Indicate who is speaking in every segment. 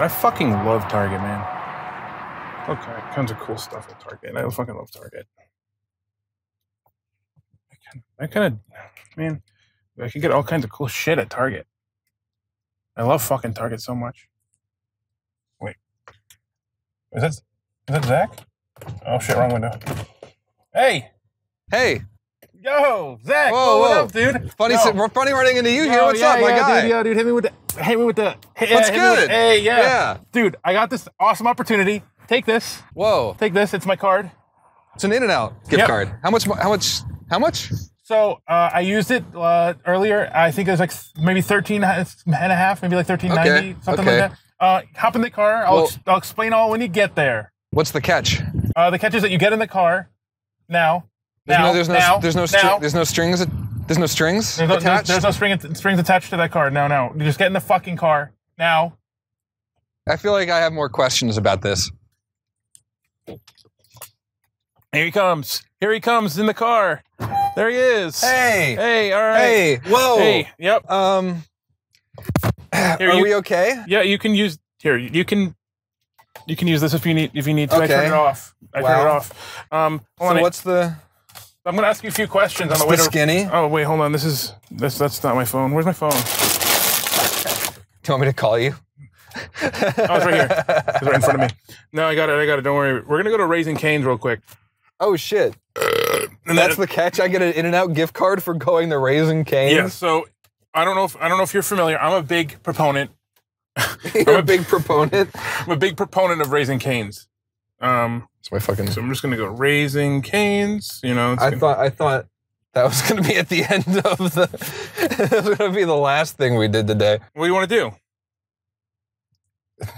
Speaker 1: I fucking love Target, man. Okay, kinds of cool stuff at Target. I fucking love Target. I kind, of. Man, I can get all kinds of cool shit at Target. I love fucking Target so much. Wait, is that is that Zach? Oh shit, wrong window. Hey,
Speaker 2: Hey,
Speaker 1: yo, Zach.
Speaker 2: Whoa,
Speaker 1: what
Speaker 2: whoa.
Speaker 1: up, dude?
Speaker 2: funny,
Speaker 1: Yo.
Speaker 2: funny running into you here. What's
Speaker 1: yeah,
Speaker 2: up, my
Speaker 1: yeah,
Speaker 2: guy?
Speaker 1: Dude, yeah, dude, hit me with the, hit me with the, hit,
Speaker 2: What's
Speaker 1: yeah, with-
Speaker 2: good?
Speaker 1: hey, yeah.
Speaker 2: Yeah.
Speaker 1: dude, I got this awesome opportunity. Take this,
Speaker 2: Whoa,
Speaker 1: take this. It's my card.
Speaker 2: it's an In-N-Out gift
Speaker 1: Yep.
Speaker 2: card. How much? How much? How much?
Speaker 1: So uh, I used it uh, earlier. I think it was like maybe 13 and a half, maybe like 1390,
Speaker 2: Okay,
Speaker 1: something
Speaker 2: okay.
Speaker 1: like that. Uh, hop in the car. I'll,
Speaker 2: Well-
Speaker 1: ex- I'll explain all when you get there.
Speaker 2: What's the catch?
Speaker 1: Uh, the catch is that you get in the car now.
Speaker 2: There's
Speaker 1: now,
Speaker 2: no, there's no,
Speaker 1: now,
Speaker 2: there's no,
Speaker 1: now.
Speaker 2: there's no strings. There's no strings
Speaker 1: There's no,
Speaker 2: attached.
Speaker 1: there's no string, strings attached to that car. No, no. You just get in the fucking car now.
Speaker 2: I feel like I have more questions about this.
Speaker 1: Here he comes. Here he comes in the car. There he is.
Speaker 2: Hey,
Speaker 1: Hey, all right.
Speaker 2: hey, whoa.
Speaker 1: Hey, yep.
Speaker 2: Um,
Speaker 1: Here,
Speaker 2: are
Speaker 1: you-
Speaker 2: we okay?
Speaker 1: Yeah, you can use here. You can you can use this if you need if you need to. I turn
Speaker 2: Okay.
Speaker 1: it off. I turn it off. Um,
Speaker 2: So
Speaker 1: on.
Speaker 2: what's the,
Speaker 1: I'm gonna ask you a few questions on the
Speaker 2: the
Speaker 1: way to.
Speaker 2: skinny?
Speaker 1: Oh wait, hold on. This is this that's not my phone. Where's my phone?
Speaker 2: Do you want me to call you?
Speaker 1: Oh, it's right here. It's right in front of me. No, I got it. I got it. Don't worry. We're gonna go to Raising Cane's real quick.
Speaker 2: Oh shit!
Speaker 1: And
Speaker 2: That's
Speaker 1: then-
Speaker 2: the catch. I get an In-N-Out gift card for going to Raising Cane's.
Speaker 1: yeah. So I don't know if I don't know if you're familiar. I'm a big proponent.
Speaker 2: You're a big proponent.
Speaker 1: I'm a big proponent of Raising Cane's. Um,
Speaker 2: It's my fucking.
Speaker 1: so I'm just gonna go Raising Cane's. You know,
Speaker 2: I
Speaker 1: gonna-
Speaker 2: thought I thought that was going to be at the end of the. it was to be the last thing we did today.
Speaker 1: what do you want to do?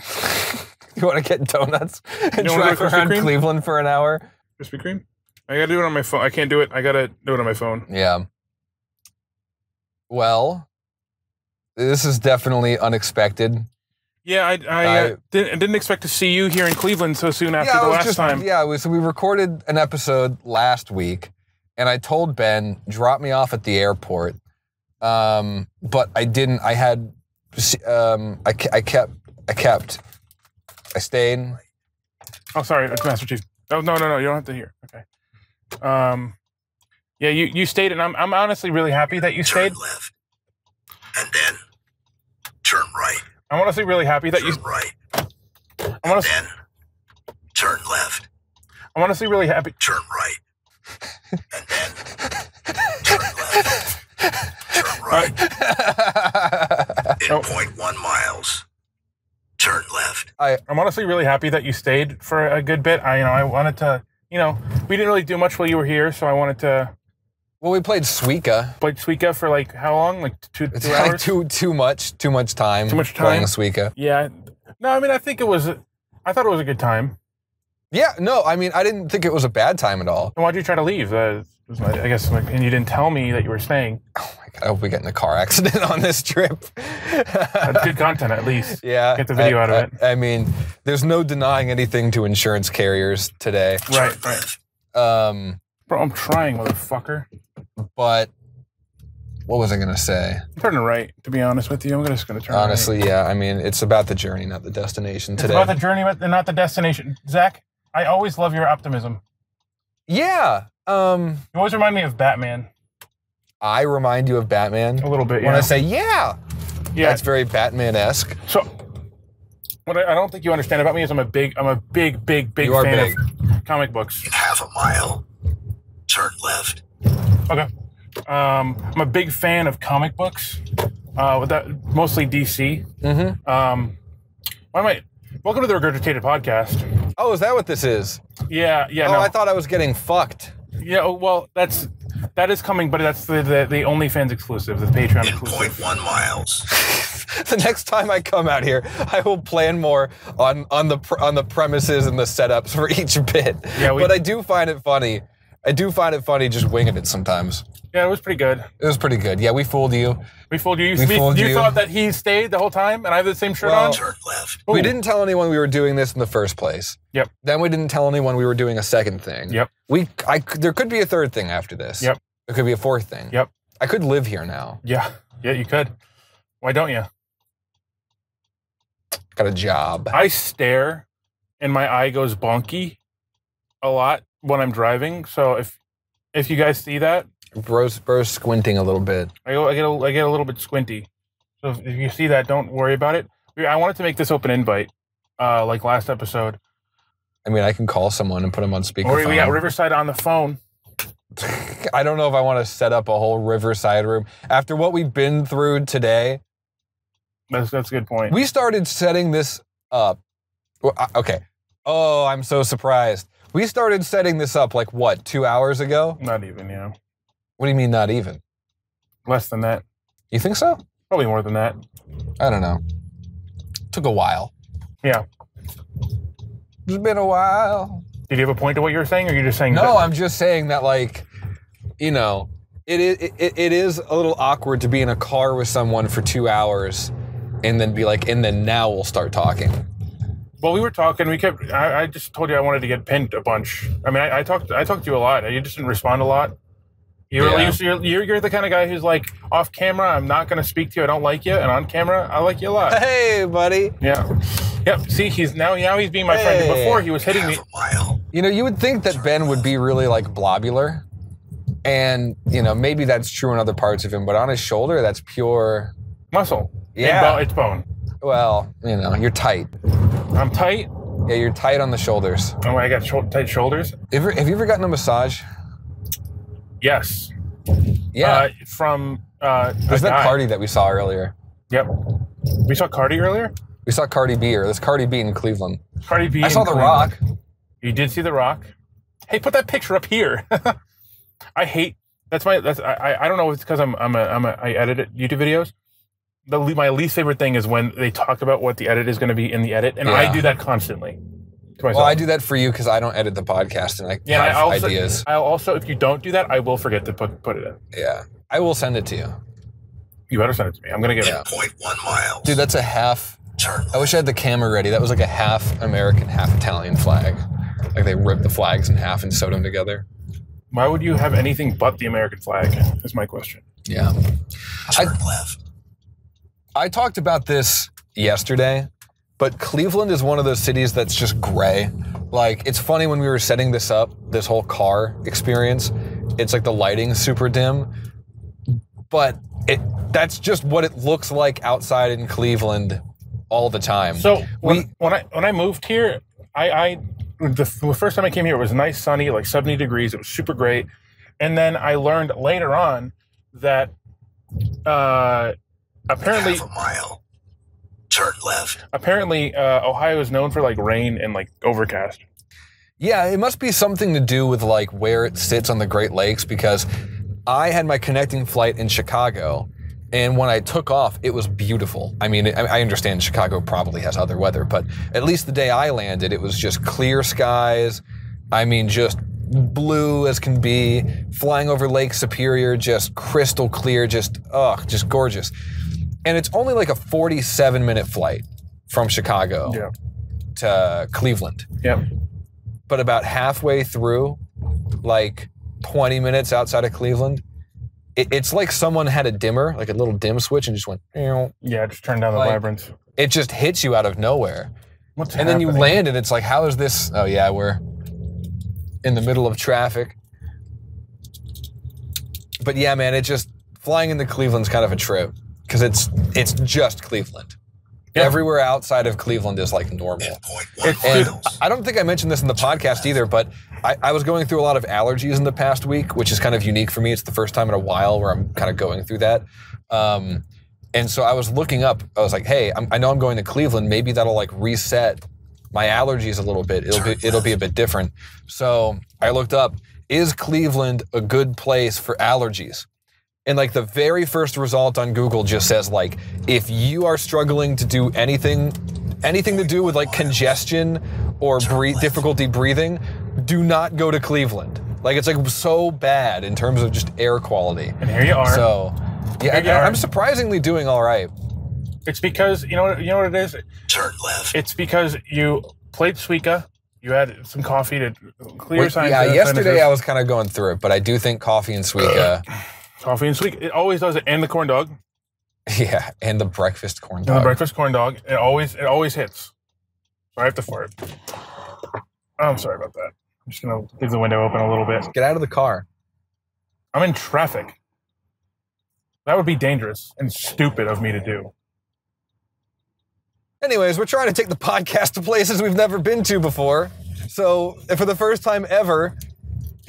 Speaker 2: You want to get donuts and
Speaker 1: You
Speaker 2: drive around
Speaker 1: Kreme?
Speaker 2: Cleveland for an hour?
Speaker 1: Krispy Kreme. I gotta do it on my phone. I can't do it. I gotta do it on my phone.
Speaker 2: Yeah. Well, this is definitely unexpected.
Speaker 1: Yeah, I, I,
Speaker 2: I-
Speaker 1: uh, didn't, didn't expect to see you here in Cleveland so soon after
Speaker 2: yeah,
Speaker 1: the last
Speaker 2: just
Speaker 1: time.
Speaker 2: yeah. Was, so we recorded an episode last week, and I told Ben drop me off at the airport, um, but I didn't. I had, um, I, I kept, I kept, I stayed.
Speaker 1: Oh, sorry, it's Master Chief. Oh no, no, no, you don't have to hear. Okay. Um, yeah, you you stayed, and I'm I'm honestly really happy that you stayed.
Speaker 3: Turn left. And then turn right.
Speaker 1: I'm honestly really happy that you.
Speaker 3: Turn right.
Speaker 1: I'm honestly,
Speaker 3: Then turn left.
Speaker 1: I'm honestly really happy.
Speaker 3: Turn right. And then turn left. Turn right. In
Speaker 1: Oh.
Speaker 3: 0.1 miles. Turn left.
Speaker 1: I, I'm honestly really happy that you stayed for a good bit. I you know I wanted to. You know, we didn't really do much while you were here, so I wanted to
Speaker 2: well, we played Suika.
Speaker 1: Played Suika for like how long? Like two
Speaker 2: It's
Speaker 1: two
Speaker 2: like too too much, too much time.
Speaker 1: Too much time playing?
Speaker 2: Suika.
Speaker 1: Yeah. No, I mean I think it was. I thought it was a good time.
Speaker 2: Yeah, no, I mean, I didn't think it was a bad time at all.
Speaker 1: Then why'd you try to leave? Uh, I guess, and you didn't tell me that you were staying.
Speaker 2: Oh my god, I hope we get in a car accident on this trip.
Speaker 1: That's good content, at least.
Speaker 2: yeah,
Speaker 1: Get the video
Speaker 2: I,
Speaker 1: out of
Speaker 2: I-
Speaker 1: it.
Speaker 2: I mean, there's no denying anything to insurance carriers today.
Speaker 1: Right, right.
Speaker 2: Um,
Speaker 1: Bro, I'm trying, motherfucker.
Speaker 2: But what was I gonna say?
Speaker 1: I'm turning right, to be honest with you. I'm just going to turn
Speaker 2: Honestly,
Speaker 1: right.
Speaker 2: yeah. I mean, it's about the journey, not the destination today.
Speaker 1: It's
Speaker 2: today.
Speaker 1: about the journey, but not the destination. Zach, I always love your optimism.
Speaker 2: yeah. Um,
Speaker 1: You always remind me of Batman
Speaker 2: I remind you of Batman
Speaker 1: a little bit.
Speaker 2: when. I say yeah.
Speaker 1: yeah.
Speaker 2: That's very Batman-esque.
Speaker 1: So, what I, I don't think you understand about me is I'm a big, I'm a big, big, big
Speaker 2: You
Speaker 1: fan
Speaker 2: big.
Speaker 1: of comic books.
Speaker 3: In half a mile. Turn left.
Speaker 1: Okay. Um, I'm a big fan of comic books. Uh, with that mostly DC.
Speaker 2: Mm-hmm.
Speaker 1: Um, why am I? Welcome to the Regurgitated Podcast.
Speaker 2: Oh, is that what this is?
Speaker 1: Yeah, yeah,
Speaker 2: oh,
Speaker 1: no,
Speaker 2: I thought I was getting fucked.
Speaker 1: yeah. oh, Well, that's that is coming, but that's the the, the OnlyFans exclusive, the Patreon
Speaker 3: In
Speaker 1: exclusive.
Speaker 3: 0.1 miles.
Speaker 2: the next time I come out here, I will plan more on on the pr- on the premises and the setups for each bit.
Speaker 1: Yeah, we-
Speaker 2: but I do find it funny. I do find it funny just winging it sometimes.
Speaker 1: Yeah, it was pretty good.
Speaker 2: It was pretty good. Yeah, we fooled you.
Speaker 1: We fooled you. You,
Speaker 2: We fooled
Speaker 1: you
Speaker 2: you.
Speaker 1: thought that he stayed the whole time, and I have the same shirt
Speaker 2: Well-
Speaker 1: on.
Speaker 3: Turn left.
Speaker 2: We didn't tell anyone we were doing this in the first place.
Speaker 1: Yep.
Speaker 2: Then we didn't tell anyone we were doing a second thing.
Speaker 1: Yep.
Speaker 2: We I there could be a third thing after this.
Speaker 1: Yep.
Speaker 2: There could be a fourth thing.
Speaker 1: Yep.
Speaker 2: I could live here now.
Speaker 1: Yeah, yeah, you could. Why don't you?
Speaker 2: Got a job.
Speaker 1: I stare, and my eye goes bonky a lot when I'm driving. So if if you guys see that,
Speaker 2: Bro's, bro's squinting a little bit.
Speaker 1: I, go, I get a, I get a little bit squinty. So if you see that, don't worry about it. I wanted to make this open invite, uh, like last episode.
Speaker 2: I mean, I can call someone and put them on
Speaker 1: Or
Speaker 2: speakerphone.
Speaker 1: we got Riverside on the phone.
Speaker 2: I don't know if I want to set up a whole Riverside room after what we've been through today.
Speaker 1: That's that's a good point.
Speaker 2: We started setting this up. Okay. Oh, I'm so surprised. We started setting this up like what, two hours ago?
Speaker 1: Not even, yeah,
Speaker 2: What do you mean, not even?
Speaker 1: less than that.
Speaker 2: You think so?
Speaker 1: Probably more than that.
Speaker 2: I don't know. Took a while.
Speaker 1: Yeah.
Speaker 2: It's been a while.
Speaker 1: Did you have a point to what you were saying, or you just saying?
Speaker 2: No,
Speaker 1: that-
Speaker 2: I'm just saying that, like, you know, it is it, it is a little awkward to be in a car with someone for two hours, and then be like, and then now we'll start talking.
Speaker 1: Well, we were talking. We kept. I, I just told you I wanted to get pinned a bunch. I mean, I, I talked. I talked to you a lot. You just didn't respond a lot. You're,
Speaker 2: Yeah.
Speaker 1: you're, you're, you're the kind of guy who's like off camera. I'm not going to speak to you. I don't like you, and on camera, I like you a lot.
Speaker 2: Hey, buddy.
Speaker 1: Yeah. Yep. See, he's now now he's being my friend. Before he was hitting me.
Speaker 3: Half.
Speaker 2: You know, you would think that Ben would be really like blobular, and you know maybe that's true in other parts of him, but on his shoulder, that's pure.
Speaker 1: Muscle.
Speaker 2: Yeah.
Speaker 1: bo- it's bone.
Speaker 2: Well, you know, you're tight.
Speaker 1: I'm tight.
Speaker 2: Yeah, you're tight on the shoulders.
Speaker 1: Oh, I got short, tight shoulders.
Speaker 2: Ever, have you ever gotten a massage?
Speaker 1: Yes.
Speaker 2: Yeah.
Speaker 1: Uh, from uh,
Speaker 2: There's that
Speaker 1: guy.
Speaker 2: Cardi that we saw earlier.
Speaker 1: Yep. We saw Cardi earlier.
Speaker 2: We saw Cardi B, or this Cardi B in Cleveland.
Speaker 1: Cardi B.
Speaker 2: I saw The
Speaker 1: Cleveland.
Speaker 2: Rock.
Speaker 1: You did see The Rock. Hey, put that picture up here. I hate. That's my. That's I. I- don't know if it's because I'm. I'm a. I'm a. I edit YouTube videos. The my least favorite thing is when they talk about what the edit is going to be in the edit, and I do that constantly. To myself.
Speaker 2: Well, I do that for you because I don't edit the podcast and I
Speaker 1: Yeah,
Speaker 2: have
Speaker 1: I also,
Speaker 2: ideas.
Speaker 1: I'll also, if you don't do that, I will forget to put put it in.
Speaker 2: Yeah, I will send it to you,
Speaker 1: You better send it to me. I'm gonna get
Speaker 2: Yeah.
Speaker 1: it.
Speaker 3: 10.1 miles.
Speaker 2: dude. That's a half.
Speaker 3: Turn
Speaker 2: I wish I had the camera ready. That was like a half American, half Italian flag. Like they ripped the flags in half and sewed them together.
Speaker 1: Why would you have anything but the American flag? Is my question.
Speaker 2: Yeah.
Speaker 3: turn left.
Speaker 2: I talked about this yesterday, but Cleveland is one of those cities that's just gray. Like, it's funny when we were setting this up, this whole car experience, it's like the lighting's super dim, but it that's just what it looks like outside in Cleveland all the time.
Speaker 1: So when,
Speaker 2: We-
Speaker 1: when I when I moved here, I, I the, the first time I came here it was nice, sunny, like seventy degrees. It was super great, and then I learned later on that uh, apparently
Speaker 3: Half a mile. Turn left.
Speaker 1: apparently uh, Ohio is known for like rain and like overcast.
Speaker 2: Yeah, it must be something to do with like where it sits on the Great Lakes because I had my connecting flight in Chicago and when I took off, it was beautiful. I mean, I I understand Chicago probably has other weather, but at least the day I landed, it was just clear skies. I mean, just blue as can be, flying over Lake Superior, just crystal clear, just, ugh, just gorgeous. And it's only like a 47 minute flight from Chicago
Speaker 1: Yeah.
Speaker 2: to Cleveland
Speaker 1: Yep.
Speaker 2: but about halfway through, like 20 minutes outside of Cleveland, it, it's like someone had a dimmer, like a little dim switch, and just went. "Ew."
Speaker 1: Yeah. Just turned down the
Speaker 2: Like-
Speaker 1: vibrance.
Speaker 2: It just hits you out of nowhere,
Speaker 1: What's
Speaker 2: and then you land, and it's like, how is this? Oh yeah, we're in the middle of traffic. But yeah, man, it just flying into Cleveland's kind of a trip because it's it's just Cleveland.
Speaker 1: Yeah.
Speaker 2: Everywhere outside of Cleveland is like normal. And. I don't think I mentioned this in the podcast either, but I, I was going through a lot of allergies in the past week, which is kind of unique for me. It's the first time in a while where I'm kind of going through that. Um, and so I was looking up, I was like, hey, I'm, I know I'm going to Cleveland. Maybe that'll like reset my allergies a little bit. It'll be, it'll be a bit different. So I looked up, is Cleveland a good place for allergies? And like the very first result on Google just says like if you are struggling to do anything anything to do with like congestion or breathe, difficulty breathing, do not go to Cleveland. Like it's like so bad in terms of just air quality.
Speaker 1: And here you are.
Speaker 2: So yeah, I- uh,
Speaker 1: are.
Speaker 2: I'm surprisingly doing all right.
Speaker 1: it's because you know what you know what it is.
Speaker 3: Turn left.
Speaker 1: It's because you played Suika. You had some coffee to clear
Speaker 2: Wait,
Speaker 1: signs.
Speaker 2: yeah, yesterday
Speaker 1: sinuses.
Speaker 2: I was kind of going through it, but I do think coffee and Suika
Speaker 1: Coffee and sweet. It always does it. And the corn dog.
Speaker 2: Yeah, and the breakfast corn
Speaker 1: And the breakfast corn dog. It always it always hits. Sorry, I have to fart. I'm sorry about that. I'm just gonna leave the window open a little bit.
Speaker 2: Get out of the car.
Speaker 1: I'm in traffic. That would be dangerous and stupid of me to do.
Speaker 2: Anyways, we're trying to take the podcast to places we've never been to before. So, for the first time ever,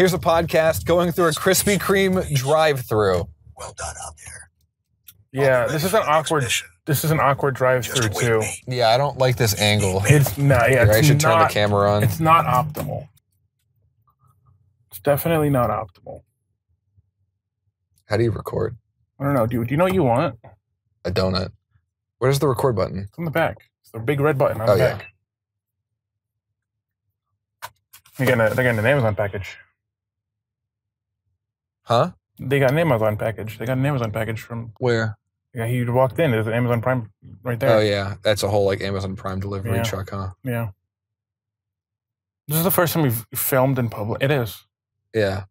Speaker 2: here's a podcast going through a Krispy Kreme drive-through.
Speaker 3: Well done out there.
Speaker 1: Yeah,
Speaker 3: I'll
Speaker 1: this is an awkward.
Speaker 3: mission.
Speaker 1: This is an awkward drive
Speaker 3: Just
Speaker 1: through too.
Speaker 3: me.
Speaker 2: Yeah, I don't like this angle.
Speaker 1: It's not. Yeah,
Speaker 2: Here, I
Speaker 1: it's
Speaker 2: should turn the
Speaker 1: not.
Speaker 2: camera on.
Speaker 1: It's not optimal. It's definitely not optimal.
Speaker 2: How do you record?
Speaker 1: I don't know, dude. Do you know what you want?
Speaker 2: A donut. Where's the record button?
Speaker 1: It's on the back. It's the big red button on
Speaker 2: Oh,
Speaker 1: the
Speaker 2: yeah.
Speaker 1: back. They're getting, a, they're getting an Amazon package.
Speaker 2: Huh?
Speaker 1: They got an Amazon package. They got an Amazon package from.
Speaker 2: Where?
Speaker 1: Yeah, he walked in. There's an Amazon Prime right there.
Speaker 2: Oh yeah, that's a whole like Amazon Prime delivery
Speaker 1: Yeah.
Speaker 2: truck, huh?
Speaker 1: Yeah. This is the first time we've filmed in public. It is.
Speaker 2: Yeah.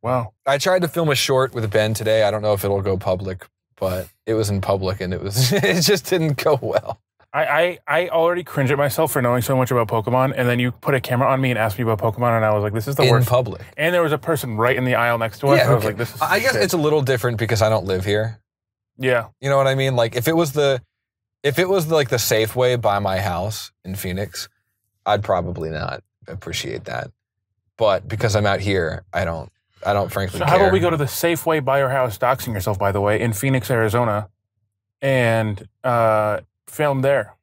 Speaker 1: Wow.
Speaker 2: I tried to film a short with Ben today. I don't know if it'll go public, but it was in public and it was it just didn't go well.
Speaker 1: I, I, I already cringe at myself for knowing so much about Pokemon, and then you put a camera on me and asked me about Pokemon, and I was like, "This is the
Speaker 2: in
Speaker 1: worst."
Speaker 2: public.
Speaker 1: and there was a person right in the aisle next to us. and I was like, "This is."
Speaker 2: I guess
Speaker 1: shit.
Speaker 2: it's a little different because I don't live here.
Speaker 1: yeah.
Speaker 2: You know what I mean? Like if it was the if it was like the Safeway by my house in Phoenix, I'd probably not appreciate that. But because I'm out here, I don't I don't frankly
Speaker 1: So
Speaker 2: care.
Speaker 1: how about we go to the Safeway by your house, doxing yourself, by the way, in Phoenix, Arizona, and uh, film there.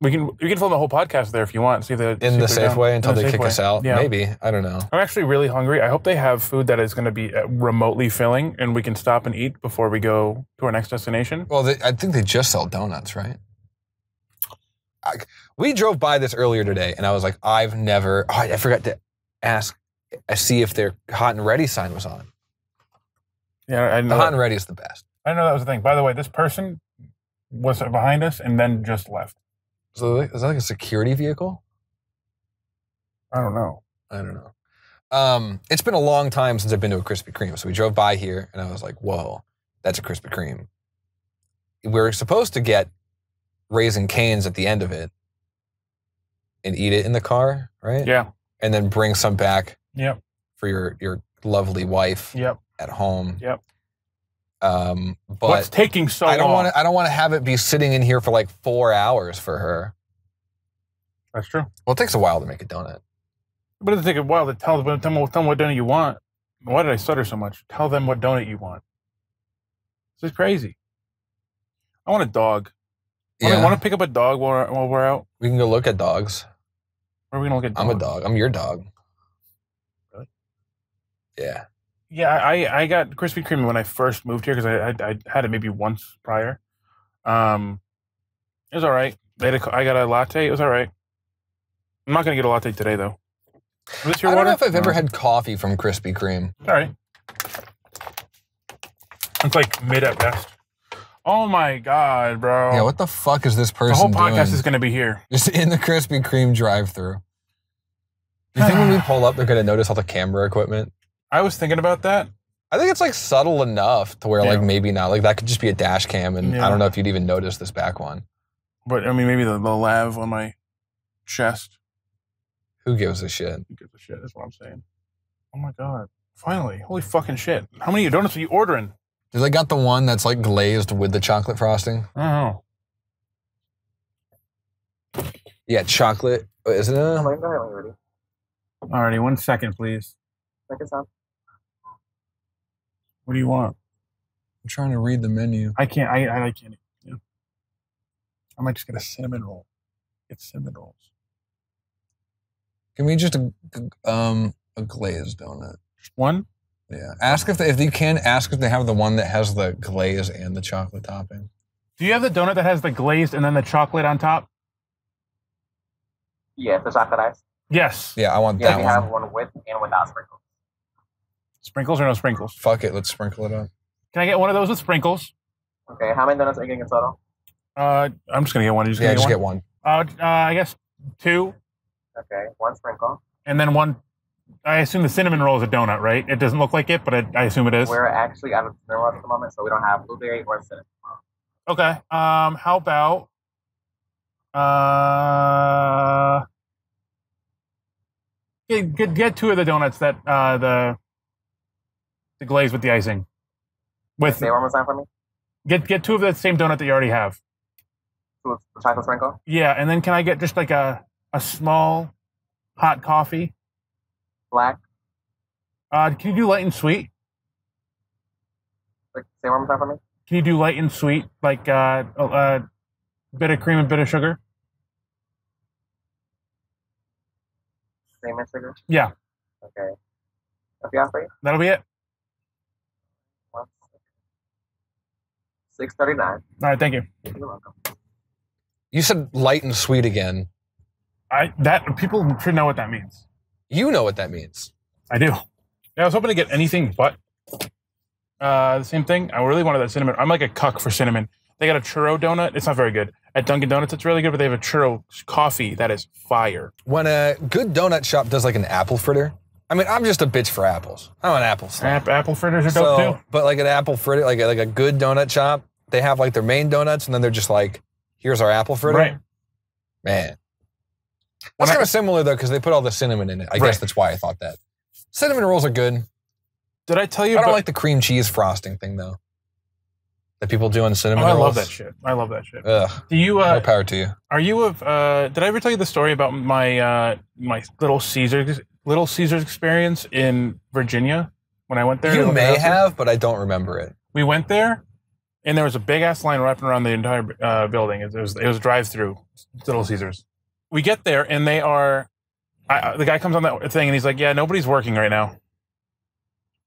Speaker 1: We can we can film the whole podcast there if you want. See the
Speaker 2: in the
Speaker 1: they're.
Speaker 2: Safeway until
Speaker 1: the
Speaker 2: they kick
Speaker 1: Safeway.
Speaker 2: us out?
Speaker 1: Yeah.
Speaker 2: Maybe. I don't know.
Speaker 1: I'm actually really hungry. I hope they have food that is going to be uh, remotely filling, and we can stop and eat before we go to our next destination.
Speaker 2: Well, they, I think they just sell donuts, right? I, we drove by this earlier today, and I was like, I've never. Oh, I forgot to ask, I see if their hot and ready sign was on.
Speaker 1: Yeah, I didn't
Speaker 2: The hot and ready is the best.
Speaker 1: I know that was the thing. By the way, this person was behind us and then just left.
Speaker 2: So is that like a security vehicle?
Speaker 1: I don't know.
Speaker 2: I don't know. Um, it's been a long time since I've been to a Krispy Kreme. So we drove by here, and I was like, "Whoa, that's a Krispy Kreme." We're supposed to get Raising Canes at the end of it and eat it in the car, right?
Speaker 1: Yeah.
Speaker 2: And then bring some back
Speaker 1: Yep.
Speaker 2: for your your lovely wife
Speaker 1: Yep.
Speaker 2: at home.
Speaker 1: Yep.
Speaker 2: Um, but
Speaker 1: What's taking so
Speaker 2: I don't
Speaker 1: long?
Speaker 2: want to. I don't want to have it be sitting in here for like four hours for her.
Speaker 1: That's true.
Speaker 2: Well, it takes a while to make a donut.
Speaker 1: But it'll take a while to tell them, tell them, tell them what donut you want. Why did I stutter so much? Tell them what donut you want. This is crazy. I want a dog. I
Speaker 2: Yeah,
Speaker 1: want to pick up a dog while we're, while we're out.
Speaker 2: we can go look at dogs.
Speaker 1: Where are we gonna look at?
Speaker 2: I'm a dog. I'm your dog.
Speaker 1: Really?
Speaker 2: Yeah.
Speaker 1: Yeah, I I got Krispy Kreme when I first moved here because I, I I had it maybe once prior. Um, it was all right. They a, I got a latte. It was all right. I'm not gonna get a latte today though. Is this your
Speaker 2: I don't
Speaker 1: water?
Speaker 2: know if I've ever had coffee from Krispy Kreme.
Speaker 1: All right. It's like mid at best. Oh my god, bro!
Speaker 2: Yeah, what the fuck is this person?
Speaker 1: the whole podcast
Speaker 2: doing?
Speaker 1: is gonna be here.
Speaker 2: Just in the Krispy Kreme drive-through. Do you think when we pull up, they're gonna notice all the camera equipment?
Speaker 1: I was thinking about that.
Speaker 2: I think it's like subtle enough to where like maybe not. Like that could just be a dash cam, and
Speaker 1: Yeah.
Speaker 2: I don't know if you'd even notice this back one.
Speaker 1: But I mean, maybe the, the lav on my chest.
Speaker 2: Who gives a shit?
Speaker 1: Who gives a shit? That's what I'm saying. Oh my god! Finally, holy fucking shit! How many donuts are you ordering?
Speaker 2: Do they got the one that's like glazed with the chocolate frosting?
Speaker 1: I don't know.
Speaker 2: Yeah, chocolate. oh, Is it? Uh? A,
Speaker 1: Alrighty, one second, please. What do you want?
Speaker 2: I'm trying to read the menu.
Speaker 1: I can't. I I, I can't. Yeah. I might just get a cinnamon roll. Get cinnamon rolls.
Speaker 2: Give me just a um a glazed donut.
Speaker 1: Just one.
Speaker 2: Yeah. Ask if they, if you can ask if they have the one that has the glaze and the chocolate topping.
Speaker 1: Do you have the donut that has the glazed and then the chocolate on top?
Speaker 4: Yeah, the chocolate ice.
Speaker 1: Yes.
Speaker 2: Yeah, I want
Speaker 4: Yeah,
Speaker 2: that
Speaker 4: we
Speaker 2: one.
Speaker 4: have one with and without sprinkles.
Speaker 1: Sprinkles or no sprinkles?
Speaker 2: Fuck it, let's sprinkle it on.
Speaker 1: Can I get one of those with sprinkles?
Speaker 4: Okay, how many donuts are you getting in total?
Speaker 1: Uh, I'm just gonna get one. You just
Speaker 2: yeah,
Speaker 1: gonna
Speaker 2: just
Speaker 1: get
Speaker 2: get one.
Speaker 1: one. Uh, uh, I guess two,
Speaker 4: Okay, one sprinkle.
Speaker 1: and then one I assume the cinnamon roll is a donut, right? It doesn't look like it, but I, I assume it is.
Speaker 4: We're actually out of cinnamon rolls at the moment, so we don't have blueberry or cinnamon.
Speaker 1: Okay. Um, how about uh get, get get two of the donuts that uh the the glaze with the icing. With
Speaker 4: Say it one more time for me.
Speaker 1: get get two of the same donut that you already have.
Speaker 4: Two of the chocolate sprinkle.
Speaker 1: Yeah, and then can I get just like a a small hot coffee?
Speaker 4: Black.
Speaker 1: Uh can you do light and sweet?
Speaker 4: Like, say one more time for me.
Speaker 1: Can you do light and sweet like uh a, a bit of cream and bit of sugar?
Speaker 4: Cream and sugar.
Speaker 1: Yeah,
Speaker 4: Okay. If you ask for you.
Speaker 1: that'll be it.
Speaker 4: Six thirty nine.
Speaker 1: All right, thank you.
Speaker 4: You're welcome.
Speaker 2: You said light and sweet again.
Speaker 1: I that people should know what that means.
Speaker 2: You know what that means.
Speaker 1: I do. Yeah, I was hoping to get anything but uh, the same thing. I really wanted that cinnamon. I'm like a cuck for cinnamon. They got a churro donut. It's not very good. At Dunkin' Donuts, it's really good, but they have a churro coffee that is fire.
Speaker 2: When a good donut shop does like an apple fritter, I mean, I'm just a bitch for apples. I'm an apple snob.
Speaker 1: App, apple fritters are dope
Speaker 2: So,
Speaker 1: too.
Speaker 2: but like an apple fritter, like a, like a good donut shop, they have like their main donuts, and then they're just like, "Here's our apple fritter."
Speaker 1: Right.
Speaker 2: Man,
Speaker 1: When
Speaker 2: that's kind of similar though, because they put all the cinnamon in it. I
Speaker 1: Right.
Speaker 2: guess that's why I thought that. Cinnamon rolls are good.
Speaker 1: Did I tell you?
Speaker 2: I don't
Speaker 1: about-
Speaker 2: like the cream cheese frosting thing though. That people do on
Speaker 1: Oh,
Speaker 2: cinnamon
Speaker 1: I
Speaker 2: rolls.
Speaker 1: love that shit. I love that shit.
Speaker 2: Ugh,
Speaker 1: Do you?
Speaker 2: more
Speaker 1: Uh,
Speaker 2: power to you.
Speaker 1: are you of? Uh, did I ever tell you the story about my uh, my Little Caesars Little Caesars experience in Virginia when I went there?
Speaker 2: You may have, but I don't remember it.
Speaker 1: we went there and there was a big ass line wrapping around the entire uh, building. It was it was drive through Little Caesars. We get there and they are. I, the guy comes on that thing and he's like, "Yeah, nobody's working right now."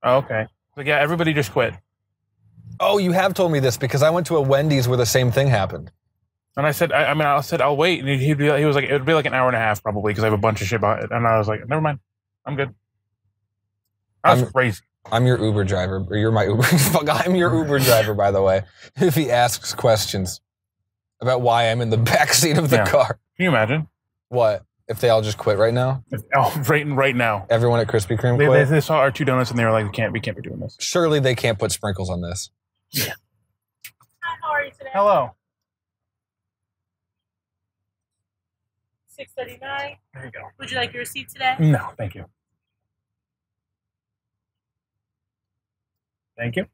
Speaker 1: Oh, okay. Like, yeah, everybody just quit.
Speaker 2: Oh, you have told me this because I went to a Wendy's where the same thing happened.
Speaker 1: And I said, I, I mean, I said, I'll wait. And he'd be, he was like, it would be like an hour and a half probably because I have a bunch of shit about it. And I was like, never mind, I'm good. That's
Speaker 2: I'm-
Speaker 1: crazy.
Speaker 2: I'm your Uber driver, or you're my Uber. Fuck, I'm your Uber driver, by the way. If he asks questions about why I'm in the back seat of the
Speaker 1: Yeah.
Speaker 2: car,
Speaker 1: Can you imagine?
Speaker 2: what if they all just quit right now?
Speaker 1: If, oh, right, right now.
Speaker 2: Everyone at Krispy Kreme
Speaker 1: They, they,
Speaker 2: quit.
Speaker 1: they saw our two donuts and they were like, we can't, we can't be doing this.
Speaker 2: Surely they can't put sprinkles on this.
Speaker 5: Hi, how are you today?
Speaker 1: Hello.
Speaker 5: 639.
Speaker 1: There you go.
Speaker 5: Would you like your receipt today?
Speaker 1: No, thank you. Thank you.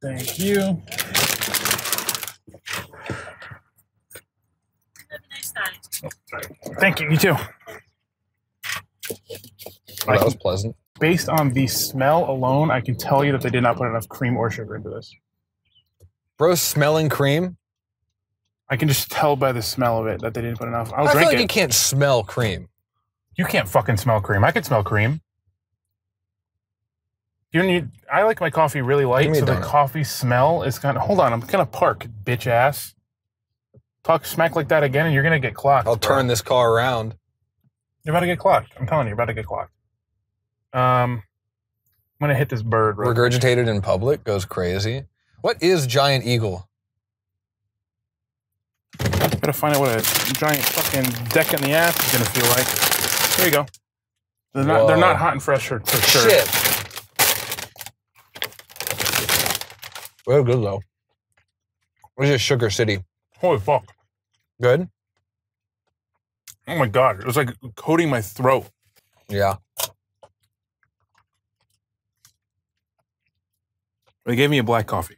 Speaker 1: Thank you.
Speaker 5: Have a nice.
Speaker 1: Thank you. You too.
Speaker 2: Well, that was pleasant.
Speaker 1: Based on the smell alone, I can tell you that they did not put enough cream or sugar into this.
Speaker 2: Bro, smelling cream.
Speaker 1: I can just tell by the smell of it that they didn't put enough. I'll
Speaker 2: I feel like
Speaker 1: it.
Speaker 2: you can't smell cream.
Speaker 1: You can't fucking smell cream. I can smell cream. You need. I like my coffee really light, so the
Speaker 2: donut.
Speaker 1: coffee smell is kind of. Hold on, I'm gonna park, bitch ass. Talk smack like that again, and you're gonna get clocked.
Speaker 2: I'll
Speaker 1: bro.
Speaker 2: turn this car around.
Speaker 1: You're about to get clocked. I'm telling you, you're about to get clocked. Um, I'm gonna hit this bird. Right.
Speaker 2: Regurgitated in public goes crazy. What is giant eagle?
Speaker 1: Gotta find out what a giant fucking deck in the ass is gonna feel like. There you go. They're not. They're not hot and fresh for, for sure.
Speaker 2: Shit. Very good though. Where's your Sugar City?
Speaker 1: Holy fuck!
Speaker 2: Good.
Speaker 1: Oh my god! It was like coating my throat.
Speaker 2: Yeah.
Speaker 1: They gave me a black coffee.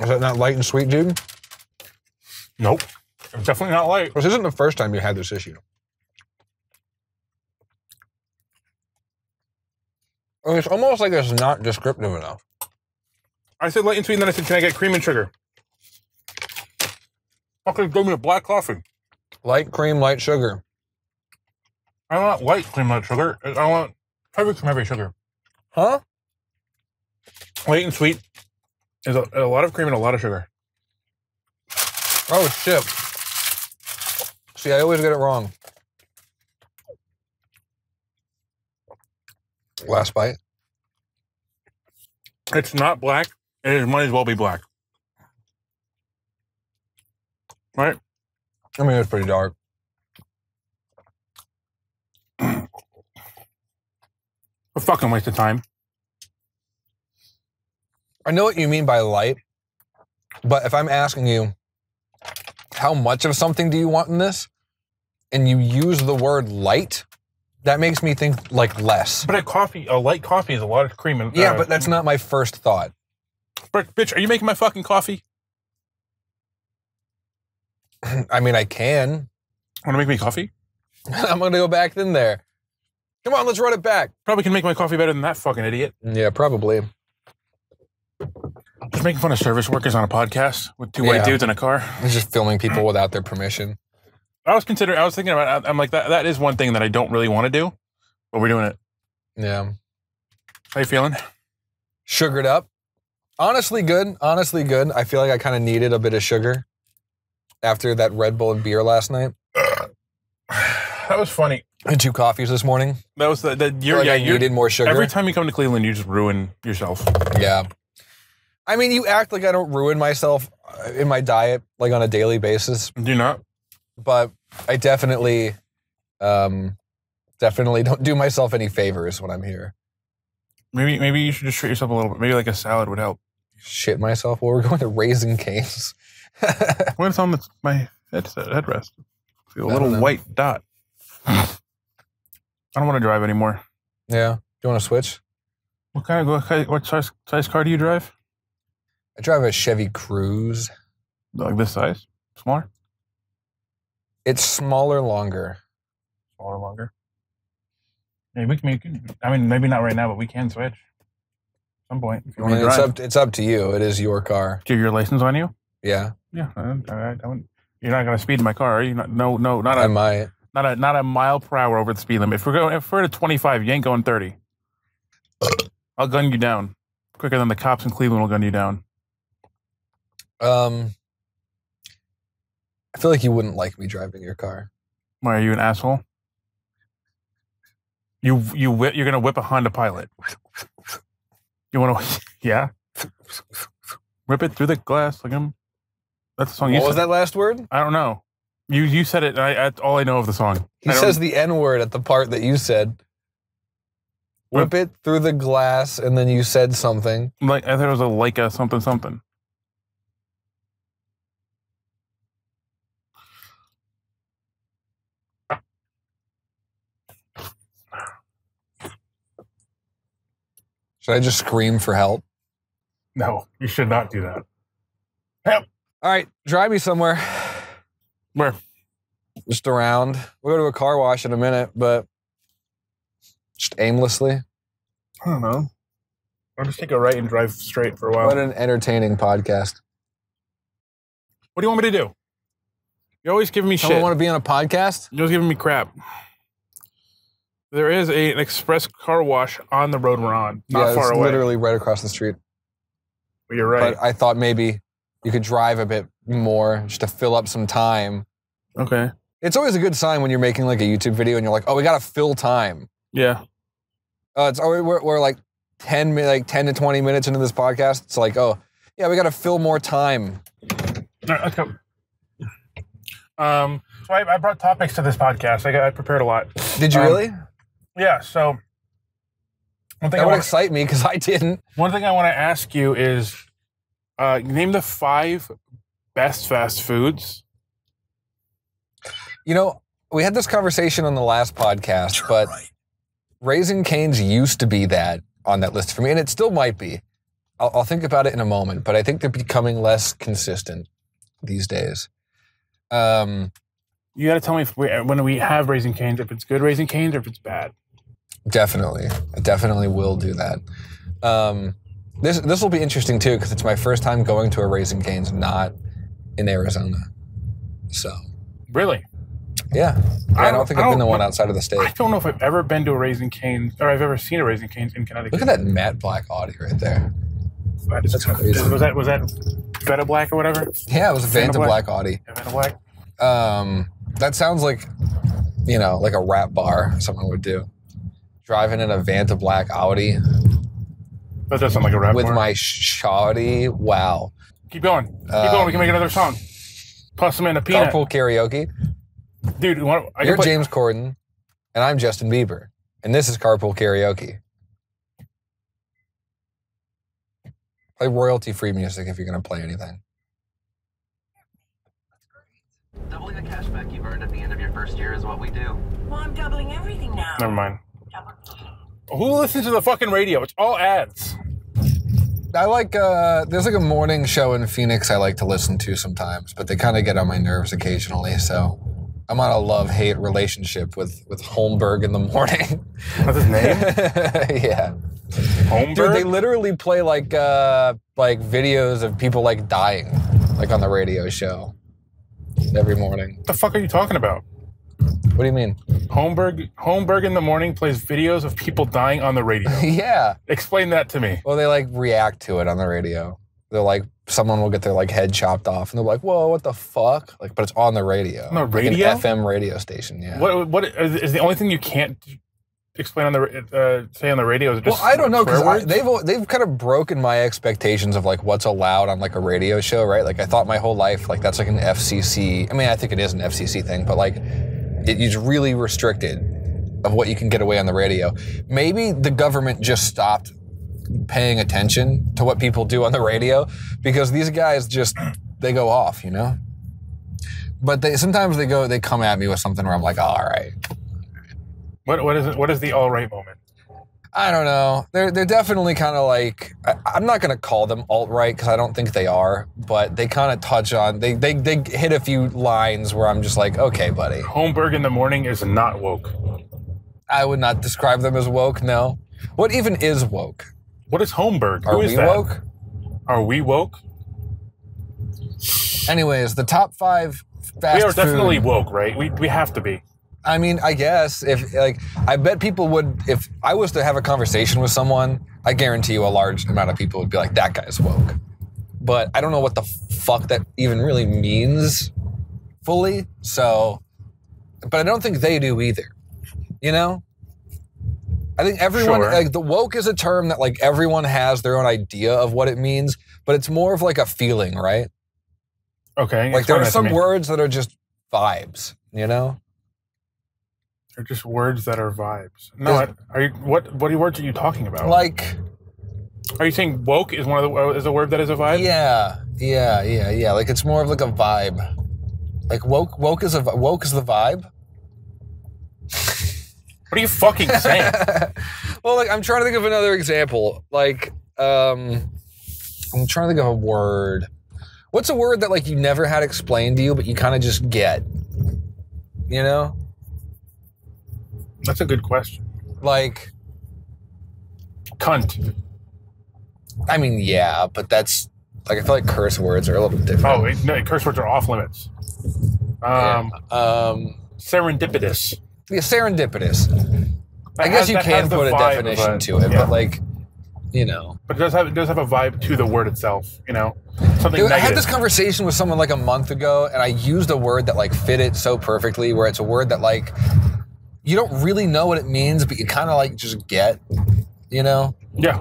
Speaker 2: Is that not light and sweet, dude?
Speaker 1: Nope. It's definitely not light.
Speaker 2: This isn't the first time you had this issue. I mean, It's almost like it's not descriptive enough.
Speaker 1: I said light and sweet, and then I said, "Can I get cream and sugar?" Fucking gave me a black coffee.
Speaker 2: Light cream, light sugar.
Speaker 1: I don't want light cream, light sugar. I want heavy cream, heavy sugar.
Speaker 2: Huh?
Speaker 1: Light and sweet is a, a lot of cream and a lot of sugar.
Speaker 2: Oh shit. See, I always get it wrong. Last bite.
Speaker 1: It's not black. It is, might as well be black. Right?
Speaker 2: I mean, it's pretty dark.
Speaker 1: A fucking waste of time.
Speaker 2: I know what you mean by light, but if I'm asking you, how much of something do you want in this? And you use the word light, that makes me think like less.
Speaker 1: But a coffee, a light coffee is a lot of cream. And,
Speaker 2: Yeah,
Speaker 1: uh,
Speaker 2: but that's not my first thought.
Speaker 1: But, bitch, are you making my fucking coffee?
Speaker 2: I mean, I can.
Speaker 1: Want to make me coffee?
Speaker 2: I'm gonna go back in there. Come on, let's run it back.
Speaker 1: Probably can make my coffee better than that fucking idiot.
Speaker 2: Yeah, probably.
Speaker 1: Just making fun of service workers on a podcast with two white
Speaker 2: Yeah.
Speaker 1: dudes in a car.
Speaker 2: It's just filming people without their permission.
Speaker 1: I was considering. I was thinking about. I'm like that. That is one thing that I don't really want to do, but we're doing it.
Speaker 2: Yeah.
Speaker 1: How you feeling?
Speaker 2: Sugared up. Honestly, good. Honestly, good. I feel like I kind of needed a bit of sugar after that Red Bull and beer last night.
Speaker 1: That was funny.
Speaker 2: And two coffees this morning.
Speaker 1: That was the. the you're,
Speaker 2: like
Speaker 1: yeah,
Speaker 2: I
Speaker 1: you're,
Speaker 2: needed more sugar.
Speaker 1: every time you come to Cleveland, you just ruin yourself.
Speaker 2: Yeah. I mean, you act like I don't ruin myself uh, in my diet like on a daily basis,
Speaker 1: Do not?
Speaker 2: but I definitely, um, definitely don't do myself any favors when I'm here.
Speaker 1: Maybe maybe you should just treat yourself a little bit. Maybe like a salad would help.
Speaker 2: Shit myself. Well, we're going to Raising Canes.
Speaker 1: What if on the, my headset headrest? See a
Speaker 2: I
Speaker 1: little
Speaker 2: know.
Speaker 1: white dot. I don't want to drive anymore.
Speaker 2: yeah. Do you want to switch?
Speaker 1: What kind of what, kind- what size size car do you drive?
Speaker 2: I drive a Chevy Cruze.
Speaker 1: Like this size? Smaller?
Speaker 2: It's smaller, longer.
Speaker 1: Smaller, longer. Yeah, we can, we can. I mean, maybe not right now, but we can switch. At some point, if you
Speaker 2: I
Speaker 1: want
Speaker 2: mean,
Speaker 1: to
Speaker 2: it's
Speaker 1: drive.
Speaker 2: up. It's up to you. It is your car.
Speaker 1: Do you have your license on you?
Speaker 2: Yeah,
Speaker 1: Yeah, I, I, I don't. You're not gonna speed in my car, are you? Not, no, no, not
Speaker 2: I
Speaker 1: a,
Speaker 2: might.
Speaker 1: not a, not a mile per hour over the speed limit. If we're going, if we're at 25, you ain't going 30. I'll gun you down quicker than the cops in Cleveland will gun you down.
Speaker 2: Um, I feel like you wouldn't like me driving your car.
Speaker 1: Why are you an asshole? You you whip, you're gonna whip a Honda Pilot. You want to? Yeah. Rip it through the glass like I'm. That's the song. You
Speaker 2: What was
Speaker 1: said.
Speaker 2: that last word?
Speaker 1: I don't know. You you said it. I, that's all I know of the song.
Speaker 2: He says the N word at the part that you said. Whip it through the glass, and then you said something.
Speaker 1: like I thought it was a Leica something something.
Speaker 2: Should I just scream for help?
Speaker 1: No, you should not do that. Help!
Speaker 2: All right, drive me somewhere.
Speaker 1: Where?
Speaker 2: Just around. We'll go to a car wash in a minute, but just aimlessly.
Speaker 1: I don't know. I'll just take a right and drive straight for a while.
Speaker 2: What an entertaining podcast.
Speaker 1: What do you want me to do? You're always giving me shit.
Speaker 2: Someone want to be on a podcast?
Speaker 1: You're always giving me crap. There is a, an express car wash on the road we're on, not
Speaker 2: yeah,
Speaker 1: far
Speaker 2: it's
Speaker 1: away.
Speaker 2: literally right across the street.
Speaker 1: But you're right.
Speaker 2: But I thought maybe you could drive a bit more just to fill up some time.
Speaker 1: okay.
Speaker 2: It's always a good sign when you're making like a YouTube video and you're like, oh, we got to fill time.
Speaker 1: Yeah.
Speaker 2: Uh, it's always, we're, we're like 10 like 10 to 20 minutes into this podcast. It's like, oh, yeah, we got to fill more time.
Speaker 1: All right, let's go. Um, so I, I brought topics to this podcast. I, got, I prepared a lot.
Speaker 2: Did you
Speaker 1: Um,
Speaker 2: really?
Speaker 1: Yeah. So one thing,
Speaker 2: That
Speaker 1: I
Speaker 2: would
Speaker 1: want,
Speaker 2: excite me because I didn't.
Speaker 1: one thing I want to ask you is, uh, name the five best fast foods.
Speaker 2: You know, we had this conversation on the last podcast,
Speaker 3: Turn
Speaker 2: but
Speaker 3: right.
Speaker 2: Raising Canes used to be that on that list for me, and it still might be. I'll, I'll think about it in a moment, but I think they're becoming less consistent these days. Um,
Speaker 1: You got to tell me if we, when we have Raising Canes, if it's good Raising Canes or if it's bad.
Speaker 2: Definitely, I definitely will do that. Um, this this will be interesting too because it's my first time going to a Raising Canes not in Arizona. So
Speaker 1: Really?
Speaker 2: yeah, I,
Speaker 1: I
Speaker 2: don't think
Speaker 1: I
Speaker 2: I've been to
Speaker 1: don't-
Speaker 2: one outside of the state.
Speaker 1: I don't know if I've ever been to a Raising Canes or I've ever seen a Raising Canes in Connecticut.
Speaker 2: Look at that matte black Audi right there.
Speaker 1: That is
Speaker 2: That's crazy.
Speaker 1: Was that was that Feta Black or whatever?
Speaker 2: Yeah, it was a Vanta
Speaker 1: Black?
Speaker 2: Black Audi.
Speaker 1: Yeah, Feta Black.
Speaker 2: Um, that sounds like, you know, like a rap bar someone would do. Driving in a Vanta Black Audi
Speaker 1: That does sound like a rap
Speaker 2: with
Speaker 1: bar.
Speaker 2: my shoddy. Wow.
Speaker 1: Keep going. Keep
Speaker 2: Um,
Speaker 1: going. We can make another song. Plus Amanda Peanut.
Speaker 2: Carpool karaoke.
Speaker 1: Dude, you want, I
Speaker 2: You're
Speaker 1: play,
Speaker 2: James Corden, and I'm Justin Bieber, and this is carpool karaoke. Play royalty-free music if you're gonna play anything.
Speaker 6: Doubling the cash back you've earned at the end of your first year is what we do.
Speaker 5: Well, I'm doubling everything now.
Speaker 1: Never mind.
Speaker 5: Double-
Speaker 1: Who listens to the fucking radio? It's all ads.
Speaker 2: I like uh there's like a morning show in Phoenix I like to listen to sometimes, but they kind of get on my nerves occasionally, so I'm on a love-hate relationship with with Holmberg in the morning.
Speaker 1: What's his name?
Speaker 2: yeah.
Speaker 1: Holmberg?
Speaker 2: Dude, they literally play like uh like videos of people like dying like on the radio show every morning.
Speaker 1: what the fuck are you talking about?
Speaker 2: What do you mean?
Speaker 1: Holmberg Holmberg in the morning plays videos of people dying on the radio.
Speaker 2: yeah.
Speaker 1: Explain that to me.
Speaker 2: Well, they like react to it on the radio. They're like someone will get their like head chopped off and they're like, "Whoa, what the fuck?" Like, but it's on the radio.
Speaker 1: On the
Speaker 2: Like an
Speaker 1: radio?
Speaker 2: FM radio station, yeah.
Speaker 1: What what is the only thing you can't explain on the uh, say on the radio? Is it
Speaker 2: Well, I don't know because they've they've kind of broken my expectations of like what's allowed on like a radio show, right? Like I thought my whole life like that's like an FCC. I mean, I think it is an FCC thing, but like it is really restricted of what you can get away on the radio. Maybe the government just stopped paying attention to what people do on the radio because these guys just they go off, you know. But they sometimes they go they come at me with something where I'm like, all right,
Speaker 1: What what is it? What is the all right moment?
Speaker 2: I don't know. They're they're definitely kind of like I, I'm not gonna call them alt right because I don't think they are, but they kind of touch on they, they they hit a few lines where I'm just like, okay, buddy.
Speaker 1: Holmberg in the morning is not woke.
Speaker 2: I would not describe them as woke. No. What even is woke?
Speaker 1: What is Holmberg?
Speaker 2: Are
Speaker 1: Who is
Speaker 2: we
Speaker 1: that?
Speaker 2: woke?
Speaker 1: Are we woke?
Speaker 2: Anyways, the top five fast
Speaker 1: we are definitely
Speaker 2: food-
Speaker 1: woke, right? We we have to be.
Speaker 2: I mean, I guess if like I bet people would if I was to have a conversation with someone, I guarantee you a large amount of people would be like, "That guy's woke." But I don't know what the fuck that even really means fully. So, but I don't think they do either. You know. I think everyone
Speaker 1: Sure.
Speaker 2: like the woke is a term that like everyone has their own idea of what it means, but it's more of like a feeling, right?
Speaker 1: Okay.
Speaker 2: Like there are some words that are just vibes, you know?
Speaker 1: They're just words that are vibes. No, I, are you what what words are you talking about?
Speaker 2: Like
Speaker 1: are you saying woke is one of the is a word that is a vibe?
Speaker 2: Yeah, yeah, yeah, yeah. Like it's more of like a vibe. Like woke, woke is a woke is the vibe.
Speaker 1: What are you fucking saying?
Speaker 2: well, like I'm trying to think of another example. Like, um, I'm trying to think of a word. What's a word that like you never had explained to you, but you kind of just get? You know,
Speaker 1: That's a good question.
Speaker 2: like
Speaker 1: Cunt.
Speaker 2: I mean, yeah, but that's like I feel like curse words are a little bit different.
Speaker 1: Oh, wait, no, curse words are off limits. Um,
Speaker 2: Um,
Speaker 1: serendipitous.
Speaker 2: yeah, serendipitous. I guess
Speaker 1: has-
Speaker 2: you can put a
Speaker 1: vibe
Speaker 2: definition to it,
Speaker 1: yeah.
Speaker 2: but like, you know.
Speaker 1: but it does have it does have a vibe to the word itself. You know, something
Speaker 2: Dude, I had this conversation with someone like a month ago, and I used a word that like fit it so perfectly, where it's a word that like you don't really know what it means, but you kind of like just get, you know.
Speaker 1: yeah.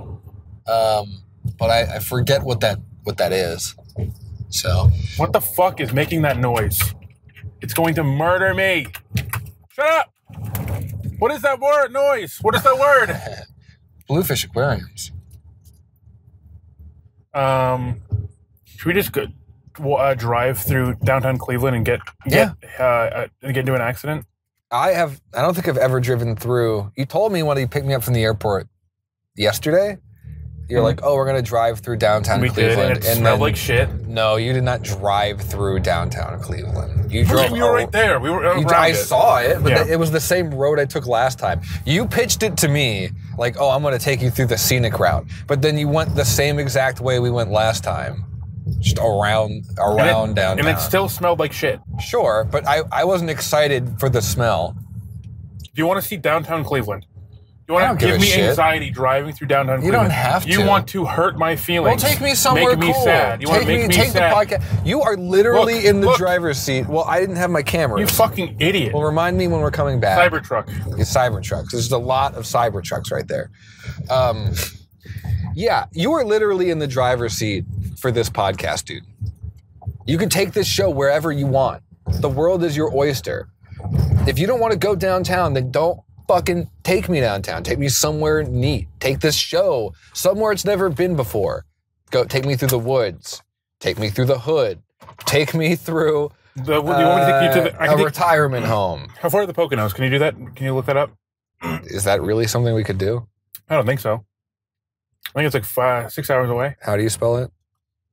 Speaker 2: Um, but I, I forget what that what that is. So
Speaker 1: What the fuck is making that noise? It's going to murder me. Shut up. What is that word noise? What is that word?
Speaker 2: bluefish aquariums.
Speaker 1: Um, should we just go, uh, drive through downtown Cleveland and get get uh, uh, and get into an accident?
Speaker 2: I have. I don't think I've ever driven through. You told me when you picked me up from the airport yesterday. You're
Speaker 1: Mhm.
Speaker 2: like, oh, we're gonna drive through downtown
Speaker 1: we did,
Speaker 2: Cleveland,
Speaker 1: and it smelled like shit.
Speaker 2: no, you did not drive through downtown Cleveland. You drove.
Speaker 1: We were right there. We were
Speaker 2: You, I
Speaker 1: it.
Speaker 2: saw it, but
Speaker 1: Yeah.
Speaker 2: it was the same road I took last time. You pitched it to me like, "Oh, I'm going to take you through the scenic route," but then you went the same exact way we went last time, just around
Speaker 1: And it-
Speaker 2: around downtown.
Speaker 1: and it still smelled like shit.
Speaker 2: sure, but I, I wasn't excited for the smell.
Speaker 1: Do you want to see downtown Cleveland? You want to
Speaker 2: give
Speaker 1: give me
Speaker 2: shit.
Speaker 1: anxiety driving through downtown
Speaker 2: You
Speaker 1: Cleveland?
Speaker 2: don't have
Speaker 1: You want to hurt my feelings.
Speaker 2: Well, take me somewhere
Speaker 1: Make me
Speaker 2: cool.
Speaker 1: sad. You want to make me,
Speaker 2: take
Speaker 1: sad.
Speaker 2: the podcast. You are literally
Speaker 1: Look,
Speaker 2: in the
Speaker 1: look.
Speaker 2: driver's seat. Well, I didn't have my camera.
Speaker 1: You fucking idiot.
Speaker 2: well, remind me when we're coming back.
Speaker 1: Cybertruck.
Speaker 2: It's Cybertrucks. There's a lot of Cybertrucks right there. Um, yeah, you are literally in the driver's seat for this podcast, dude. You can take this show wherever you want. The world is your oyster. If you don't want to go downtown, then don't fucking take me downtown. Take me somewhere neat. Take this show somewhere it's never been before. Go take me through the woods. Take me through the hood. Take me through
Speaker 1: The, you want me to take you to the?
Speaker 2: uh, a retirement home.
Speaker 1: how far are the Poconos? Can you do that? Can you look that up?
Speaker 2: Is that really something we could do?
Speaker 1: I don't think so. I think it's like five, six hours away.
Speaker 2: How do you spell it?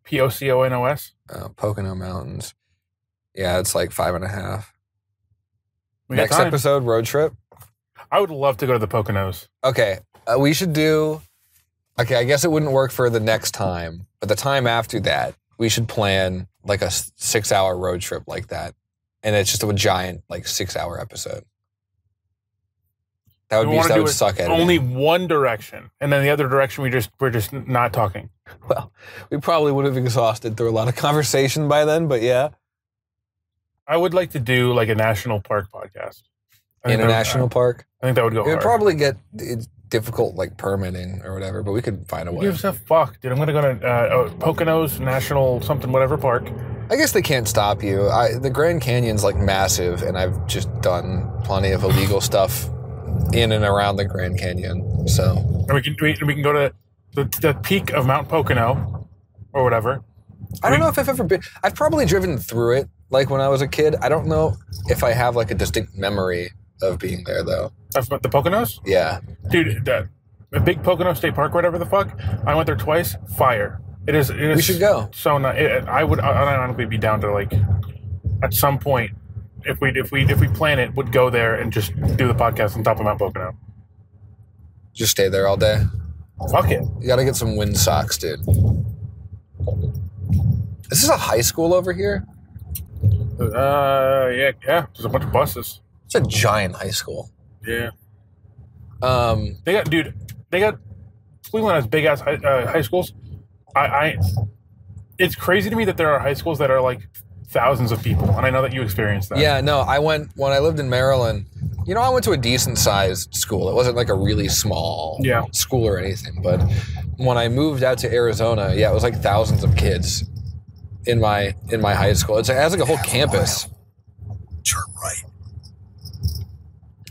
Speaker 1: P O C O N O S.
Speaker 2: Uh, Pocono Mountains. Yeah, it's like five and a half.
Speaker 1: We got
Speaker 2: Next
Speaker 1: time.
Speaker 2: episode, road trip.
Speaker 1: I would love to go to the Poconos.
Speaker 2: Okay, uh, we should do. Okay, I guess it wouldn't work for the next time, but the time after that, we should plan like a six-hour road trip like that, and it's just a giant like six-hour episode. That would
Speaker 1: We
Speaker 2: be that would suck editing.
Speaker 1: Only one direction, and then the other direction we just we're just not talking.
Speaker 2: well, we probably would have exhausted through a lot of conversation by then, but yeah,
Speaker 1: I would like to do like a national park podcast. I think that-
Speaker 2: international park.
Speaker 1: I think that would go.
Speaker 2: It would probably get it's difficult like permitting or whatever, but we could find a way.
Speaker 1: gives a fuck, dude? I'm gonna go to uh, uh, Poconos National something whatever park.
Speaker 2: I guess they can't stop you. I, the Grand Canyon's like massive, and I've just done plenty of illegal stuff in and around the Grand Canyon. So
Speaker 1: And we can we, we can go to the, the peak of Mount Pocono or whatever.
Speaker 2: I don't know if I've ever been. I've probably driven through it, like when I was a kid. I don't know if I have like a distinct memory of being there, though.
Speaker 1: What the Poconos,
Speaker 2: Yeah,
Speaker 1: dude. The, the big Pocono State Park, whatever the fuck. I went there twice. Fire. It is. It is
Speaker 2: we should go.
Speaker 1: So nice. It, I would honestly be down to like at some point if we if we if we plan it, would go there and just do the podcast on top of Mount Pocono.
Speaker 2: Just stay there all day.
Speaker 1: Fuck it.
Speaker 2: You got to get some wind socks, dude. Is this a high school over here.
Speaker 1: Uh, yeah, yeah. There's a bunch of buses.
Speaker 2: It's a giant high school.
Speaker 1: Yeah.
Speaker 2: Um,
Speaker 1: They got, dude. They got Cleveland has big ass high, uh, high schools. I, I, it's crazy to me that there are high schools that are like thousands of people, and I know that you experienced that.
Speaker 2: Yeah, no, I went when I lived in Maryland. You know, I went to a decent sized school. It wasn't like a really small
Speaker 1: Yeah.
Speaker 2: school or anything. But when I moved out to Arizona, yeah, it was like thousands of kids in my in my high school. It's, it has like a whole campus,
Speaker 3: Turn right.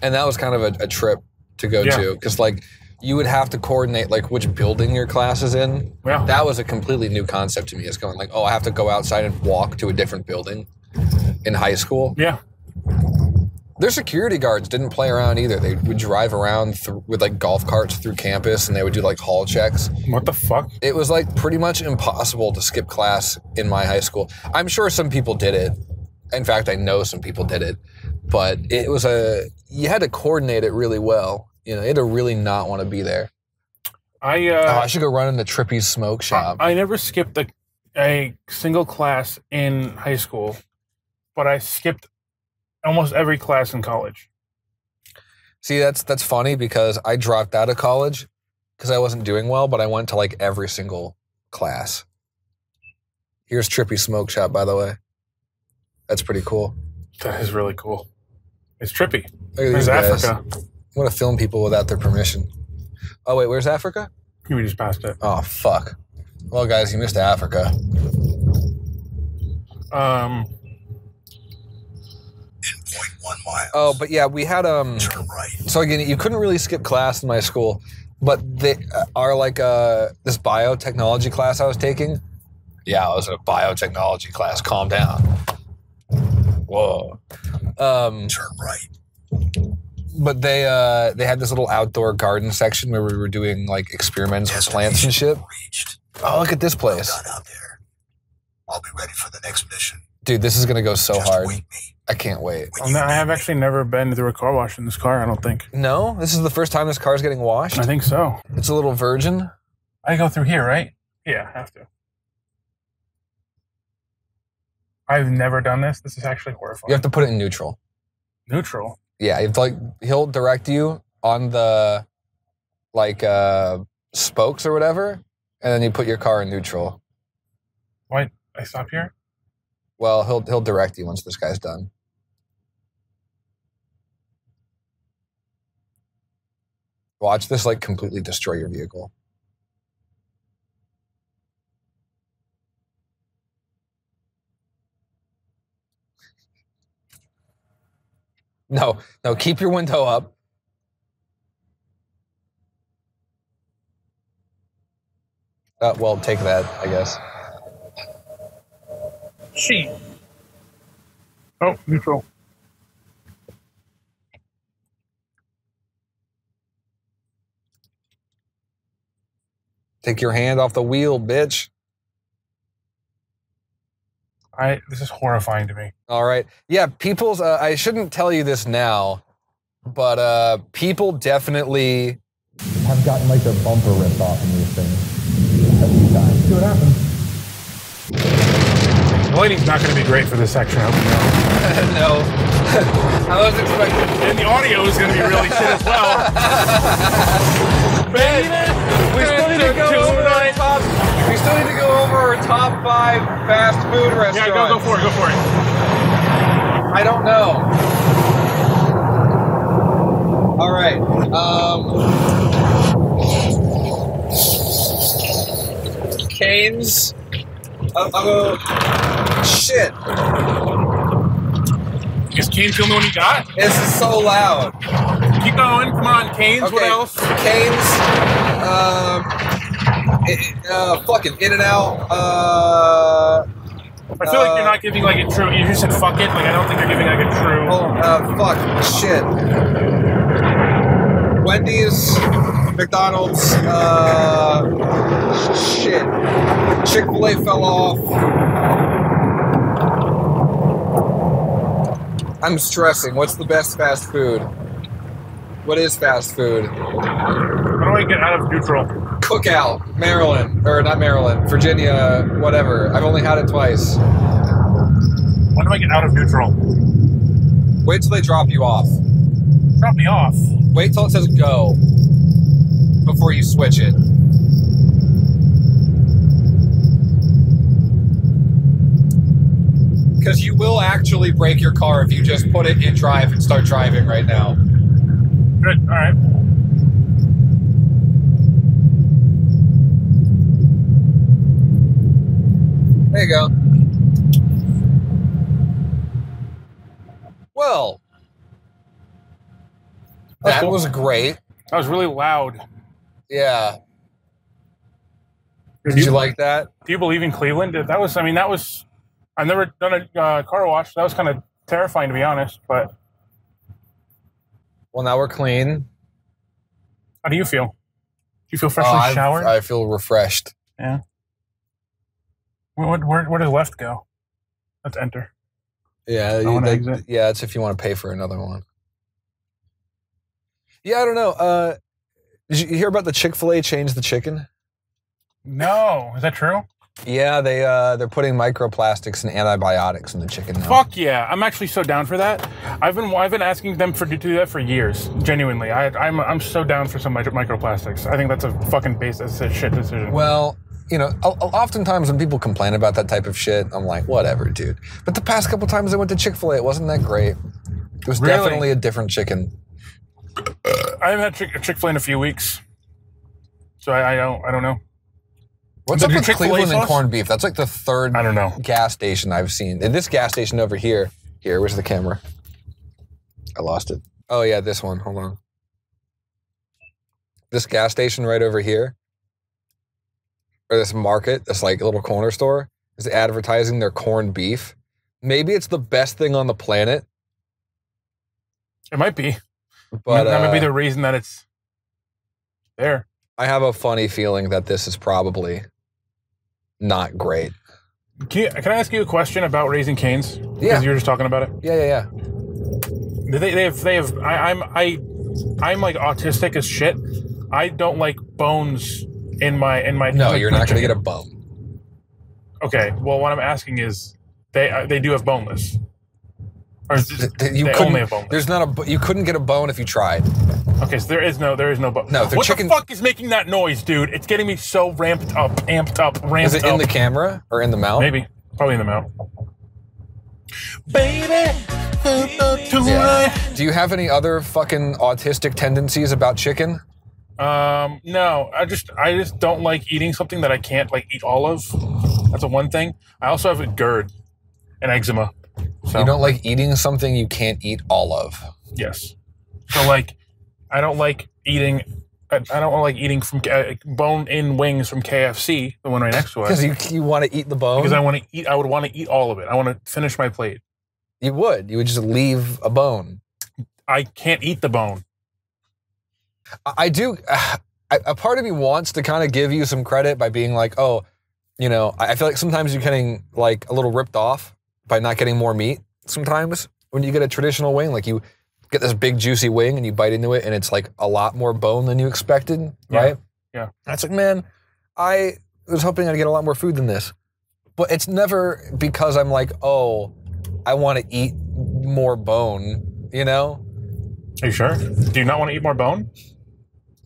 Speaker 2: and that was kind of a, a trip to go
Speaker 1: Yeah.
Speaker 2: to because like you would have to coordinate like which building your class is in.
Speaker 1: Yeah.
Speaker 2: That was a completely new concept to me. It's going like, oh, I have to go outside and walk to a different building in high school.
Speaker 1: Yeah.
Speaker 2: Their security guards didn't play around either. They would drive around th- with like golf carts through campus and they would do like hall checks.
Speaker 1: What the fuck?
Speaker 2: It was like pretty much impossible to skip class in my high school. I'm sure some people did it. In fact, I know some people did it, but it was a you had to coordinate it really well. You know, you had to really not want to be there.
Speaker 1: I
Speaker 2: oh,
Speaker 1: uh,
Speaker 2: I should go run in the Trippy's smoke shop.
Speaker 1: I, I never skipped a, a single class in high school, but I skipped almost every class in college.
Speaker 2: See, that's that's funny because I dropped out of college because I wasn't doing well, but I went to like every single class. Here's Trippy Smoke Shop, by the way. That's pretty cool.
Speaker 1: That is really cool. It's trippy.
Speaker 2: Look at
Speaker 1: There's. Africa.
Speaker 2: I want to film people without their permission. Oh wait, where's Africa?
Speaker 1: We just passed it.
Speaker 2: Oh fuck. Well, guys, you missed Africa.
Speaker 1: Um,
Speaker 3: In point one miles.
Speaker 2: Oh, but yeah, we had um.
Speaker 3: Turn right.
Speaker 2: So again, you couldn't really skip class in my school, but they uh, are like uh this biotechnology class I was taking. Yeah, I was in a biotechnology class. Calm down. Whoa. Um,
Speaker 3: Turn right.
Speaker 2: But they uh they had this little outdoor garden section where we were doing like experiments with plants and shit.
Speaker 3: Reached.
Speaker 2: Oh, look at this place,
Speaker 3: Done out there. I'll be ready for the next mission.
Speaker 2: dude. This is gonna go so
Speaker 3: Just
Speaker 2: hard.
Speaker 3: me.
Speaker 2: I can't wait.
Speaker 3: When
Speaker 1: I'm
Speaker 3: you
Speaker 1: not- I have
Speaker 3: me.
Speaker 1: actually never been through a car wash in this car. I don't think.
Speaker 2: No, this is the first time this car's getting washed.
Speaker 1: I think so.
Speaker 2: It's a little virgin.
Speaker 1: I go through here, right? Yeah, I have to. I've never done this. This is actually horrifying.
Speaker 2: You have to put it in neutral.
Speaker 1: Neutral.
Speaker 2: Yeah, to, like he'll direct you on the like uh spokes or whatever, and then you put your car in neutral.
Speaker 1: Why? I stop here.
Speaker 2: Well, he'll he'll direct you once this guy's done. Watch this like completely destroy your vehicle. No, no, keep your window up. Uh, well, take that, I guess.
Speaker 1: She. Oh, neutral.
Speaker 2: Take your hand off the wheel, bitch.
Speaker 1: I. This is horrifying to me.
Speaker 2: All right. Yeah, people's. Uh, I shouldn't tell you this now, but uh, people definitely
Speaker 7: have gotten like their bumper ripped off in these things a few times. See what happens.
Speaker 1: The lighting's not going to be great for this section. I hope you know.
Speaker 2: no. I was expecting.
Speaker 1: And the audio is going to be really shit as well.
Speaker 2: We still need to go over top. We still need to go over our top five fast food restaurants.
Speaker 1: Yeah, go, go for it. Go for it.
Speaker 2: I don't know. All right. Um, Canes. Uh, uh, shit.
Speaker 1: Is Cane's the only one you got?
Speaker 2: This is so loud.
Speaker 1: Keep going. Come on, Canes. What else?
Speaker 2: Canes. Um, uh, fucking In and Out. Uh,
Speaker 1: I feel like you're not giving like a true. You just said fuck it. Like I don't think you're giving like a true.
Speaker 2: oh, uh, fuck, shit. Wendy's, McDonald's, uh, shit. Chick Fil A fell off. I'm stressing. What's the best fast food? What is fast food?
Speaker 1: How do I get out of neutral?
Speaker 2: Cookout, Maryland, or not Maryland, Virginia, whatever. I've only had it twice.
Speaker 1: When do I get out of neutral?
Speaker 2: Wait till they drop you off.
Speaker 1: Drop me off.
Speaker 2: Wait till it says go before you switch it. Because you will actually break your car if you just put it in drive and start driving right now.
Speaker 1: Good. All right.
Speaker 2: There you go. Well, that
Speaker 1: cool.
Speaker 2: was great.
Speaker 1: That was really loud.
Speaker 2: Yeah.
Speaker 1: Did
Speaker 2: Did you like that?
Speaker 1: Do you believe in Cleveland? That was. I mean, that was. I've never done a uh, car wash. That was kind of terrifying to be honest. But
Speaker 2: Well, now we're clean.
Speaker 1: how do you feel? Do you feel freshly
Speaker 2: Oh, I've-
Speaker 1: showered?
Speaker 2: I feel refreshed.
Speaker 1: yeah. Where, where, where, where does left go? Let's enter.
Speaker 2: Yeah, you- yeah, it's if you want to pay for another one. Yeah, I don't know. Uh, did you hear about the Chick Fil A change the chicken?
Speaker 1: No, is that true?
Speaker 2: Yeah, they uh, they're putting microplastics and antibiotics in the chicken now.
Speaker 1: Fuck yeah! I'm actually so down for that. I've been I've been asking them for to do that for years. Genuinely, I, I'm I'm so down for some microplastics. I think that's a fucking base that's a shit decision.
Speaker 2: Well, you know, oftentimes when people complain about that type of shit, I'm like, whatever, dude. But the past couple times I went to Chick Fil A, it wasn't that great. It was
Speaker 1: Really?
Speaker 2: definitely a different chicken.
Speaker 1: I haven't had Chick- Fil A in a few weeks, so I, I don't I don't know.
Speaker 2: What's
Speaker 1: But
Speaker 2: up with
Speaker 1: Chick-fil-A
Speaker 2: Cleveland and
Speaker 1: sauce?
Speaker 2: corned beef? That's like the third
Speaker 1: I don't know.
Speaker 2: gas station I've seen. And this gas station over here, here, where's the camera? I lost it. Oh yeah, this one. Hold on. This gas station right over here, or this market, this like little corner store, is advertising their corned beef. Maybe it's the best thing on the planet,
Speaker 1: It might be,
Speaker 2: but
Speaker 1: that might be
Speaker 2: uh,
Speaker 1: the reason that it's there.
Speaker 2: I have a funny feeling that this is probably not great.
Speaker 1: Can, you, can I ask you a question about raising canes?
Speaker 2: Yeah.
Speaker 1: Because you were just talking about it.
Speaker 2: Yeah, yeah, yeah.
Speaker 1: They, they have they have I, I'm I I'm like autistic as shit. I don't like bones in my in my.
Speaker 2: No, you're not going to get a bone.
Speaker 1: Okay, well, what I'm asking is they uh, they do have boneless, or is
Speaker 2: Th-
Speaker 1: this,
Speaker 2: You couldn't.
Speaker 1: only have boneless.
Speaker 2: There's not a. You couldn't get a bone if you tried.
Speaker 1: Okay, so there is no there is no bone.
Speaker 2: No, the
Speaker 1: what
Speaker 2: chicken-
Speaker 1: the fuck is making that noise, dude? It's getting me so ramped up, amped up, ramped up.
Speaker 2: Is it
Speaker 1: up.
Speaker 2: in the camera or in the mouth?
Speaker 1: Maybe, probably in the mouth. Baby,
Speaker 2: Yeah. Do you have any other fucking autistic tendencies about chicken?
Speaker 1: Um, no, I just I just don't like eating something that I can't like eat all of. That's a one thing. I also have a GERD and eczema. So
Speaker 2: You don't like eating something you can't eat all of.
Speaker 1: Yes. So like, I don't like eating. I I don't like eating from uh, bone-in wings from KFC, the one right next to us,
Speaker 2: Because you, you want to eat the bone?
Speaker 1: because I want to eat. I would want to eat all of it. I want to finish my plate.
Speaker 2: you would. You would just leave a bone.
Speaker 1: I can't eat the bone.
Speaker 2: I, do. a part of me wants to kind of give you some credit by being like, oh, you know, I I feel like sometimes you're getting like a little ripped off by not getting more meat. Sometimes when you get a traditional wing, like you get this big juicy wing and you bite into it and it's like a lot more bone than you expected,
Speaker 1: Yeah.
Speaker 2: right?
Speaker 1: Yeah.
Speaker 2: That's like, man, I was hoping I'd get a lot more food than this. But it's never because I'm like, oh, I want to eat more bone, you know?
Speaker 1: Are you sure? Do you not want to eat more bone?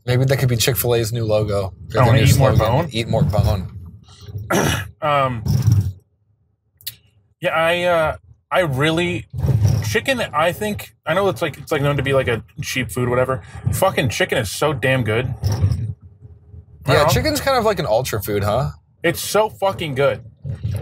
Speaker 2: Maybe that could be Chick Fil A's new logo. Their
Speaker 1: I wanna
Speaker 2: new
Speaker 1: eat more bone?
Speaker 2: Eat more bone.
Speaker 1: Um. Yeah, I uh, I really chicken. I think I know it's like it's like known to be like a cheap food, whatever. Fucking chicken is so damn good.
Speaker 2: Yeah, chicken's kind of like an ultra food, huh?
Speaker 1: It's so fucking good.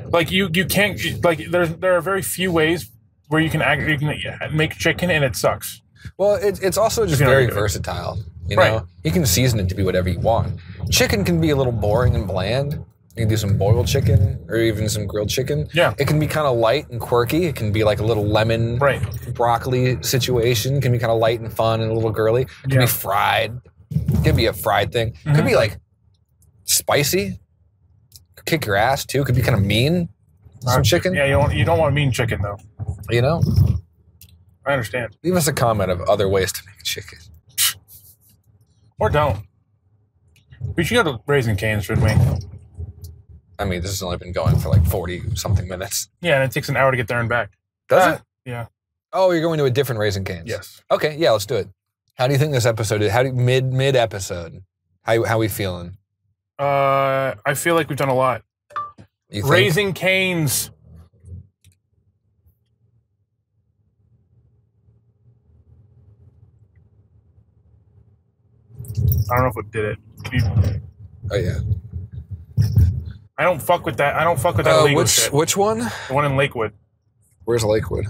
Speaker 1: Like you, you can't like. There's there are very few ways where you can act, you can make chicken and it sucks.
Speaker 2: Well, it, it's also just very
Speaker 1: versatile. it.
Speaker 2: You
Speaker 1: Right.
Speaker 2: know, you can season it to be whatever you want. Chicken can be a little boring and bland. You can do some boiled chicken or even some grilled chicken.
Speaker 1: Yeah.
Speaker 2: It can be kind of light and quirky. It can be like a little lemon
Speaker 1: Right.
Speaker 2: broccoli situation. It can be kind of light and fun and a little girly. It can
Speaker 1: Yeah.
Speaker 2: be fried. It could be a fried thing. It Could be mm-hmm. like spicy. Could kick your ass too. Could be kind of mean. Some chicken.
Speaker 1: Yeah, you don't you don't want mean chicken though.
Speaker 2: You know.
Speaker 1: I understand.
Speaker 2: Leave us a comment of other ways to make chicken.
Speaker 1: Or don't. We should go to Raising Canes, shouldn't we?
Speaker 2: I mean, this has only been going for like 40 something minutes.
Speaker 1: Yeah, and it takes an hour to get there and back.
Speaker 2: Does
Speaker 1: Ah,
Speaker 2: it?
Speaker 1: Yeah.
Speaker 2: Oh, you're going to a different Raising Canes.
Speaker 1: Yes.
Speaker 2: Okay, yeah, let's do it. How do you think this episode is? How do you, mid mid episode? How how we feeling?
Speaker 1: Uh, I feel like we've done a lot.
Speaker 2: You think?
Speaker 1: Raising Canes. I don't know if it did it. You-
Speaker 2: Oh yeah.
Speaker 1: I don't fuck with that. I don't fuck with that
Speaker 2: Uh, which
Speaker 1: shit.
Speaker 2: which one?
Speaker 1: The one in Lakewood.
Speaker 2: Where's Lakewood?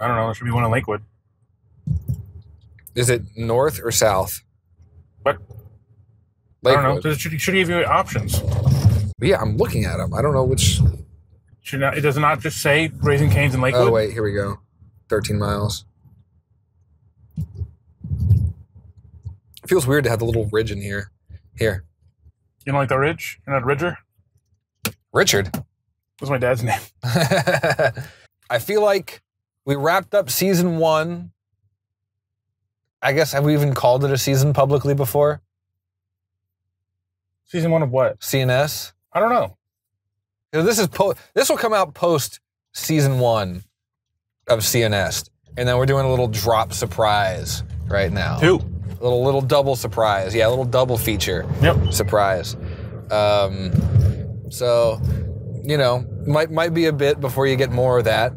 Speaker 1: I don't know. There should be one in Lakewood.
Speaker 2: Is it north or south?
Speaker 1: What? I don't know.
Speaker 2: Lakewood.
Speaker 1: It should, should give you options.
Speaker 2: Yeah, I'm looking at them. I don't know which.
Speaker 1: Should not, it does not just say Raising Canes in Lakewood.
Speaker 2: Oh wait, here we go. 13 miles. It feels weird to have the little ridge in here. Here,
Speaker 1: You don't like the Ridge? You're not Ridger?
Speaker 2: Richard.
Speaker 1: That's my dad's name.
Speaker 2: I feel like we wrapped up season one. I guess have we even called it a season publicly before?
Speaker 1: Season one of what?
Speaker 2: CNS.
Speaker 1: I don't know,
Speaker 2: This is po- this will come out post season one of CNS, and then we're doing a little drop surprise right now.
Speaker 1: Two.
Speaker 2: Little little double surprise. Yeah, a little double feature
Speaker 1: Yep.
Speaker 2: surprise. Um, so, you know, might might be a bit before you get more of that,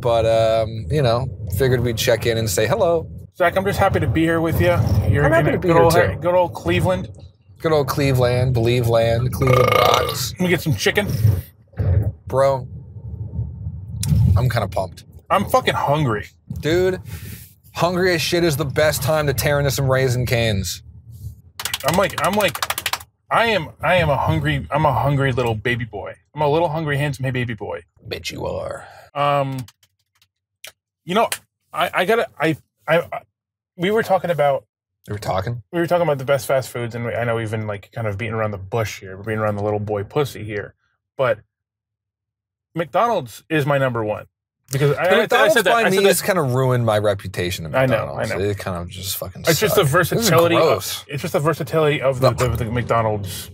Speaker 2: but um, you know, figured we'd check in and say hello.
Speaker 1: Zach, I'm just happy to be here with you. You're
Speaker 2: I'm happy to be
Speaker 1: good
Speaker 2: here
Speaker 1: old,
Speaker 2: too.
Speaker 1: Good old Cleveland.
Speaker 2: Good old Cleveland, Believe Land, Cleveland rocks,
Speaker 1: Let me get some chicken.
Speaker 2: bro. I'm kind of pumped,
Speaker 1: I'm fucking hungry.
Speaker 2: dude. Hungry as shit is the best time to tear into some raising canes.
Speaker 1: I'm like, I'm like, I am, I am a hungry, I'm a hungry little baby boy. I'm a little hungry, handsome baby boy.
Speaker 2: Bet you are.
Speaker 1: Um, you know, I, I gotta, I, I, I, we were talking about,
Speaker 2: We were talking.
Speaker 1: we were talking about the best fast foods, and we, I know we've been like kind of beating around the bush here, we're beating around the little boy pussy here, but McDonald's is my number one because I,
Speaker 2: The
Speaker 1: I, I said that.
Speaker 2: by
Speaker 1: I
Speaker 2: me
Speaker 1: said
Speaker 2: has kind of ruined my reputation at
Speaker 1: I know,
Speaker 2: McDonald's.
Speaker 1: I know.
Speaker 2: It kind of just fucking.
Speaker 1: it's just the
Speaker 2: sucks. This is
Speaker 1: versatility. Of, it's just the versatility of the, the, the McDonald's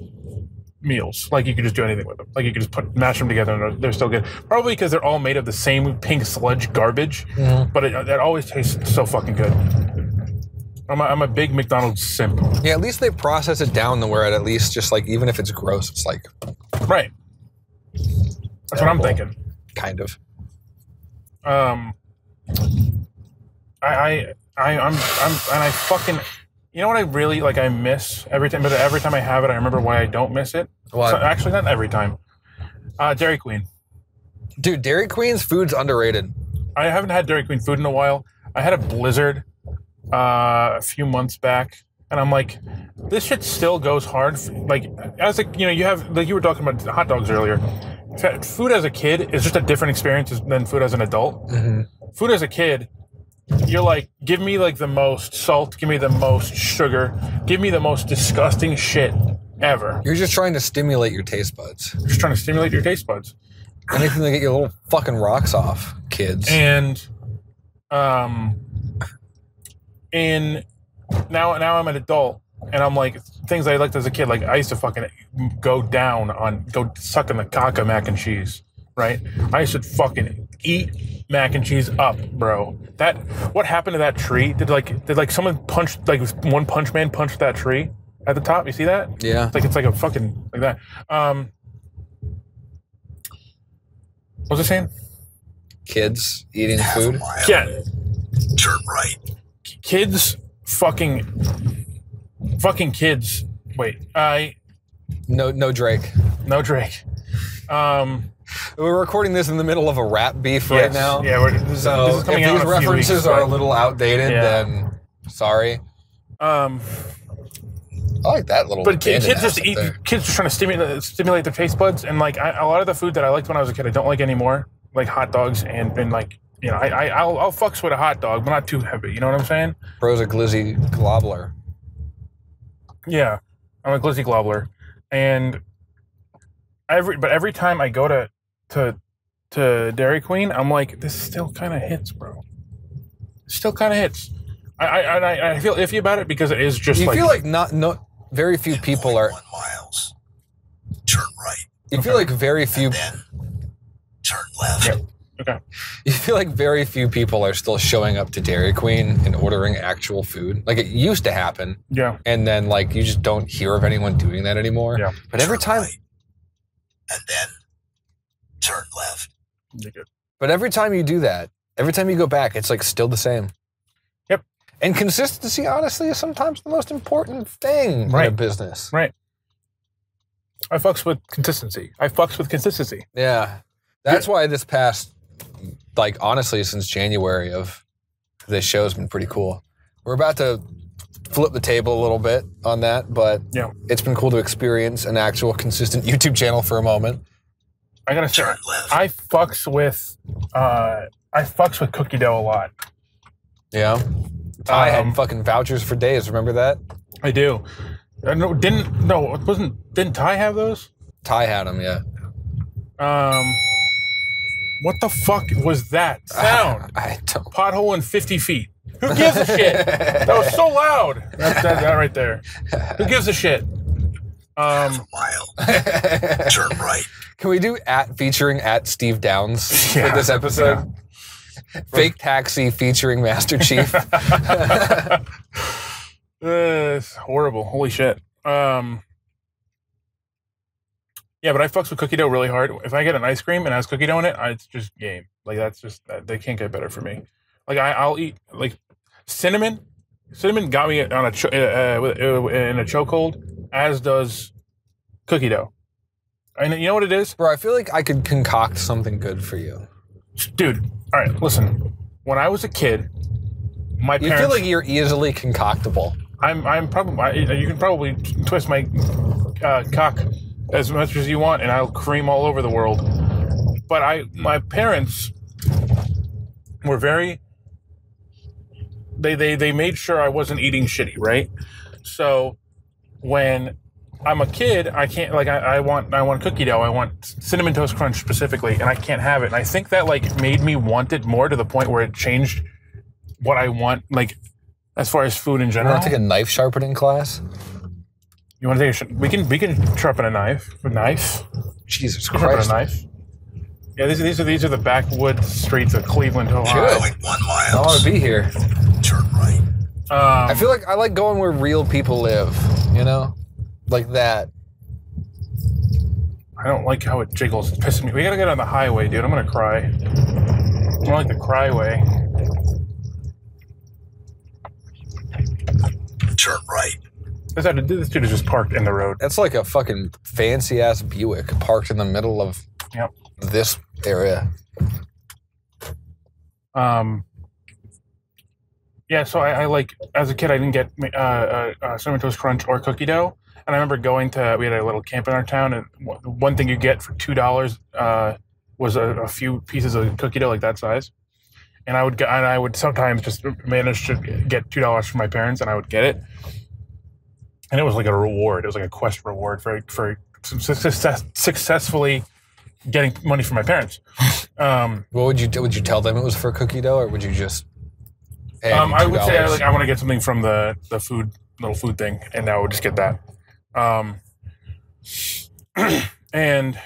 Speaker 1: meals. Like you could just do anything with them. Like you could just put mash them together and they're, they're still good. Probably because they're all made of the same pink sludge garbage,
Speaker 2: Mhm.
Speaker 1: but it, it always tastes so fucking good. I'm a, I'm a big McDonald's simp.
Speaker 2: Yeah, at least they process it down to where it at least just like even if it's gross, it's like
Speaker 1: Right. That's what I'm thinking.
Speaker 2: kind of.
Speaker 1: Um, I, I, I, I'm, I'm, and I fucking, you know what I really like? I miss every time, but every time I have it, I remember why I don't miss it.
Speaker 2: What?
Speaker 1: So, actually, not every time. Uh, Dairy Queen.
Speaker 2: Dude, Dairy Queen's food's underrated.
Speaker 1: I haven't had Dairy Queen food in a while. I had a blizzard uh, a few months back, and I'm like, this shit still goes hard. Like as like you know, you have like you were talking about hot dogs earlier. Food as a kid is just a different experience than food as an adult. Food as a kid, you're like, give me like the most salt, give me the most sugar, give me the most disgusting shit ever.
Speaker 2: You're just trying to stimulate your taste buds.
Speaker 1: You're Just trying to stimulate your taste buds.
Speaker 2: Anything to get your little fucking rocks off, kids.
Speaker 1: and um in now now I'm an adult and I'm like things I liked as a kid like I used to fucking go down on go suck in the cock of mac and cheese right I used to fucking eat mac and cheese up bro that what happened to that tree did like did like someone punch like one punch man punched that tree at the top you see that
Speaker 2: yeah.
Speaker 1: it's like it's like a fucking like that um what was I saying
Speaker 2: Kids eating food.
Speaker 3: mile.
Speaker 1: yeah
Speaker 3: Turn right.
Speaker 1: kids fucking fucking kids wait i
Speaker 2: No, no Drake.
Speaker 1: no drake um
Speaker 2: We're recording this in the middle of a rap beef right
Speaker 1: yes.
Speaker 2: now.
Speaker 1: yeah we're, this,
Speaker 2: So
Speaker 1: this is
Speaker 2: if
Speaker 1: out
Speaker 2: these
Speaker 1: in a few
Speaker 2: references
Speaker 1: weeks,
Speaker 2: are a little outdated,
Speaker 1: Yeah.
Speaker 2: then sorry.
Speaker 1: um
Speaker 2: I like that little.
Speaker 1: but
Speaker 2: abandoned
Speaker 1: kids just
Speaker 2: house up
Speaker 1: eat
Speaker 2: there.
Speaker 1: kids just trying to stimulate stimulate their taste buds and like I, a lot of the food that i liked when i was a kid i don't like anymore like hot dogs and and like you know i, I I'll, I'll fucks with a hot dog but not too heavy you know what i'm saying
Speaker 2: Bro's a glizzy globler.
Speaker 1: Yeah, I'm a glizzy globler, and every but every time I go to to to Dairy Queen, I'm like, this still kind of hits, bro. Still kind of hits. I I, I I feel iffy about it because it is just
Speaker 2: You
Speaker 1: like,
Speaker 2: feel like not no very few people are.
Speaker 3: 1.1 miles. Turn right.
Speaker 2: You feel like very few.
Speaker 3: Then turn left.
Speaker 1: Yep. Okay.
Speaker 2: You feel like very few people are still showing up to Dairy Queen and ordering actual food. Like it used to happen,
Speaker 1: Yeah,
Speaker 2: and then like you just don't hear of anyone doing that anymore.
Speaker 1: Yeah.
Speaker 2: But every
Speaker 3: Turn
Speaker 2: time,
Speaker 3: right. And then turn left.
Speaker 1: Good.
Speaker 2: but every time you do that, every time you go back, it's like still the same.
Speaker 1: Yep.
Speaker 2: And consistency, honestly, is sometimes the most important thing in a
Speaker 1: Right.
Speaker 2: business.
Speaker 1: Right. I fucks with consistency. I fucks with consistency.
Speaker 2: Yeah. That's why this past, like, honestly, since January of this show's been pretty cool. We're about to flip the table a little bit on that, but
Speaker 1: Yeah.
Speaker 2: it's been cool to experience an actual consistent YouTube channel for a moment.
Speaker 1: I gotta say, I fucks with uh I fucks with cookie dough a lot.
Speaker 2: Yeah. I
Speaker 1: Um,
Speaker 2: had fucking vouchers for days. Remember that?
Speaker 1: I do. I no, didn't no, it wasn't didn't Ty have those?
Speaker 2: Ty had them, yeah.
Speaker 1: Um, what the fuck was that sound?
Speaker 2: I don't.
Speaker 1: Pothole in 50 feet. Who gives a shit? That was so loud. That, that, that right there. Who gives a shit?
Speaker 3: Half
Speaker 1: Um,
Speaker 3: a mile. turn right.
Speaker 2: Can we do at featuring at Steve Downs
Speaker 1: Yeah,
Speaker 2: for this episode? Fake taxi featuring Master Chief.
Speaker 1: uh, it's horrible. Holy shit. Um, yeah, but I fucks with cookie dough really hard. If I get an ice cream and has cookie dough in it, I, it's just game. Like that's just they can't get better for me. Like I, I'll eat like cinnamon. Cinnamon got me on a cho- uh, uh, uh, in a chokehold, as does cookie dough. And you know what it is,
Speaker 2: Bro, I feel like I could concoct something good for you.
Speaker 1: dude. All right, listen. When I was a kid, my
Speaker 2: You
Speaker 1: parents.
Speaker 2: feel like you're easily concoctable.
Speaker 1: I'm I'm probably I, you can probably twist my uh, cock as much as you want, and I'll cream all over the world. But I my parents were very they they they made sure I wasn't eating shitty, right? So when I'm a kid, I can't like I, I want I want cookie dough, I want cinnamon toast crunch specifically, and I can't have it. And I think that like made me want it more to the point where it changed what I want, like as far as food in general.
Speaker 2: You want to take a knife sharpening class?
Speaker 1: You want to take a? Sh- we can we can sharpen a knife. A knife.
Speaker 2: Jesus
Speaker 1: Sharpen a knife. Yeah, these are these are these are the backwoods streets of Cleveland, Ohio.
Speaker 2: Good.
Speaker 3: Going one mile.
Speaker 2: I
Speaker 3: mile.
Speaker 2: want to be here.
Speaker 3: Turn right.
Speaker 1: Um,
Speaker 2: I feel like I like going where real people live, you know? Like that.
Speaker 1: I don't like how it jiggles. It's pissing me. We gotta get on the highway, dude. I'm gonna cry. I don't like the cry way.
Speaker 3: Turn right.
Speaker 1: This, this dude is just parked in the road.
Speaker 2: That's like a fucking fancy ass Buick parked in the middle of
Speaker 1: Yep.
Speaker 2: this area.
Speaker 1: Um, Yeah, so I, I like as a kid I didn't get uh, uh, uh, cinnamon toast crunch or cookie dough, and I remember going to we had a little camp in our town, and one- one thing you get for two dollars uh, was a, a few pieces of cookie dough like that size, and I would go, and I would sometimes just manage to get two dollars from my parents, and I would get it, and it was like a reward. It was like a quest reward for for success, successfully getting money from my parents. Um,
Speaker 2: What would you do? Would you tell them it was for cookie dough, or would you just?
Speaker 1: Um, I would say
Speaker 2: $2?
Speaker 1: like I want to get something from the the food little food thing, and I would just get that. Um, and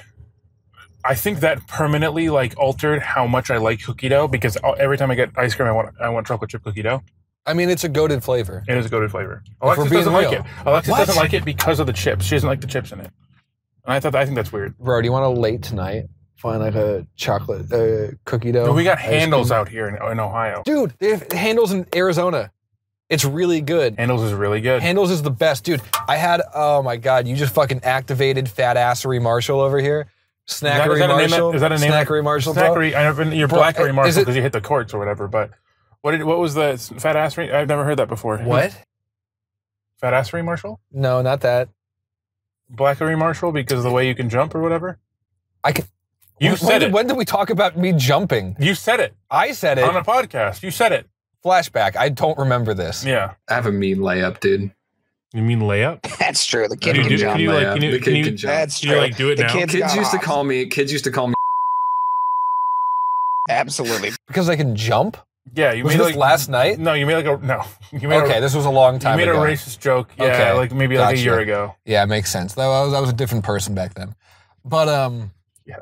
Speaker 1: I think that permanently like altered how much I like cookie dough because every time I get ice cream, I want I want chocolate chip cookie dough.
Speaker 2: I mean, it's a goated flavor.
Speaker 1: It is a goated flavor. Alexis
Speaker 2: being
Speaker 1: doesn't like
Speaker 2: real.
Speaker 1: it. Alexis
Speaker 2: What?
Speaker 1: doesn't like it because of the chips. She doesn't like the chips in it. And I thought I think that's weird.
Speaker 2: Bro, do you want to late tonight find like a chocolate uh, cookie dough?
Speaker 1: we got
Speaker 2: ice
Speaker 1: Handel's
Speaker 2: cream?
Speaker 1: out here in, in Ohio.
Speaker 2: dude. They have Handel's in Arizona. It's really good.
Speaker 1: Handel's is really good.
Speaker 2: Handel's is the best, dude. I had oh my god, you just fucking activated fat assery Marshall over here. Snackery
Speaker 1: is that a name?
Speaker 2: Marshall.
Speaker 1: Is that a name?
Speaker 2: Snackery Marshall. bro.
Speaker 1: Snackery. I never. You're
Speaker 2: Bro,
Speaker 1: Blackberry
Speaker 2: is
Speaker 1: Marshall
Speaker 2: it-
Speaker 1: because you hit the courts or whatever. But what did what was the fat ass? assery? I've never heard that before.
Speaker 2: What?
Speaker 1: Fat ass assery Marshall?
Speaker 2: No, not that.
Speaker 1: Blackberry Marshall because of the way you can jump or whatever.
Speaker 2: I can.
Speaker 1: You
Speaker 2: when,
Speaker 1: said
Speaker 2: when
Speaker 1: it.
Speaker 2: Did, when did we talk about me jumping?
Speaker 1: You said it
Speaker 2: I said it.
Speaker 1: on a podcast. You said it.
Speaker 2: Flashback. I don't remember this.
Speaker 1: Yeah.
Speaker 8: I have a mean layup, dude.
Speaker 1: You mean layup?
Speaker 9: That's true. The kid
Speaker 1: Can do-
Speaker 9: jump.
Speaker 1: can you, like, can you-
Speaker 8: the
Speaker 1: can
Speaker 8: kid
Speaker 1: you-
Speaker 8: can jump.
Speaker 9: That's
Speaker 1: Can you
Speaker 9: true.
Speaker 1: like do it
Speaker 9: the
Speaker 1: now?
Speaker 9: kids,
Speaker 8: kids
Speaker 9: got
Speaker 8: used to call me. Kids used to call me.
Speaker 9: Absolutely.
Speaker 2: Because I can jump.
Speaker 1: Yeah. You
Speaker 2: Was
Speaker 1: made
Speaker 2: this
Speaker 1: like
Speaker 2: last night?
Speaker 1: No, you made like a no. You made
Speaker 2: Okay,
Speaker 1: A,
Speaker 2: this was a long time.
Speaker 1: you made
Speaker 2: ago.
Speaker 1: a racist joke. Yeah.
Speaker 2: Okay,
Speaker 1: Like maybe like a year ago.
Speaker 2: Yeah, it makes sense. That was, that was a different person back then. But um,
Speaker 1: Yeah.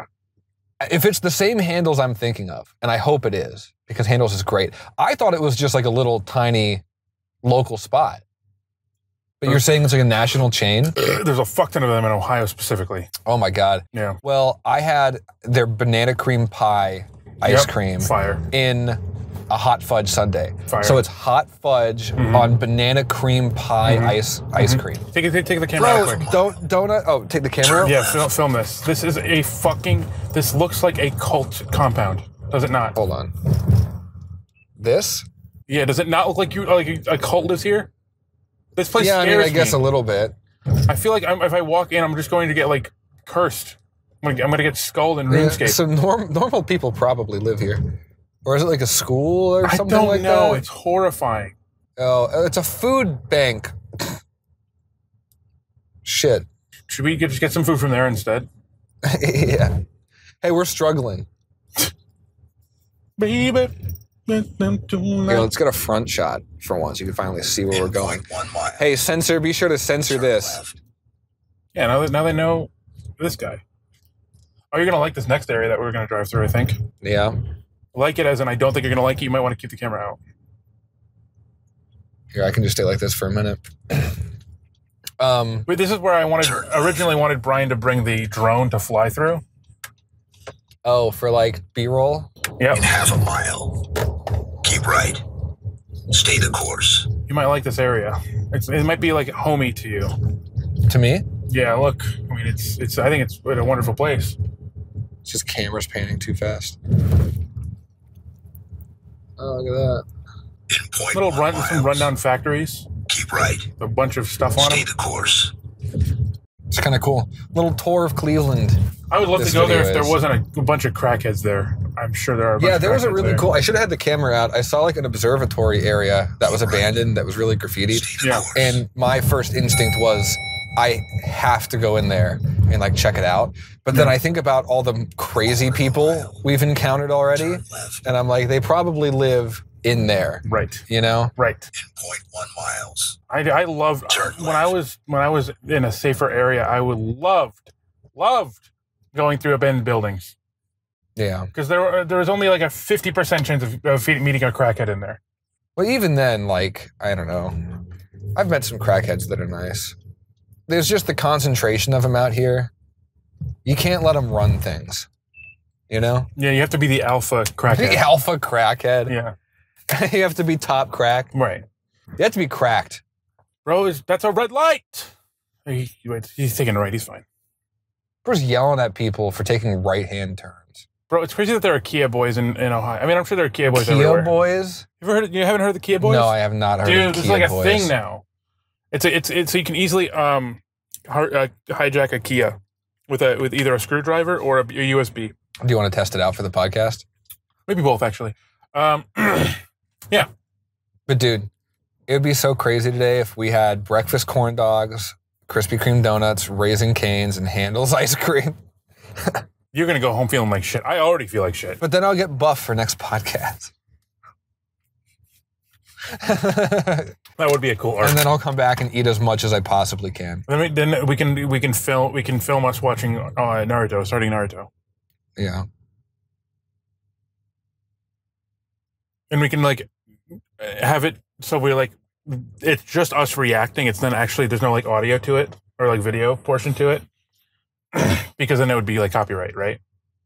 Speaker 2: If it's the same Handel's I'm thinking of, and I hope it is, because Handel's is great. I thought it was just like a little tiny local spot. But you're saying it's like a national chain?
Speaker 1: There's a fuck ton of them in Ohio specifically.
Speaker 2: Oh my god.
Speaker 1: Yeah.
Speaker 2: Well, I had their banana cream pie ice
Speaker 1: Yep.
Speaker 2: cream
Speaker 1: Fire.
Speaker 2: in a hot fudge sundae.
Speaker 1: Fire.
Speaker 2: So it's hot fudge
Speaker 1: Mhm.
Speaker 2: on banana cream pie
Speaker 1: Mhm.
Speaker 2: ice ice
Speaker 1: Mhm.
Speaker 2: cream.
Speaker 1: Take. Take, take the camera
Speaker 2: Bro,
Speaker 1: quick.
Speaker 2: don't don't I, oh take the camera. out?
Speaker 1: Yeah, film, film this. This is a fucking. This looks like a cult compound. Does it not?
Speaker 2: Hold on. This?
Speaker 1: Yeah. Does it not look like you like a cult lives here? This place
Speaker 2: yeah, I mean, I guess
Speaker 1: me.
Speaker 2: a little bit.
Speaker 1: I feel like I'm, if I walk in, I'm just going to get like cursed. I'm gonna, I'm gonna get skulled in
Speaker 2: Yeah,
Speaker 1: RuneScape.
Speaker 2: so norm, normal people probably live here, or is it like a school or
Speaker 1: I
Speaker 2: something
Speaker 1: don't
Speaker 2: like
Speaker 1: know.
Speaker 2: that?
Speaker 1: It's horrifying.
Speaker 2: oh, uh, it's a food bank. Shit.
Speaker 1: Should we get, just get some food from there instead?
Speaker 2: yeah. Hey, we're struggling.
Speaker 1: Baby.
Speaker 2: Here, let's get a front shot for once. You can finally see where we're going.
Speaker 3: One mile.
Speaker 2: Hey, censor, be sure to censor this.
Speaker 1: Yeah, now, that, now they know this guy. Oh, you're gonna like this next area that we're gonna drive through. I think.
Speaker 2: Yeah.
Speaker 1: Like it as in I don't think you're gonna like it. You might want to keep the camera out.
Speaker 2: Here, I can just stay like this for a minute. Um,
Speaker 1: Wait, this is where I wanted originally wanted Brian to bring the drone to fly through.
Speaker 2: oh, for like B-roll?
Speaker 1: Yep.
Speaker 3: In half a mile. Keep right. Stay the course.
Speaker 1: You might like this area. It's, it might be like homey to you.
Speaker 2: To me?
Speaker 1: Yeah, look. I mean, it's it's. I think it's a wonderful place.
Speaker 2: It's just cameras panning too fast. Oh, look at that.
Speaker 3: In point
Speaker 1: Little run,
Speaker 3: miles.
Speaker 1: some rundown factories.
Speaker 3: Keep right.
Speaker 1: A bunch of stuff on
Speaker 3: Stay
Speaker 1: them.
Speaker 3: the course.
Speaker 2: It's kind of cool. Little tour of Cleveland.
Speaker 1: I would love to go there if
Speaker 2: video
Speaker 1: there
Speaker 2: is-
Speaker 1: wasn't a, a bunch of crackheads there. I'm sure there are. A bunch
Speaker 2: Yeah,
Speaker 1: of
Speaker 2: there was a really
Speaker 1: there.
Speaker 2: cool. I should have had the camera out. I saw like an observatory area that was abandoned that was really graffitied.
Speaker 1: Yeah.
Speaker 2: And my first instinct was, I have to go in there and like check it out. But then I think about all the crazy people we've encountered already, and I'm like, they probably live in there.
Speaker 1: Right.
Speaker 2: You know?
Speaker 1: Right.
Speaker 3: In point one miles.
Speaker 1: I, I loved
Speaker 3: Turn
Speaker 1: when I was when I was in a safer area. I would loved loved going through abandoned buildings
Speaker 2: Yeah.
Speaker 1: because there were, there was only like a fifty percent chance of, of meeting a crackhead in there.
Speaker 2: Well, even then, like, I don't know. I've met some crackheads that are nice. There's just the concentration of them out here. You can't let them run things. You know?
Speaker 1: Yeah, you have to be the alpha crackhead.
Speaker 2: The alpha crackhead.
Speaker 1: Yeah,
Speaker 2: you have to be top crack.
Speaker 1: right.
Speaker 2: You have to be cracked.
Speaker 1: Bro, is that's a red light. He, he's taking a right. He's fine.
Speaker 2: Bro's yelling at people for taking right hand turns.
Speaker 1: Bro, it's crazy that there are Kia boys in, in Ohio. I mean, I'm sure there are Kia boys
Speaker 2: Kia
Speaker 1: everywhere.
Speaker 2: boys?
Speaker 1: You ever heard? You haven't heard of the Kia boys?
Speaker 2: No, I have not heard
Speaker 1: Dude,
Speaker 2: of
Speaker 1: this is
Speaker 2: Kia
Speaker 1: like a
Speaker 2: boys.
Speaker 1: thing now. It's a, it's it's so you can easily um uh, hijack a Kia with a with either a screwdriver or a, a USB.
Speaker 2: Do you want to test it out for the podcast?
Speaker 1: Maybe both actually. Um, yeah.
Speaker 2: But dude, it would be so crazy today if we had breakfast corn dogs, Krispy Kreme donuts, Raising Canes, and Handel's ice cream.
Speaker 1: you're gonna go home feeling like shit. I already feel like shit.
Speaker 2: But then I'll get buff for next podcast.
Speaker 1: That would be a cool art.
Speaker 2: And then I'll come back and eat as much as I possibly can.
Speaker 1: Then we, then we can we can film we can film us watching uh, Naruto, starting Naruto,
Speaker 2: Yeah.
Speaker 1: and we can like have it so we're like it's just us reacting. It's then actually there's no like audio to it or like video portion to it because then it would be like copyright, right?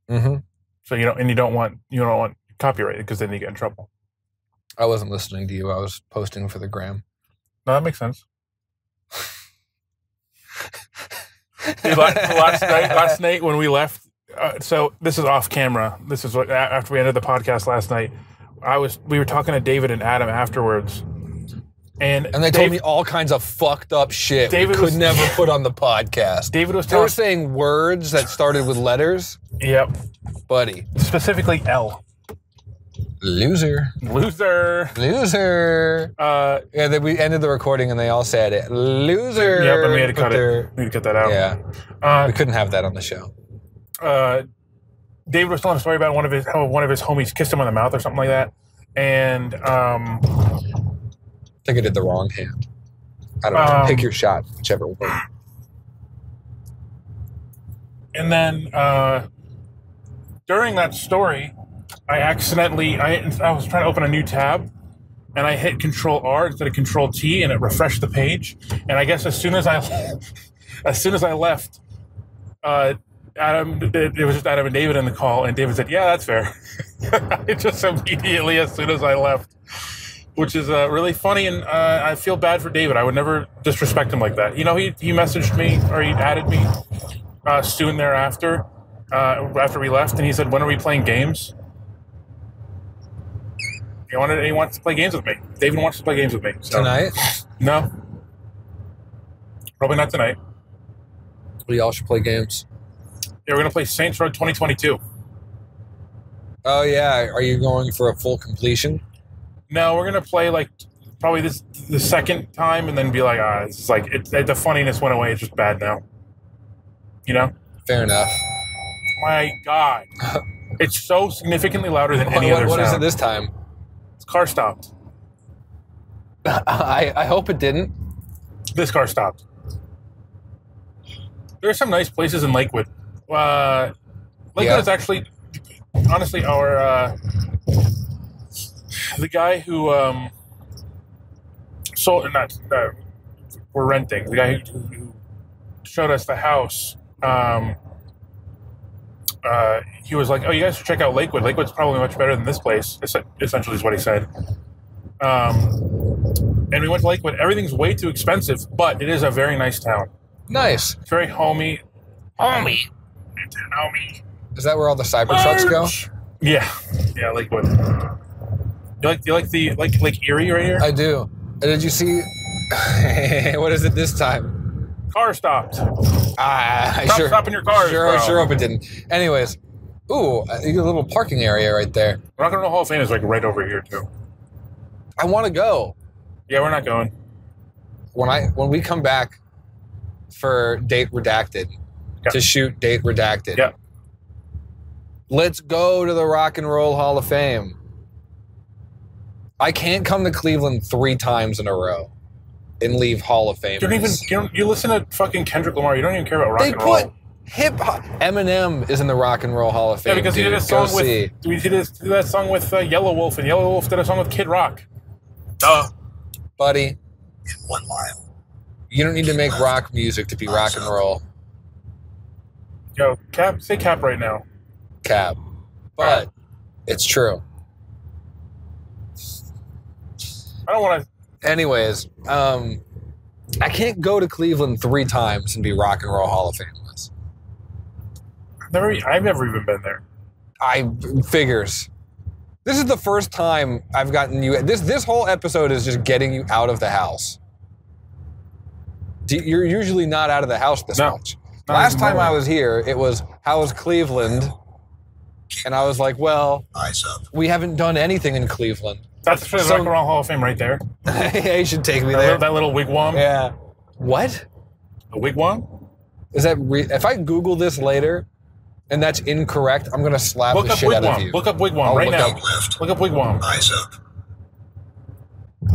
Speaker 2: Mm-hmm.
Speaker 1: So you don't and you don't want you don't want copyright because then you get in trouble.
Speaker 2: I wasn't listening to you. I was posting for the gram.
Speaker 1: No, that makes sense. Dude, last night, last night when we left, uh, so this is off camera. This is what after we ended the podcast last night. I was we were talking to David and Adam afterwards, and
Speaker 2: And they
Speaker 1: Dave-
Speaker 2: told me all kinds of fucked up shit
Speaker 1: David
Speaker 2: we could
Speaker 1: was-
Speaker 2: never put on the podcast.
Speaker 1: David was
Speaker 2: They were saying words that started with letters.
Speaker 1: yep,
Speaker 2: Buddy.
Speaker 1: specifically L,
Speaker 2: Loser.
Speaker 1: loser.
Speaker 2: Loser.
Speaker 1: Uh,
Speaker 2: Yeah, then we ended the recording and they all said it. Loser.
Speaker 1: yep, and we had to cut it. We had to cut that out.
Speaker 2: Yeah,
Speaker 1: Uh,
Speaker 2: we couldn't have that on the show.
Speaker 1: uh, David was telling a story about one of his how one of his homies kissed him on the mouth or something like that, and um,
Speaker 2: I think I did the wrong hand. I don't know.
Speaker 1: Um,
Speaker 2: Pick your shot, whichever one.
Speaker 1: and then uh, during that story, I accidentally I I was trying to open a new tab, and I hit Control R instead of Control T, and it refreshed the page. And I guess as soon as I as soon as I left, uh, Adam it, it was just Adam and David in the call, and David said, "Yeah, that's fair." I just immediately as soon as I left. Which is uh, really funny, and uh, I feel bad for David. I would never disrespect him like that. You know, he, he messaged me or he added me uh, soon thereafter, uh, after we left, and he said, "When are we playing games?" He wanted. He wants to play games with me. David wants to play games with me. So.
Speaker 2: Tonight,
Speaker 1: No, probably not tonight.
Speaker 2: we all should play games.
Speaker 1: Yeah, we're gonna play Saints Row 2022.
Speaker 2: Oh yeah, are you going for a full completion?
Speaker 1: No, we're gonna play like probably this the second time, and then be like, ah, it's like it, the funniness went away. It's just bad now. You know?
Speaker 2: Fair enough.
Speaker 1: My God, it's so significantly louder than any
Speaker 2: What-
Speaker 1: other
Speaker 2: what is it this time?
Speaker 1: Car stopped.
Speaker 2: I, I hope it didn't.
Speaker 1: This car stopped. There are some nice places in Lakewood. Uh, Lakewood
Speaker 2: Yeah.
Speaker 1: is actually, honestly, our uh, the guy who um, sold not uh, we're renting. The guy who, who showed us the house. Um, uh, he was like, "Oh, you guys should check out Lakewood. Lakewood's probably much better than this place." es- Essentially, is what he said. Um, and we went to Lakewood. Everything's way too expensive, but it is a very nice town.
Speaker 2: Nice.
Speaker 1: It's very homey. Homey. Homey.
Speaker 2: Is that where all the Cybertrucks go?
Speaker 1: Yeah, yeah, Lakewood. You like you like the like Lake Erie right here?
Speaker 2: I do. Did you see? what is it this time?
Speaker 1: Car stopped.
Speaker 2: Ah, I
Speaker 1: Stop
Speaker 2: sure,
Speaker 1: stopping your cars,
Speaker 2: sure,
Speaker 1: bro.
Speaker 2: sure hope it didn't. Anyways, ooh, uh, a little parking area right there.
Speaker 1: Rock and Roll Hall of Fame is like right over here too.
Speaker 2: I want to go
Speaker 1: Yeah, we're not going.
Speaker 2: when I when we come back for Date Redacted
Speaker 1: Yeah.
Speaker 2: to shoot Date Redacted.
Speaker 1: Yeah.
Speaker 2: Let's go to the Rock and Roll Hall of Fame. I can't come to Cleveland three times in a row and leave Hall of Fame.
Speaker 1: You don't even you, don't, you listen to fucking Kendrick Lamar. You don't even care about rock
Speaker 2: They
Speaker 1: and
Speaker 2: put
Speaker 1: roll.
Speaker 2: hip hop. Eminem is in the Rock and Roll Hall of
Speaker 1: Yeah,
Speaker 2: Fame.
Speaker 1: because he
Speaker 2: dude.
Speaker 1: did a
Speaker 2: Go
Speaker 1: song with
Speaker 2: see.
Speaker 1: we did, this, did that song with uh, Yelawolf, and Yelawolf did a song with Kid Rock. Duh.
Speaker 2: buddy.
Speaker 3: in one mile.
Speaker 2: You don't need to make rock music to be rock and roll,
Speaker 1: Yo, Cap, say Cap right now.
Speaker 2: Cap. But it's true.
Speaker 1: I don't want to.
Speaker 2: Anyways, um, I can't go to Cleveland three times and be Rock and Roll Hall of Fameless.
Speaker 1: Never, I've never even been there.
Speaker 2: I figures. This is the first time I've gotten you. This this whole episode is just getting you out of the house. You're usually not out of the house this
Speaker 1: No.
Speaker 2: much. Last
Speaker 1: even
Speaker 2: time I was here, it was how was Cleveland, and I was like, well, we haven't done anything in Cleveland.
Speaker 1: That's the
Speaker 2: So-
Speaker 1: Rock and Roll Hall of Fame right there.
Speaker 2: you should take me
Speaker 1: That
Speaker 2: there.
Speaker 1: little, that little wigwam.
Speaker 2: Yeah. What
Speaker 1: A wigwam?
Speaker 2: is that? Re- if I Google this later, and that's incorrect, I'm gonna slap
Speaker 1: Look
Speaker 2: the shit out of you.
Speaker 1: Look up wigwam
Speaker 2: I'll
Speaker 1: right
Speaker 2: look
Speaker 1: now.
Speaker 2: up-
Speaker 3: Left.
Speaker 1: Look up wigwam.
Speaker 3: Eyes up.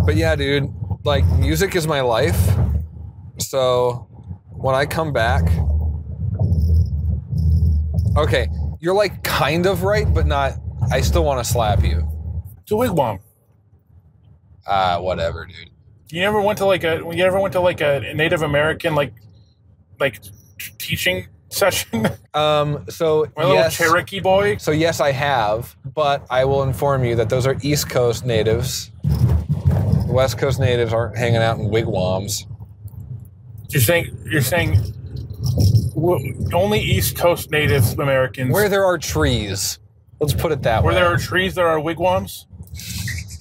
Speaker 2: But yeah, dude, like music is my life. So when I come back, okay, you're like kind of right, but not. I still want to slap you.
Speaker 1: It's a wigwam.
Speaker 2: Ah, whatever, dude.
Speaker 1: You never went to like a you ever went to like a Native American like like t- teaching session?
Speaker 2: Um, so
Speaker 1: My little
Speaker 2: yes,
Speaker 1: Cherokee boy.
Speaker 2: so yes, I have, but I will inform you that those are East Coast natives. West Coast natives aren't hanging out in wigwams.
Speaker 1: You're saying you're saying only East Coast Native Americans
Speaker 2: Where there are trees. Let's put it that
Speaker 1: where
Speaker 2: way.
Speaker 1: Where there are trees, there are wigwams.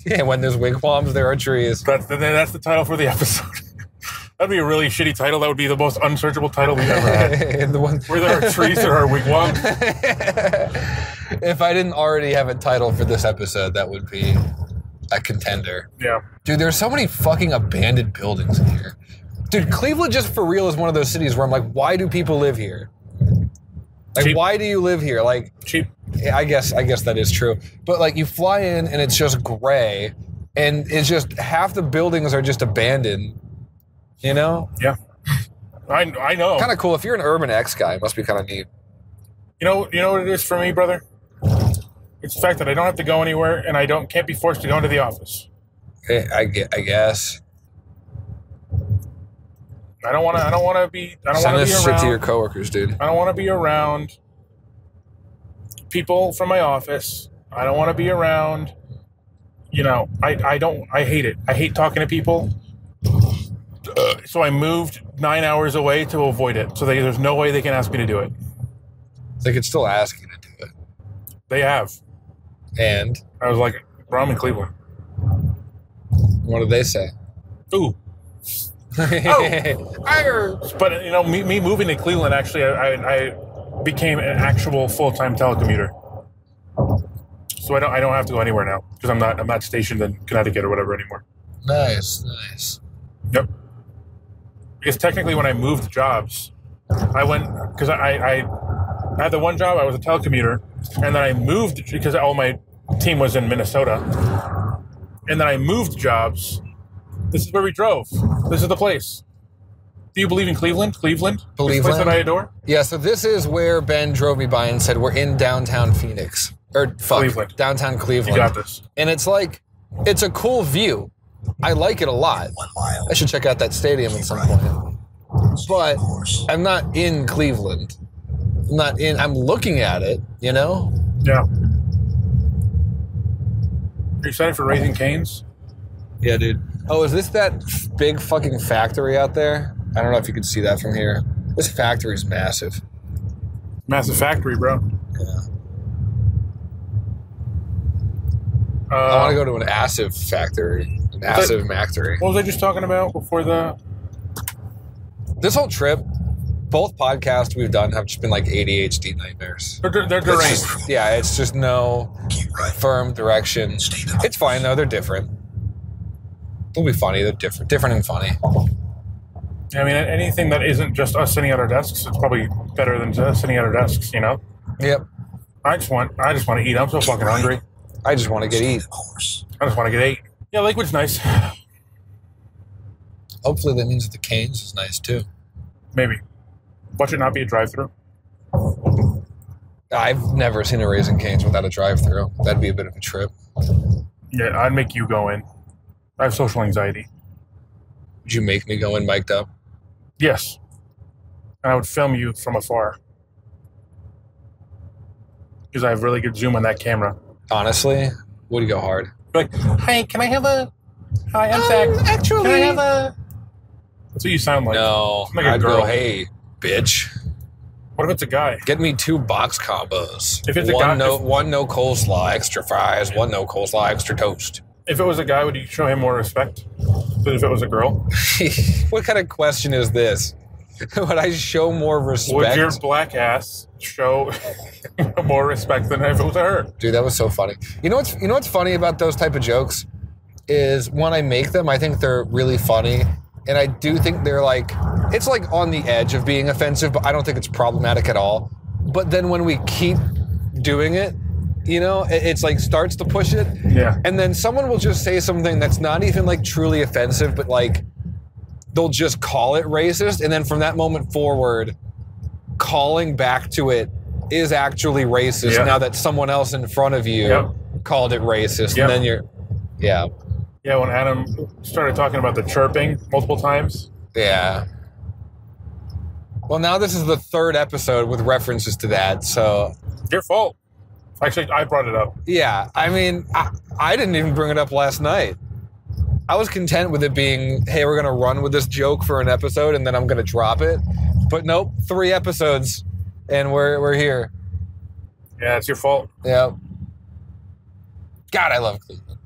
Speaker 2: yeah, when there's wigwams, there are trees.
Speaker 1: That's the, that's the title for the episode. That'd be a really shitty title. That would be the most unsearchable title we've ever had.
Speaker 2: the one
Speaker 1: Where there are trees, there are wigwams.
Speaker 2: if I didn't already have a title for this episode, that would be a contender.
Speaker 1: Yeah.
Speaker 2: Dude, there's so many fucking abandoned buildings in here. Dude, Cleveland just for real is one of those cities where I'm like, why do people live here? Like,
Speaker 1: Cheap.
Speaker 2: why do you live here? Like,
Speaker 1: Cheap.
Speaker 2: I guess I guess that is true. But like, you fly in and it's just gray, and it's just half the buildings are just abandoned. You know,
Speaker 1: Yeah. I I know.
Speaker 2: kind of cool. If you're an urban X guy, it must be kind of neat.
Speaker 1: You know, you know what it is for me, brother. It's the fact that I don't have to go anywhere, and I don't can't be forced to go into the office.
Speaker 2: Eh, I, I, I guess.
Speaker 1: I don't want to. I don't want to be. I don't
Speaker 2: Send
Speaker 1: want to be
Speaker 2: shit
Speaker 1: around.
Speaker 2: to your coworkers, dude.
Speaker 1: I don't want to be around people from my office. I don't want to be around. You know, I I don't. I hate it. I hate talking to people. So I moved nine hours away to avoid it. So they, there's no way they can ask me to do it.
Speaker 2: They could still ask you to do it.
Speaker 1: They have.
Speaker 2: And
Speaker 1: I was like, bro, I'm in Cleveland.
Speaker 2: what did they say?
Speaker 1: Ooh. Oh, but you know, me, me moving to Cleveland actually, I, I, I became an actual full time telecommuter. So I don't I don't have to go anywhere now because I'm not I'm not stationed in Connecticut or whatever anymore.
Speaker 2: nice, nice.
Speaker 1: Yep. Because technically, when I moved jobs, I went because I, I I had the one job I was a telecommuter, and then I moved because all my team was in Minnesota, and then I moved jobs. This is where we drove. This is the place. Do you believe in Cleveland? Cleveland, This place that I adore.
Speaker 2: Yeah, so this is where Ben drove me by and said we're in downtown Phoenix. Or fuck,
Speaker 1: Cleveland.
Speaker 2: downtown
Speaker 1: You
Speaker 2: Cleveland.
Speaker 1: got this.
Speaker 2: And it's like it's a cool view. I like it a lot.
Speaker 3: One mile.
Speaker 2: I should check out that stadium at some point. But I'm not in Cleveland. I'm not in I'm looking at it, you know?
Speaker 1: Yeah. Are you excited for Raising Canes?
Speaker 2: Yeah, dude. Oh, is this that big fucking factory out there? I don't know if you can see that from here. This factory is massive.
Speaker 1: Massive factory, bro.
Speaker 2: Yeah.
Speaker 1: Uh,
Speaker 2: I want to go to an acid factory. An acid factory.
Speaker 1: What was I just talking about before the?
Speaker 2: This whole trip, both podcasts we've done have just been like ADHD nightmares.
Speaker 1: They're, they're
Speaker 2: It's
Speaker 1: deranged.
Speaker 2: just- yeah, it's just no
Speaker 3: right.
Speaker 2: firm direction. It's fine though. They're different. They'll be funny. They're different, different and funny.
Speaker 1: I mean, anything that isn't just us sitting at our desks, it's probably better than just sitting at our desks. You know,
Speaker 2: Yep.
Speaker 1: I just want, I just want to eat. I'm so fucking hungry.
Speaker 2: I just want to get eat.
Speaker 3: the course.
Speaker 1: I just want to get ate. Yeah, Lakewood's nice.
Speaker 2: Hopefully that means that the Canes is nice too.
Speaker 1: Maybe. Watch it not be a drive-through.
Speaker 2: I've never seen a Raising Canes without a drive-through. That'd be a bit of a trip.
Speaker 1: Yeah, I'd make you go in. I have social anxiety.
Speaker 2: Would you make me go in mic'd up?
Speaker 1: Yes. And I would film you from afar. Because I have really good zoom on that camera.
Speaker 2: Honestly, would you go hard?
Speaker 1: Like, hey, can I have a? Hi, I'm Zach.
Speaker 2: Um, actually,
Speaker 1: Can I have a? That's what you sound like.
Speaker 2: no.
Speaker 1: Like a
Speaker 2: I'd
Speaker 1: girl.
Speaker 2: go, hey, bitch.
Speaker 1: What if it's a guy?
Speaker 2: Get me two box combos.
Speaker 1: If it's a
Speaker 2: one
Speaker 1: guy-
Speaker 2: no
Speaker 1: if-
Speaker 2: one no coleslaw, extra fries. One no coleslaw, extra toast.
Speaker 1: If it was a guy, would you show him more respect than if it was a girl?
Speaker 2: what kind of question is this? Would I show more respect?
Speaker 1: Would your black ass show more respect than if it was her?
Speaker 2: Dude, that was so funny. You know what's you know what's funny about those type of jokes is when I make them, I think they're really funny, and I do think they're like it's like on the edge of being offensive, but I don't think it's problematic at all. But then when we keep doing it, you know, it's like starts to push it,
Speaker 1: Yeah.
Speaker 2: and then someone will just say something that's not even like truly offensive, but like they'll just call it racist, and then from that moment forward, calling back to it is actually racist
Speaker 1: Yeah.
Speaker 2: now that someone else in front of you
Speaker 1: Yep.
Speaker 2: called it racist,
Speaker 1: Yep.
Speaker 2: and then you're, yeah,
Speaker 1: Yeah, when Adam started talking about the chirping multiple times.
Speaker 2: yeah. Well, now this is the third episode with references to that, so
Speaker 1: Your fault. Actually, I brought it up.
Speaker 2: Yeah, I mean, I, I didn't even bring it up last night. I was content with it being, hey, we're gonna run with this joke for an episode, and then I'm gonna drop it. But nope, three episodes, and we're we're here.
Speaker 1: Yeah, it's your fault.
Speaker 2: Yeah. God, I love Cleveland.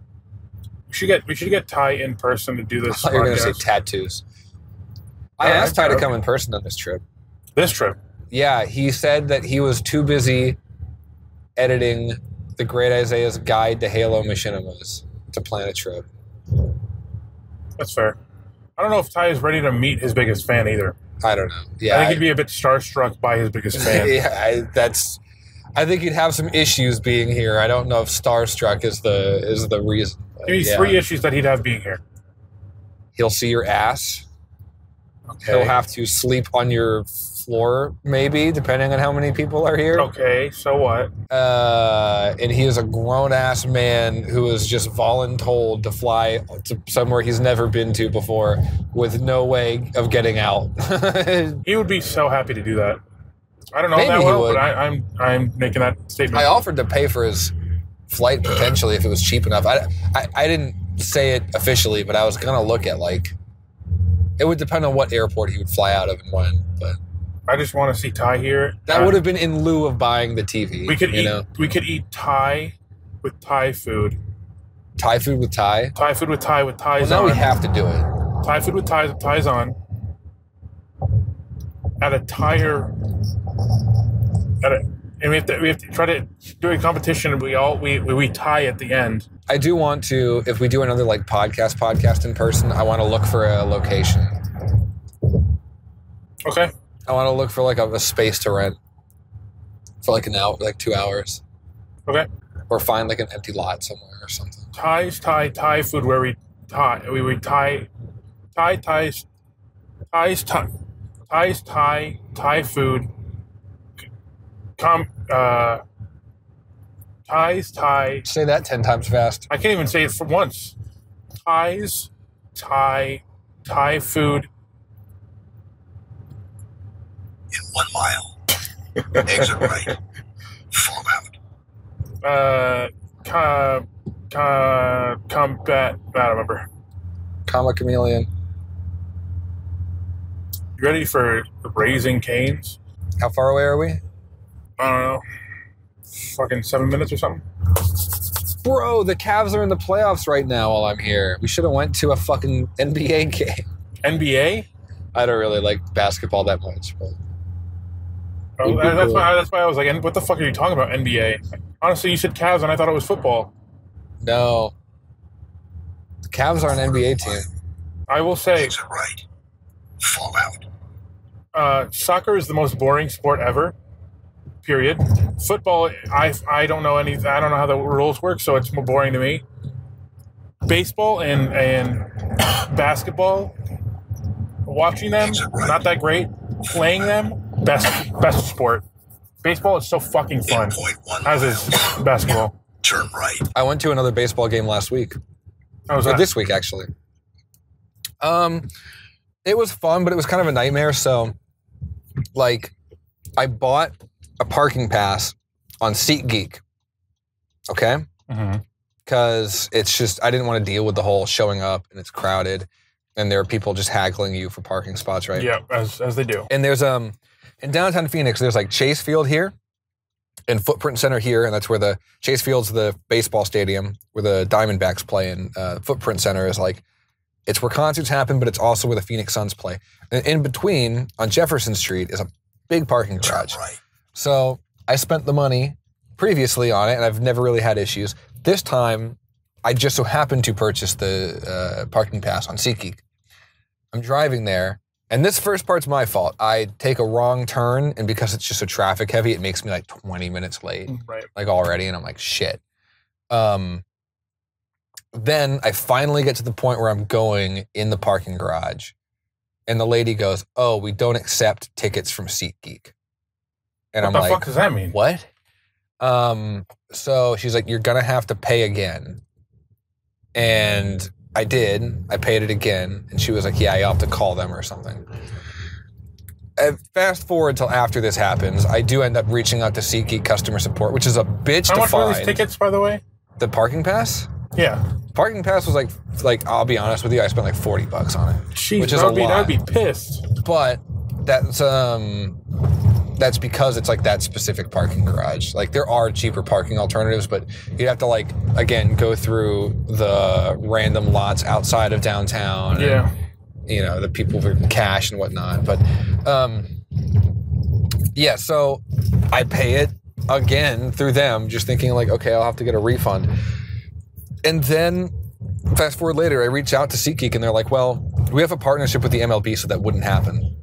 Speaker 1: We should get we should get Ty in person to do
Speaker 2: I
Speaker 1: this
Speaker 2: thought you were gonna say tattoos. I asked Ty to come in person on this trip.
Speaker 1: this trip.
Speaker 2: Yeah, he said that he was too busy editing the Great Isaiah's Guide to Halo Machinimas to plan a trip.
Speaker 1: That's fair. I don't know if Ty is ready to meet his biggest fan either.
Speaker 2: I don't know. Yeah, I
Speaker 1: think he'd be a bit starstruck by his biggest fan.
Speaker 2: yeah, I, that's. I think he'd have some issues being here. I don't know if starstruck is the is the reason.
Speaker 1: Give me
Speaker 2: yeah.
Speaker 1: three issues that he'd have being here.
Speaker 2: He'll see your ass.
Speaker 1: Okay.
Speaker 2: He'll have to sleep on your floor, maybe, depending on how many people are here.
Speaker 1: Okay, so what?
Speaker 2: Uh, and he is a grown ass man who is just voluntold to fly to somewhere he's never been to before with no way of getting out.
Speaker 1: He would be so happy to do that. I don't know
Speaker 2: Maybe
Speaker 1: that well,
Speaker 2: would.
Speaker 1: but I, I'm I'm making that statement.
Speaker 2: I offered to pay for his flight potentially if it was cheap enough. I, I, I didn't say it officially, but I was gonna look at like it would depend on what airport he would fly out of and when. But
Speaker 1: I just want to see Ty here.
Speaker 2: that
Speaker 1: Uh,
Speaker 2: would have been in lieu of buying the TV.
Speaker 1: We could
Speaker 2: you
Speaker 1: eat.
Speaker 2: know,
Speaker 1: We could eat Thai with Thai food.
Speaker 2: Thai food with Thai.
Speaker 1: Thai food with Thai with
Speaker 2: Well,
Speaker 1: Thai's
Speaker 2: now
Speaker 1: on.
Speaker 2: we have to do it.
Speaker 1: Thai food with Thai Thai's on. At a tire. At a, and we have to we have to try to do a competition. and We all we we, we tie at the end.
Speaker 2: I do want to, if we do another like podcast podcast in person, I want to look for a location.
Speaker 1: Okay.
Speaker 2: I want to look for like a, a space to rent for like an hour, like two hours,
Speaker 1: Okay.
Speaker 2: or find like an empty lot somewhere or something.
Speaker 1: Thai's Thai Thai food where we Thai we we Thai Thai Thai's Thai's Thai Thai's Thai Thai food. Com uh. Thai's Thai.
Speaker 2: Say that ten times fast.
Speaker 1: I can't even say it for once. Thai's Thai Thai food.
Speaker 3: In one mile. Exit right. Fallout.
Speaker 1: Uh, ca, ca, combat. I don't remember.
Speaker 2: Comma chameleon.
Speaker 1: You ready for the raising canes?
Speaker 2: How far away are we?
Speaker 1: I don't know. Fucking seven minutes or something.
Speaker 2: Bro, the Cavs are in the playoffs right now while I'm here. We should have went to a fucking NBA game.
Speaker 1: NBA.
Speaker 2: I don't really like basketball that much, but
Speaker 1: Oh, that's why. That's why I was like, "What the fuck are you talking about NBA?" Honestly, you said Cavs, and I thought it was football.
Speaker 2: no. The Cavs are an NBA team.
Speaker 1: I will say,
Speaker 3: Exit right. Fallout.
Speaker 1: uh, soccer is the most boring sport ever. Period. Football, I I don't know any. I don't know how the rules work, so it's more boring to me. Baseball and and basketball, watching them not that great. Playing them, best best sport. Baseball is so fucking fun. As is basketball.
Speaker 3: Turn right.
Speaker 2: I went to another baseball game last week.
Speaker 1: I was
Speaker 2: or
Speaker 1: at
Speaker 2: this week actually. Um, it was fun, but it was kind of a nightmare. So, like, I bought a parking pass on SeatGeek. Okay,
Speaker 1: Mhm.
Speaker 2: because it's just I didn't want to deal with the whole showing up and it's crowded, and there are people just haggling you for parking spots, right?
Speaker 1: Yeah, as as they do.
Speaker 2: And there's um in downtown Phoenix, there's like Chase Field here and Footprint Center here, and that's where the Chase Field's the baseball stadium where the Diamondbacks play, and uh, Footprint Center is like it's where concerts happen, but it's also where the Phoenix Suns play. And in between, on Jefferson Street, is a big parking garage.
Speaker 3: right.
Speaker 2: So I spent the money previously on it, and I've never really had issues. This time, I just so happened to purchase the uh, parking pass on SeatGeek. I'm driving there, and this first part's my fault. I take a wrong turn, and because it's just so traffic heavy, it makes me like 20 minutes late,
Speaker 1: Right.
Speaker 2: like already, and I'm like, shit. Um, then I finally get to the point where I'm going in the parking garage, and the lady goes, "Oh, we don't accept tickets from SeatGeek." And
Speaker 1: what
Speaker 2: I'm like, "What the
Speaker 1: fuck does that mean?
Speaker 2: what? Um, so she's like, you're gonna have to pay again. And I did. I paid it again. And she was like, yeah, you'll have to call them or something. Uh, fast forward till after this happens, I do end up reaching out to SeatGeek customer support, which is a bitch
Speaker 1: How
Speaker 2: to
Speaker 1: much were these tickets, by the way?
Speaker 2: The parking pass?
Speaker 1: Yeah.
Speaker 2: Parking pass was like, like I'll be honest with you, I spent like 40 bucks on it.
Speaker 1: Jeez,
Speaker 2: Which is
Speaker 1: I
Speaker 2: a
Speaker 1: be,
Speaker 2: lot.
Speaker 1: I would be pissed.
Speaker 2: but that's um that's because it's like that specific parking garage. Like there are cheaper parking alternatives but you'd have to like again go through the random lots outside of downtown and,
Speaker 1: Yeah.
Speaker 2: you know the people with cash and whatnot. But um yeah so i pay it again through them just thinking like okay i'll have to get a refund. And then fast forward later i reach out to SeatGeek and they're like well we have a partnership with the mlb so that wouldn't happen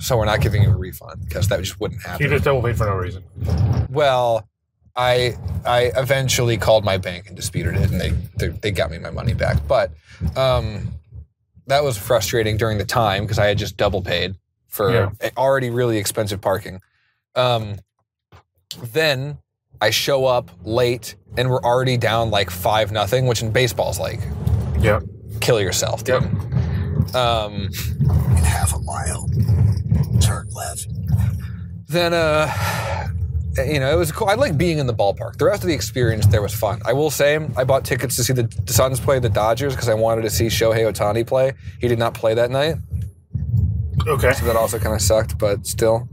Speaker 2: so we're not giving you a refund because that just wouldn't
Speaker 1: So you just double paid for no reason.
Speaker 2: well I I eventually called my bank and disputed it, and they they, they got me my money back. But um, that was frustrating during the time because I had just double paid for
Speaker 1: Yeah.
Speaker 2: already really expensive parking. Um, then I show up late, and we're already down like five nothing, which in baseball's like
Speaker 1: Yeah.
Speaker 2: kill yourself, dude. Um,
Speaker 3: In half a mile. Turn left.
Speaker 2: then uh you know it was cool i like being in the ballpark the rest of the experience there was fun i will say i bought tickets to see the suns play the dodgers because i wanted to see shohei ohtani play he did not play that night
Speaker 1: Okay.
Speaker 2: so that also kind of sucked but still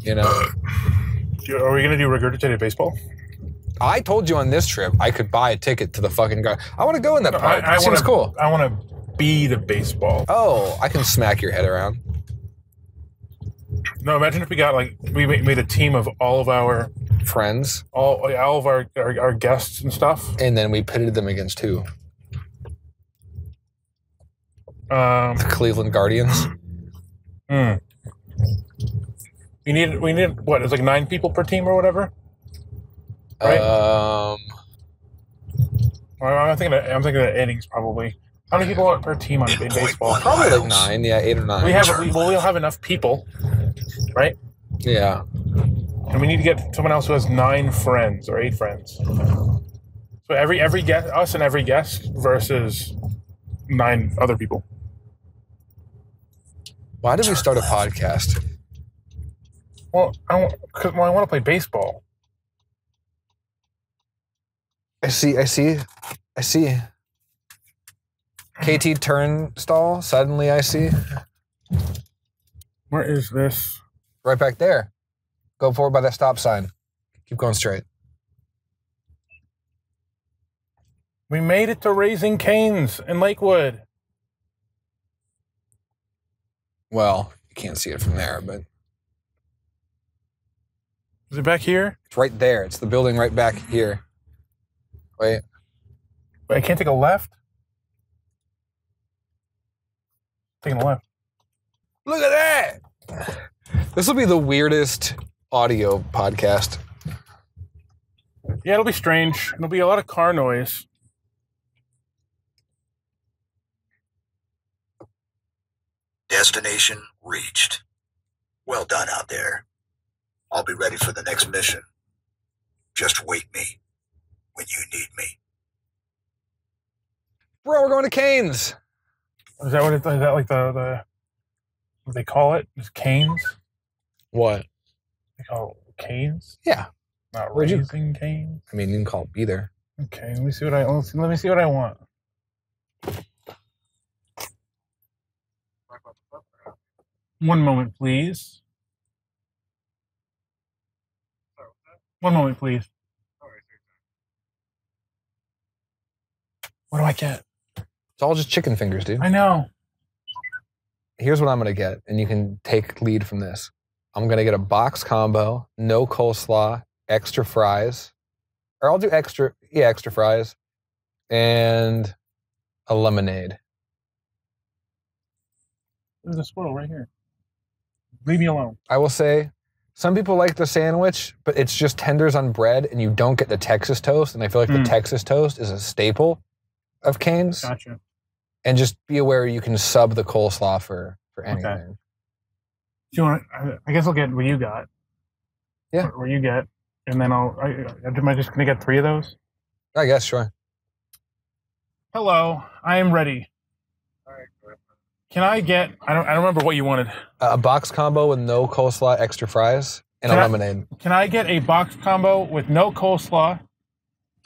Speaker 2: you know
Speaker 1: Are we gonna do regurgitated baseball?
Speaker 2: i told you on this trip i could buy a ticket to the fucking guy i want to go in that park
Speaker 1: I, I
Speaker 2: it seems
Speaker 1: wanna,
Speaker 2: cool
Speaker 1: I want to be the baseball.
Speaker 2: oh i can smack your head around
Speaker 1: No, imagine if we got like we made a team of all of our
Speaker 2: friends
Speaker 1: all all of our our, our guests and stuff.
Speaker 2: and then we pitted them against who
Speaker 1: Um,
Speaker 2: the cleveland guardians
Speaker 1: hmm. We need we need what? It's like nine people per team or whatever. Right.
Speaker 2: um
Speaker 1: I'm thinking of, I'm thinking of innings probably. How many people are per team on in baseball?
Speaker 2: Probably like nine yeah eight or nine
Speaker 1: We have we, well, we don't have enough people, right?
Speaker 2: yeah
Speaker 1: And we need to get someone else who has nine friends or eight friends. So every every guest, us and every guest versus nine other people.
Speaker 2: Why did we start a podcast?
Speaker 1: Well, I want, cause, well, I want to play baseball.
Speaker 2: I see, I see, I see. KT Tunstall, suddenly I see.
Speaker 1: Where is this?
Speaker 2: Right back there. Go forward by that stop sign. Keep going straight.
Speaker 1: We made it to Raising Canes in Lakewood.
Speaker 2: Well, you can't see it from there, but
Speaker 1: Is it back here?
Speaker 2: it's right there. It's the building right back here. Wait.
Speaker 1: Wait, I can't take a left. Taking a left.
Speaker 2: Look at that! This will be the weirdest audio podcast.
Speaker 1: Yeah, it'll be strange. It'll be a lot of car noise.
Speaker 3: Destination reached. Well done out there. I'll be ready for the next mission. Just wake me when you need me.
Speaker 2: Bro, we're going to Canes.
Speaker 1: Is that what it, is that like the the what they call it? Is canes?
Speaker 2: What?
Speaker 1: They call it canes?
Speaker 2: Yeah.
Speaker 1: Not
Speaker 2: Where'd you-
Speaker 1: raising canes.
Speaker 2: I mean, you can call it either.
Speaker 1: Okay, let me see what I let's, let me see what I want. One moment, please. One moment, please. What do I get?
Speaker 2: It's all just chicken fingers, dude.
Speaker 1: I know.
Speaker 2: Here's what I'm gonna get, and you can take lead from this. I'm gonna get a box combo, no coleslaw, extra fries, or I'll do extra, yeah, extra fries, and a lemonade.
Speaker 1: There's a squirrel right here. Leave me alone.
Speaker 2: I will say, some people like the sandwich, but it's just tenders on bread, and you don't get the Texas toast. And I feel like
Speaker 1: Mm.
Speaker 2: the Texas toast is a staple of Cane's.
Speaker 1: Gotcha.
Speaker 2: And just be aware you can sub the coleslaw for for
Speaker 1: Okay.
Speaker 2: anything.
Speaker 1: Do you want? I, I guess I'll get what you got.
Speaker 2: Yeah.
Speaker 1: What, what you get, and then I'll. I, I, am I just gonna get three of those?
Speaker 2: I guess sure.
Speaker 1: Hello, I am ready. Can I get? I don't. I don't remember what you wanted.
Speaker 2: A box combo with no coleslaw, extra fries, and a
Speaker 1: Can I-
Speaker 2: lemonade.
Speaker 1: Can I get a box combo with no coleslaw,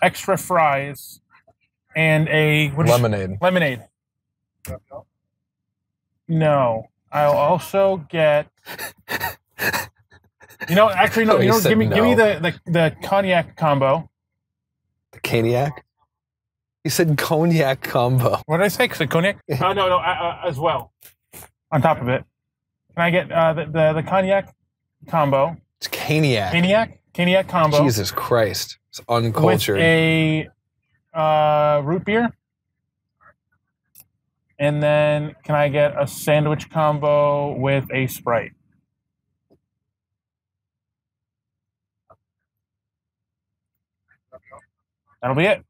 Speaker 1: extra fries, and a what is-
Speaker 2: Lemonade.
Speaker 1: lemonade? No. I'll also get. You know, actually, no. You know, give me give me the, the the cognac combo.
Speaker 2: The cognac. You said cognac combo.
Speaker 1: What did I say? Said cognac? oh no, no, uh, uh, as well. On top of it, can I get uh, the, the the cognac combo?
Speaker 2: It's cognac.
Speaker 1: Cognac, cognac combo
Speaker 2: Jesus Christ. It's uncultured.
Speaker 1: with
Speaker 2: uncultured.
Speaker 1: a uh, root beer. And then, can I get a sandwich combo with a sprite? That'll be it.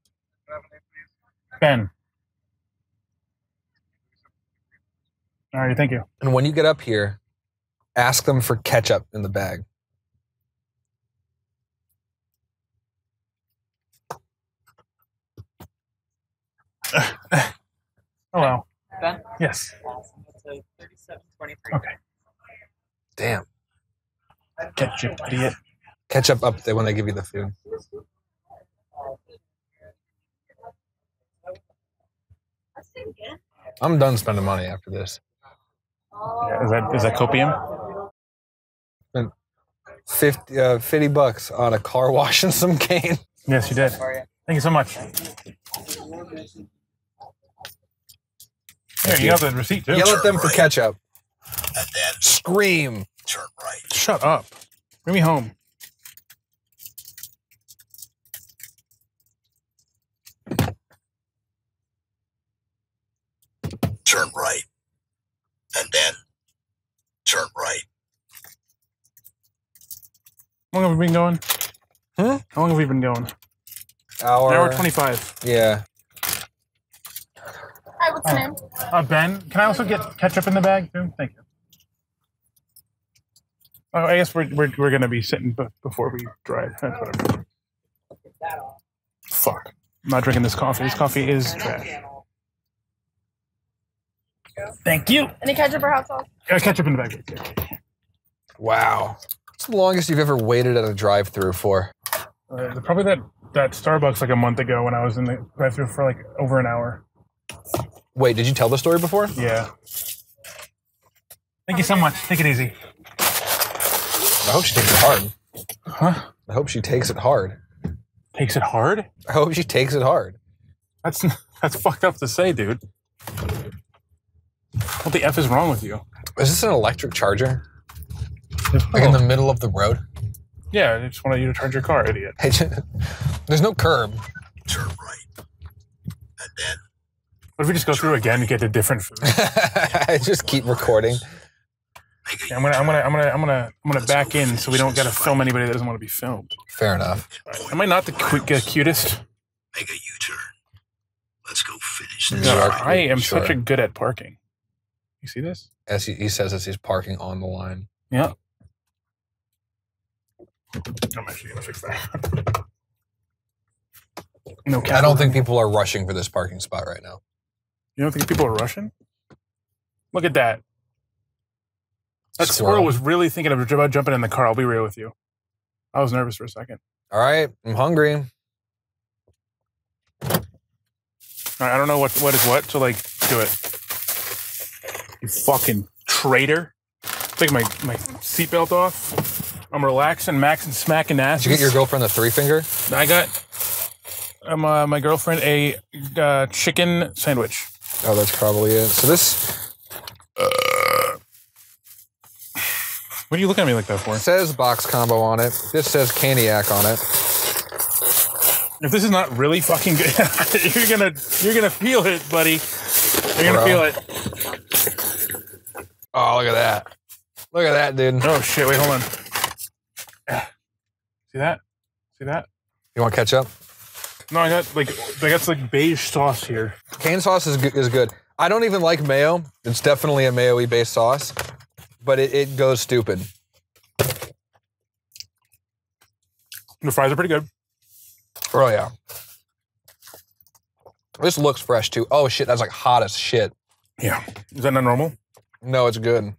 Speaker 1: Ben. All right, thank you.
Speaker 2: and when you get up here, ask them for ketchup in the bag.
Speaker 1: Oh, Hello.
Speaker 4: Ben?
Speaker 1: Yes. Okay.
Speaker 2: Damn.
Speaker 1: Ketchup, idiot.
Speaker 2: Ketchup up there when I give you the food. I'm done spending money after this.
Speaker 1: Yeah, is that is that copium?
Speaker 2: 50, uh, 50 bucks on a car wash and some cane.
Speaker 1: Yes, you did. Thank you so much. Here, you have the receipt too.
Speaker 2: Yell at them for ketchup.
Speaker 3: And then
Speaker 2: Scream.
Speaker 3: turn right.
Speaker 1: Shut up. Bring me home.
Speaker 3: Turn right. And then turn right.
Speaker 1: How long have we been going?
Speaker 2: Huh?
Speaker 1: How long have we been going?
Speaker 2: Hour.
Speaker 1: An hour 25.
Speaker 2: Yeah.
Speaker 9: Hi, what's your name?
Speaker 1: Uh, ben, can I also get ketchup in the bag too? Thank you. Oh, I guess we're, we're, we're going to be sitting be- before we drive. That's whatever. Fuck. I'm not drinking this coffee. This coffee is trash. Thank you.
Speaker 9: Any ketchup or hot sauce?
Speaker 1: Uh, ketchup in the bag.
Speaker 2: Wow. What's the longest you've ever waited at a drive through for?
Speaker 1: Uh, probably that, that Starbucks like a month ago when I was in the drive through for like over an hour.
Speaker 2: Wait, did you tell the story before?
Speaker 1: Yeah. Thank you so much. Take it easy.
Speaker 2: I hope she takes it hard.
Speaker 1: Huh?
Speaker 2: I hope she takes it hard.
Speaker 1: Takes it hard?
Speaker 2: I hope she takes it hard.
Speaker 1: That's that's fucked up to say, dude. What the f is wrong with you?
Speaker 2: Is this an electric charger? Like in the middle of the road?
Speaker 1: yeah, I just wanted you to charge your car, idiot.
Speaker 2: Hey, There's no curb.
Speaker 3: Turn right. And then
Speaker 1: What if we just go through again and get a different food?
Speaker 2: I just keep recording.
Speaker 1: Yeah, I'm gonna, I'm gonna, I'm gonna, I'm gonna, I'm gonna back in so we don't gotta film anybody that doesn't want to be filmed.
Speaker 2: Fair enough.
Speaker 1: Am I not the cu- uh, cutest?
Speaker 3: make a U-turn. Let's go finish this.
Speaker 1: No. I am
Speaker 2: Sure.
Speaker 1: such a good at parking. You see this?
Speaker 2: As he, he says as he's parking on the line.
Speaker 1: Yeah. I'm actually gonna fix that. No,
Speaker 2: I don't think people are rushing for this parking spot right now.
Speaker 1: You don't think people are rushing? Look at that. That squirrel,
Speaker 2: Squirrel.
Speaker 1: was really thinking of about jumping in the car. I'll be real with you. I was nervous for a second.
Speaker 2: All right, I'm hungry.
Speaker 1: All right, I don't know what what is what, so like, do it. You fucking traitor. taking my, my seatbelt off. I'm relaxing, maxing, smacking ass.
Speaker 2: Did you get your girlfriend the three finger?
Speaker 1: I got um, uh, my girlfriend a uh, chicken sandwich.
Speaker 2: Oh, that's probably it. So this
Speaker 1: What are you looking at me like that for?
Speaker 2: says box combo on it. This says Caniac on it.
Speaker 1: If this is not really fucking good, you're gonna you're gonna feel it, buddy. You're gonna
Speaker 2: Bro.
Speaker 1: feel it.
Speaker 2: Oh, look at that. Look at that, dude.
Speaker 1: Oh shit! Wait, hold on. See that? See that?
Speaker 2: You want ketchup?
Speaker 1: No, I got like I got like beige sauce here.
Speaker 2: Cane sauce is good, is good. I don't even like mayo. It's definitely a mayo-y based sauce, but it, it goes stupid.
Speaker 1: The fries are pretty good.
Speaker 2: Oh yeah. This looks fresh too. Oh shit, that's like hot as shit.
Speaker 1: Yeah. Is that not normal?
Speaker 2: No, it's good.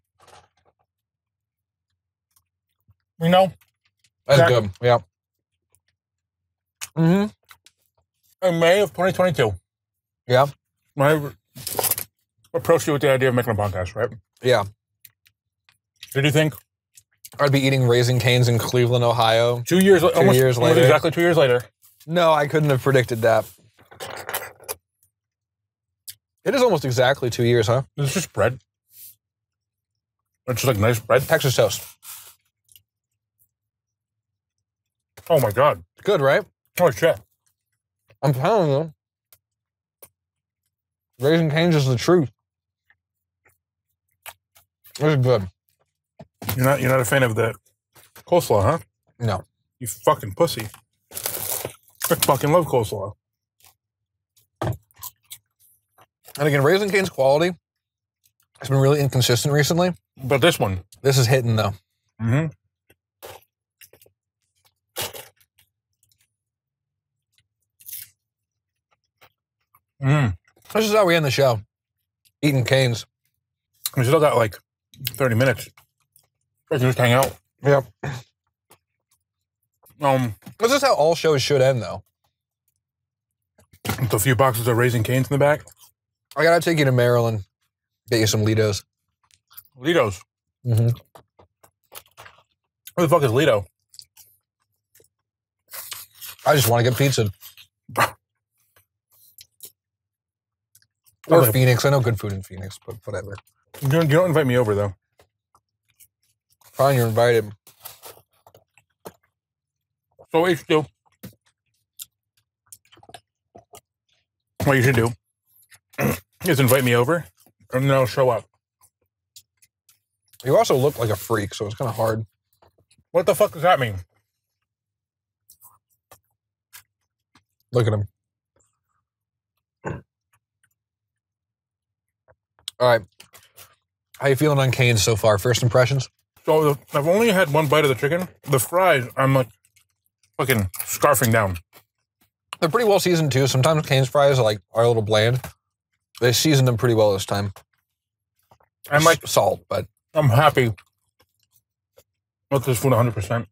Speaker 1: You know,
Speaker 2: That's
Speaker 1: Yeah.
Speaker 2: good. Yeah. Mm-hmm.
Speaker 1: in May of 2022,
Speaker 2: Yeah.
Speaker 1: when I approached you with the idea of making a podcast, right?
Speaker 2: Yeah.
Speaker 1: Did you think
Speaker 2: I'd be eating raising canes in Cleveland, Ohio.
Speaker 1: two years, almost,
Speaker 2: years
Speaker 1: almost
Speaker 2: later.
Speaker 1: exactly two years later?
Speaker 2: No, I couldn't have predicted that. It is almost exactly two years, huh?
Speaker 1: It's just bread. It's like nice bread.
Speaker 2: Texas toast.
Speaker 1: Oh my god!
Speaker 2: Good, right?
Speaker 1: Oh shit!
Speaker 2: I'm telling you. Raising canes is the truth. It's good.
Speaker 1: You're not you're not a fan of the coleslaw, huh?
Speaker 2: No.
Speaker 1: You fucking pussy. I fucking love coleslaw.
Speaker 2: And again, Raising Cane's quality has been really inconsistent recently.
Speaker 1: But this one,
Speaker 2: This is hitting though.
Speaker 1: mm-hmm. Mm.
Speaker 2: This is how we end the show. Eating canes.
Speaker 1: We still got like 30 minutes. We can just hang out.
Speaker 2: Yep.
Speaker 1: Um,
Speaker 2: This is how all shows should end though.
Speaker 1: with a few boxes of Raising Canes in the back.
Speaker 2: I gotta take you to Maryland. Get you some Ledo's.
Speaker 1: Ledo's.
Speaker 2: Mm-hmm.
Speaker 1: Who the fuck is Ledo?
Speaker 2: I just want to get pizza. Or. Phoenix. I know good food in Phoenix, but whatever.
Speaker 1: You don't, you don't invite me over though.
Speaker 2: Fine, you're invited.
Speaker 1: So what you should do? What you should do is invite me over, and then I'll show up.
Speaker 2: You also look like a freak, so it's kind of hard.
Speaker 1: What the fuck does that mean?
Speaker 2: Look at him. All right. How you feeling on Canes so far? First impressions?
Speaker 1: So the, I've only had one bite of the chicken. The fries, I'm like fucking scarfing down.
Speaker 2: They're pretty well seasoned too. Sometimes Canes fries are like are a little bland. They seasoned them pretty well this time.
Speaker 1: I'm like,
Speaker 2: S- salt, but
Speaker 1: I'm happy with this food 100. percent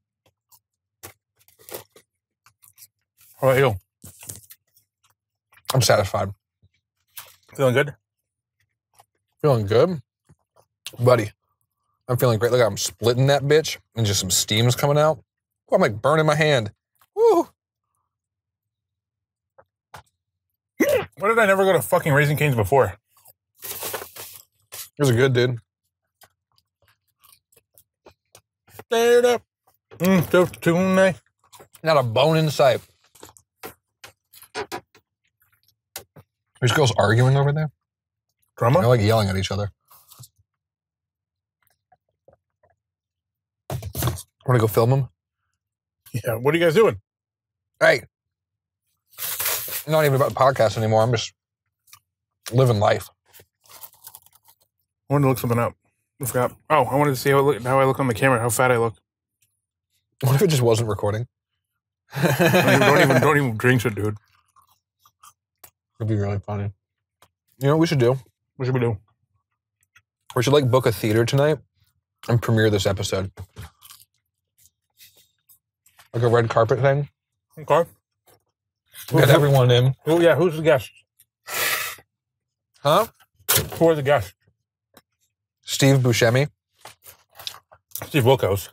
Speaker 1: How about you?
Speaker 2: I'm satisfied.
Speaker 1: Feeling good?
Speaker 2: Feeling good, buddy. I'm feeling great. Look, I'm splitting that bitch, and just some steam's coming out. Ooh, I'm like burning my hand. Woo!
Speaker 1: Why did I never go to fucking Raising Canes before?
Speaker 2: It was good, dude.
Speaker 1: Stirred up. Mm, so tonight.
Speaker 2: Not a bone in sight. There's girls arguing over there.
Speaker 1: Drama?
Speaker 2: They're like yelling at each other. Want to go film them?
Speaker 1: Yeah. What are you guys doing?
Speaker 2: Hey, not even about the podcast anymore. I'm just living life.
Speaker 1: I wanted to look something up. I forgot. Oh, I wanted to see how, I look, how I look on the camera, how fat I look.
Speaker 2: What if it just wasn't recording?
Speaker 1: Don't even, don't even, don't even drink it, dude.
Speaker 2: It'd be really funny. You know what we should do?
Speaker 1: What should we do?
Speaker 2: We should like book a theater tonight and premiere this episode. Like a red carpet thing.
Speaker 1: Okay.
Speaker 2: Get everyone in.
Speaker 1: Who, yeah, who's the guest?
Speaker 2: Huh?
Speaker 1: Who are the guests?
Speaker 2: Steve Buscemi.
Speaker 1: Steve Wilkos.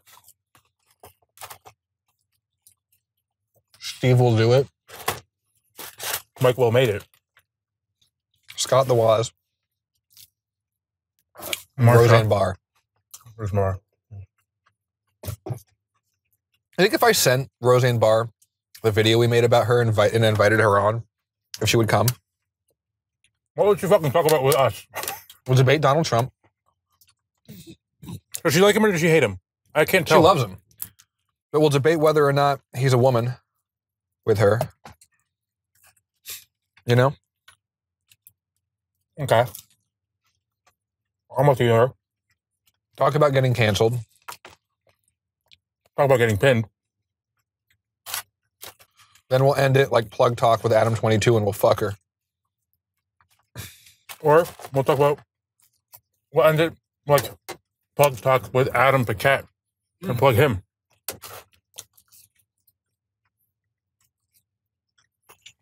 Speaker 2: Steve will do it.
Speaker 1: Mike Will made it.
Speaker 2: Scott the Woz.
Speaker 1: Marsha.
Speaker 2: Roseanne Barr.
Speaker 1: Where's Mara?
Speaker 2: I think if I sent Roseanne Barr the video we made about her invite and invited her on, if she would come,
Speaker 1: What would you fucking talk about with us?
Speaker 2: we'll debate Donald Trump.
Speaker 1: Does she like him or does she hate him? I can't tell.
Speaker 2: She loves him. But we'll debate whether or not he's a woman with her. You know?
Speaker 1: Okay. I'm with you there.
Speaker 2: Talk about getting canceled.
Speaker 1: Talk about getting pinned.
Speaker 2: Then we'll end it like plug talk with Adam 22 and we'll fuck her.
Speaker 1: Or we'll talk about we'll end it like plug talk with Adam Paquette and plug him.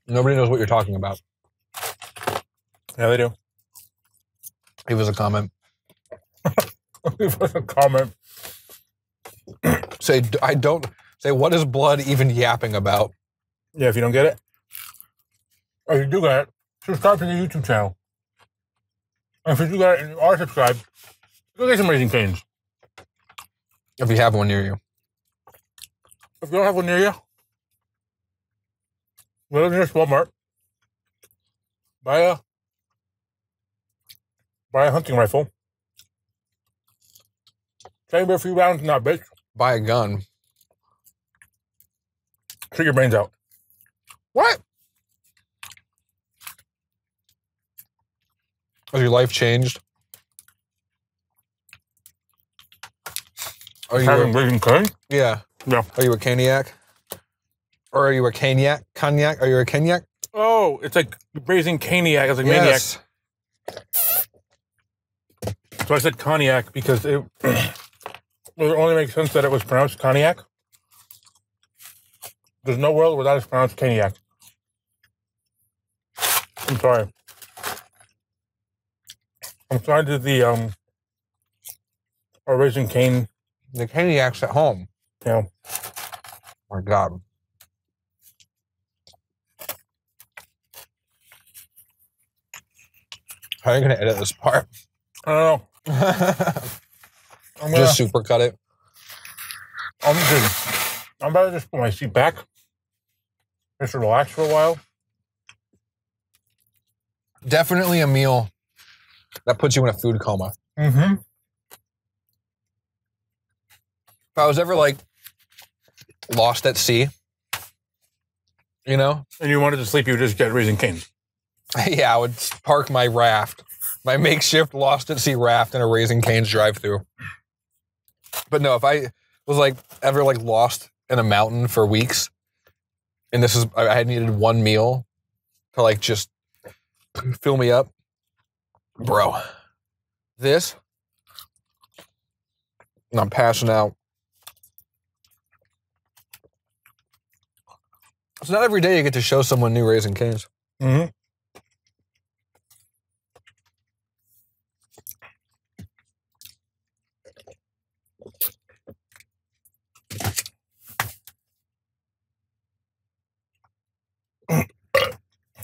Speaker 2: Nobody knows what you're talking about.
Speaker 1: Yeah, they do.
Speaker 2: He was a comment.
Speaker 1: Leave us a comment.
Speaker 2: Say, I don't, say, what is blood even yapping about?
Speaker 1: Yeah, if you don't get it. Or if you do get it, subscribe to the YouTube channel. And if you do get it and you are subscribed, go get some Raising Canes.
Speaker 2: If you have one near you.
Speaker 1: If you don't have one near you, go to the nearest Walmart. Buy a buy a hunting rifle. Chamber a few rounds in that bitch.
Speaker 2: Buy a gun.
Speaker 1: Shoot your brains out.
Speaker 2: What? Has your life changed? Are you
Speaker 1: Having
Speaker 2: a,
Speaker 1: Canes?
Speaker 2: yeah.
Speaker 1: Yeah.
Speaker 2: Are you a caniac? Or are you a caniac? Cognac? Are you a caniac?
Speaker 1: Oh, it's like raising caniac. It's like maniac. So I said cognac because it, it only makes sense that it was pronounced cognac. There's no world where that is pronounced caniac. I'm sorry. I'm sorry to the um our raising cane,
Speaker 2: The caniac's at home.
Speaker 1: Yeah.
Speaker 2: my God. How are you going to edit this part?
Speaker 1: I don't know.
Speaker 2: Just
Speaker 1: I'm gonna,
Speaker 2: super cut it.
Speaker 1: I'm just I'm about to just put my seat back. Just relax for a while.
Speaker 2: Definitely a meal that puts you in a food coma.
Speaker 1: Mm-hmm.
Speaker 2: If I was ever like lost at sea, you know,
Speaker 1: And you wanted to sleep, you would just get raising canes.
Speaker 2: yeah, I would park my raft, my makeshift lost at sea raft in a Raising Canes drive through. But no, if I was like ever like lost in a mountain for weeks, and this is I I had needed one meal to like just fill me up, bro. This, and I'm passing out. It's not every day you get to show someone new Raising Canes.
Speaker 1: Mm-hmm.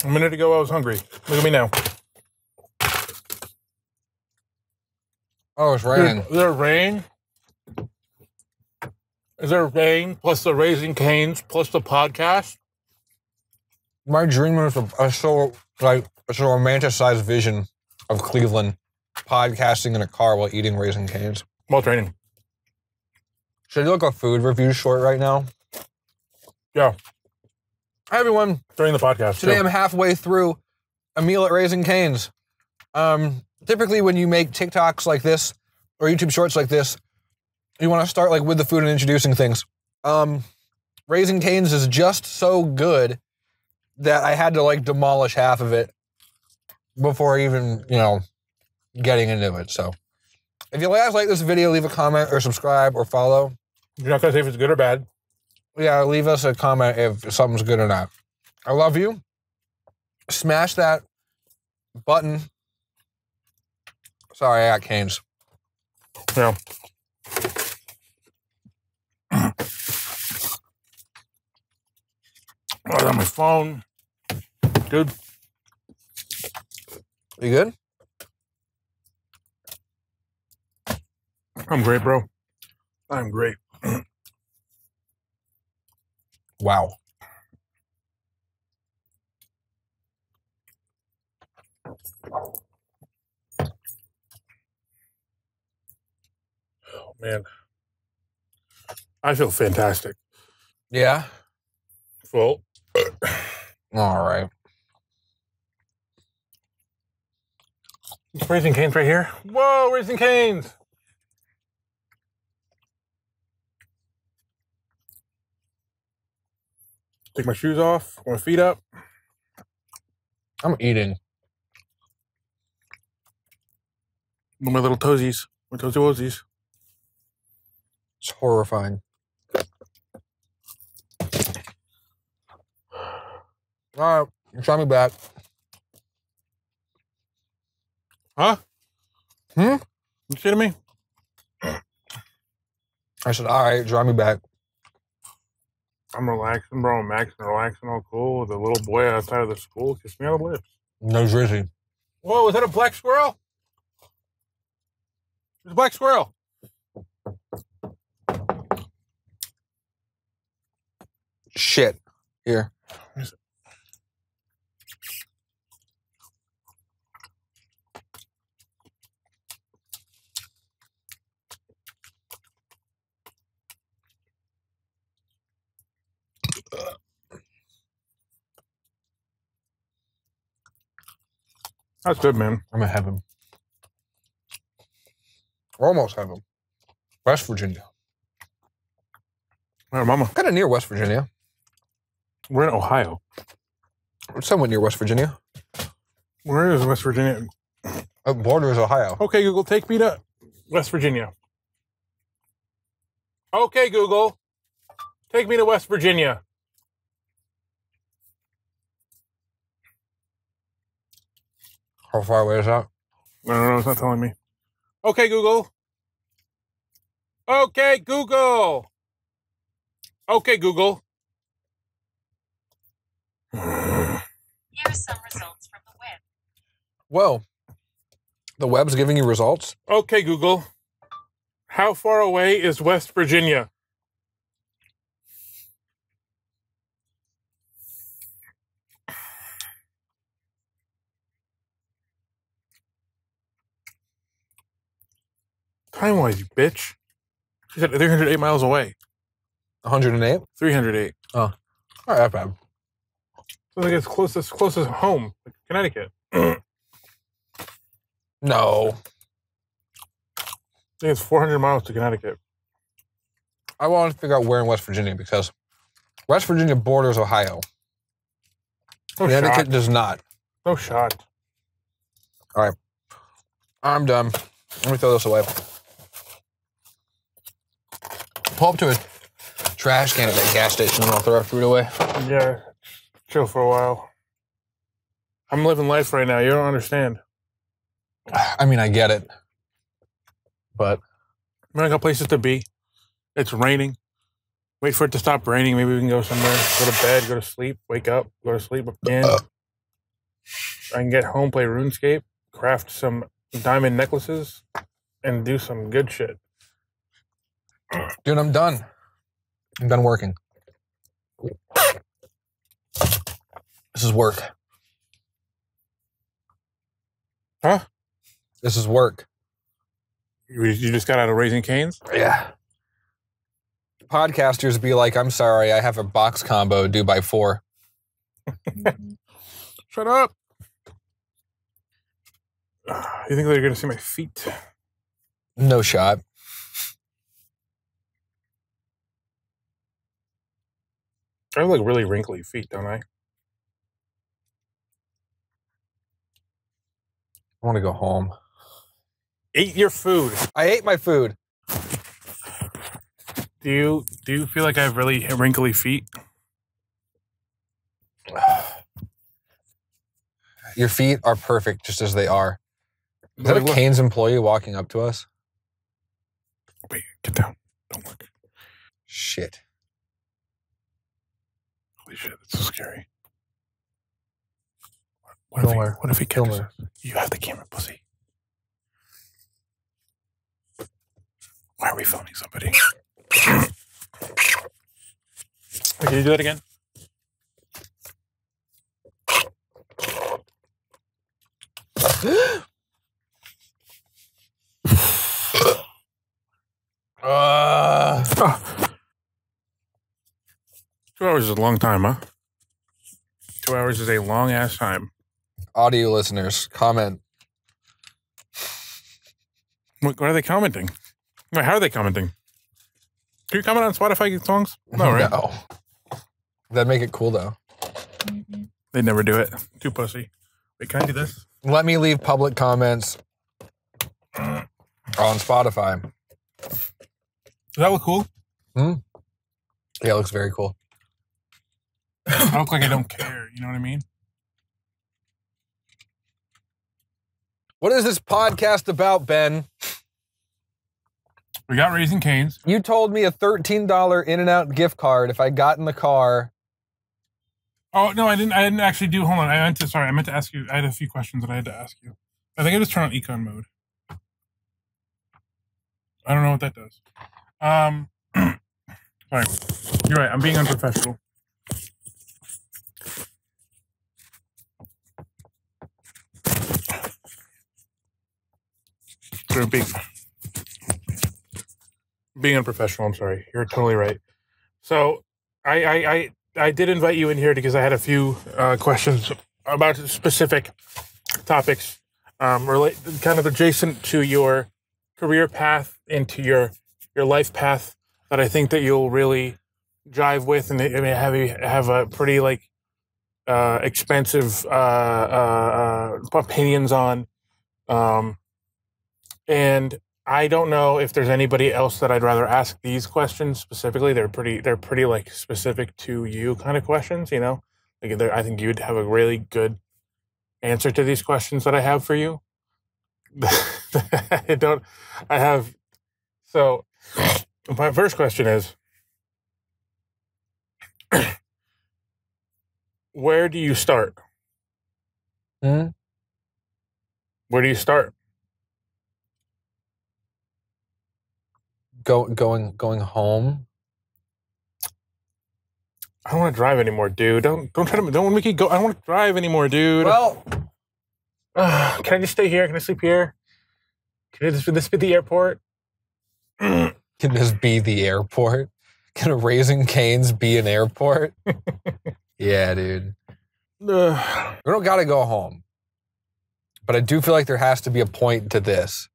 Speaker 1: A minute ago, I was hungry. Look at me now.
Speaker 2: Oh, it's raining.
Speaker 1: Is there rain? Is there rain plus the raising canes plus the podcast?
Speaker 2: My dream is a, a so like it's a romanticized vision of Cleveland podcasting in a car while eating raising canes.
Speaker 1: Well, it's raining.
Speaker 2: Should I do like a food review short right now?
Speaker 1: Yeah.
Speaker 2: Hi everyone.
Speaker 1: During the podcast.
Speaker 2: Today
Speaker 1: too.
Speaker 2: I'm halfway through a meal at Raising Canes. Um, typically when you make TikToks like this or YouTube shorts like this, you want to start like with the food and introducing things. Um, Raising Canes is just so good that I had to like demolish half of it before even, you know, getting into it. So if you guys like this video, leave a comment or subscribe or follow.
Speaker 1: You're not gonna say if it's good or bad.
Speaker 2: Yeah, leave us a comment if something's good or not. I love you. Smash that button. Sorry, I got canes.
Speaker 1: Yeah. It's on my phone. Dude,
Speaker 2: You good?
Speaker 1: I'm great, bro. I'm great.
Speaker 2: Wow.
Speaker 1: Oh, man. I feel fantastic.
Speaker 2: Yeah.
Speaker 1: Full.
Speaker 2: All right.
Speaker 1: Raising Cane's right here. Whoa, Raising Cane's. Take my shoes off, my feet up.
Speaker 2: I'm eating.
Speaker 1: With my little toesies. My toesy woesies.
Speaker 2: It's horrifying. All right. Try me back.
Speaker 1: Huh?
Speaker 2: Hmm?
Speaker 1: You kidding me?
Speaker 2: I said, all right, drive me back.
Speaker 1: I'm relaxing, bro. I'm maxing, relaxing, all cool. The little boy outside of the school kissed me on the lips.
Speaker 2: No drizzy.
Speaker 1: Whoa, is that a black squirrel? It's a black squirrel.
Speaker 2: Shit. Here.
Speaker 1: That's good, man.
Speaker 2: I'm gonna have him. Almost have him. West Virginia.
Speaker 1: All right, mama.
Speaker 2: Kind of near West Virginia.
Speaker 1: We're in Ohio.
Speaker 2: We're somewhat near West Virginia.
Speaker 1: Where is West Virginia?
Speaker 2: Uh, borders Ohio.
Speaker 1: Okay, Google, take me to West Virginia. Okay, Google, take me to West Virginia.
Speaker 2: How far away is that?
Speaker 1: I don't know, it's not telling me. Okay, Google. Okay, Google. Okay, Google.
Speaker 5: Here's some results from the web.
Speaker 2: Whoa. The web's giving you results?
Speaker 1: Okay, Google. How far away is West Virginia? Time wise, you bitch. She said 308 miles away.
Speaker 2: 108?
Speaker 1: 308. Oh.
Speaker 2: All right, that's bad.
Speaker 1: So I think it's closest closest home, like Connecticut.
Speaker 2: No.
Speaker 1: I think it's 400 miles to Connecticut.
Speaker 2: I want to figure out where in West Virginia because West Virginia borders Ohio.
Speaker 1: No
Speaker 2: Connecticut
Speaker 1: shot.
Speaker 2: does not.
Speaker 1: No shot. All right.
Speaker 2: I'm done. Let me throw this away. Pull up to a trash can at that gas station and I'll throw our food away.
Speaker 1: Yeah. Chill for a while. I'm living life right now. You don't understand.
Speaker 2: I mean, I get it. But
Speaker 1: I mean, I got places to be. It's raining. Wait for it to stop raining. Maybe we can go somewhere. Go to bed. Go to sleep. Wake up. Go to sleep again. I can get home, play RuneScape, craft some diamond necklaces, and do some good shit.
Speaker 2: Dude, I'm done. I'm done working. This is work.
Speaker 1: Huh?
Speaker 2: This is work.
Speaker 1: You, you just got out of Raising Canes?
Speaker 2: Yeah. Podcasters be like, I'm sorry, I have a box combo due by four.
Speaker 1: Shut up. You think they're going to see my feet?
Speaker 2: No shot.
Speaker 1: I have like really wrinkly feet, don't I?
Speaker 2: I want to go home.
Speaker 1: Eat your food.
Speaker 2: I ate my food.
Speaker 1: Do you do you feel like I have really wrinkly feet?
Speaker 2: Your feet are perfect just as they are. Is that a Cane's employee walking up to us?
Speaker 1: Wait, get down. Don't look.
Speaker 2: Shit.
Speaker 1: Holy shit, that's so scary. What if, he,
Speaker 2: worry.
Speaker 1: what if he
Speaker 2: Don't
Speaker 1: us? You have the camera, pussy. Why are we filming somebody? Wait, Can you do that again?
Speaker 2: Uh,
Speaker 1: Two hours is a long time, huh? Two hours is a long ass time.
Speaker 2: audio listeners, comment.
Speaker 1: What, what are they commenting? Wait, how are they commenting? Can you comment on Spotify songs? No, right?
Speaker 2: No. That'd make it cool though.
Speaker 1: They'd never do it. Too pussy. Wait, can I do this?
Speaker 2: Let me leave public comments on Spotify.
Speaker 1: Does that look cool? Hmm.
Speaker 2: Yeah, it looks very cool.
Speaker 1: I look like I don't care. You know what I mean?
Speaker 2: What is this podcast about, Ben?
Speaker 1: We got Raising Canes.
Speaker 2: You told me a $13 In and Out gift card if I got in the car.
Speaker 1: Oh no, I didn't. I didn't actually do. Hold on. I meant to. Sorry, I meant to ask you. I had a few questions that I had to ask you. I think I just turned on econ mode. I don't know what that does. Um, sorry. You're right. I'm being unprofessional. Sorry, being being unprofessional. I'm sorry. You're totally right. So I, I, I I did invite you in here because I had a few uh, questions about specific topics, um, relate kind of adjacent to your career path into your your life path that I think that you'll really drive with and I mean, have you have a pretty like uh, expensive uh, uh, uh, opinions on. Um, and I don't know if there's anybody else that I'd rather ask these questions specifically. They're pretty, they're pretty like specific to you kind of questions, you know. Like I think you'd have a really good answer to these questions that I have for you. I don't. I have. So, my first question is, where do you start?
Speaker 2: Hmm?
Speaker 1: Where do you start?
Speaker 2: Go, going going home.
Speaker 1: I don't want to drive anymore, dude. Don't don't try to don't make me go. I don't want to drive anymore, dude.
Speaker 2: Well,
Speaker 1: Ugh, can I just stay here? Can I sleep here? Can this, this be the airport?
Speaker 2: can this be the airport? Can a Raising Canes be an airport? yeah, dude.
Speaker 1: Ugh.
Speaker 2: We don't got to go home. But I do feel like there has to be a point to this.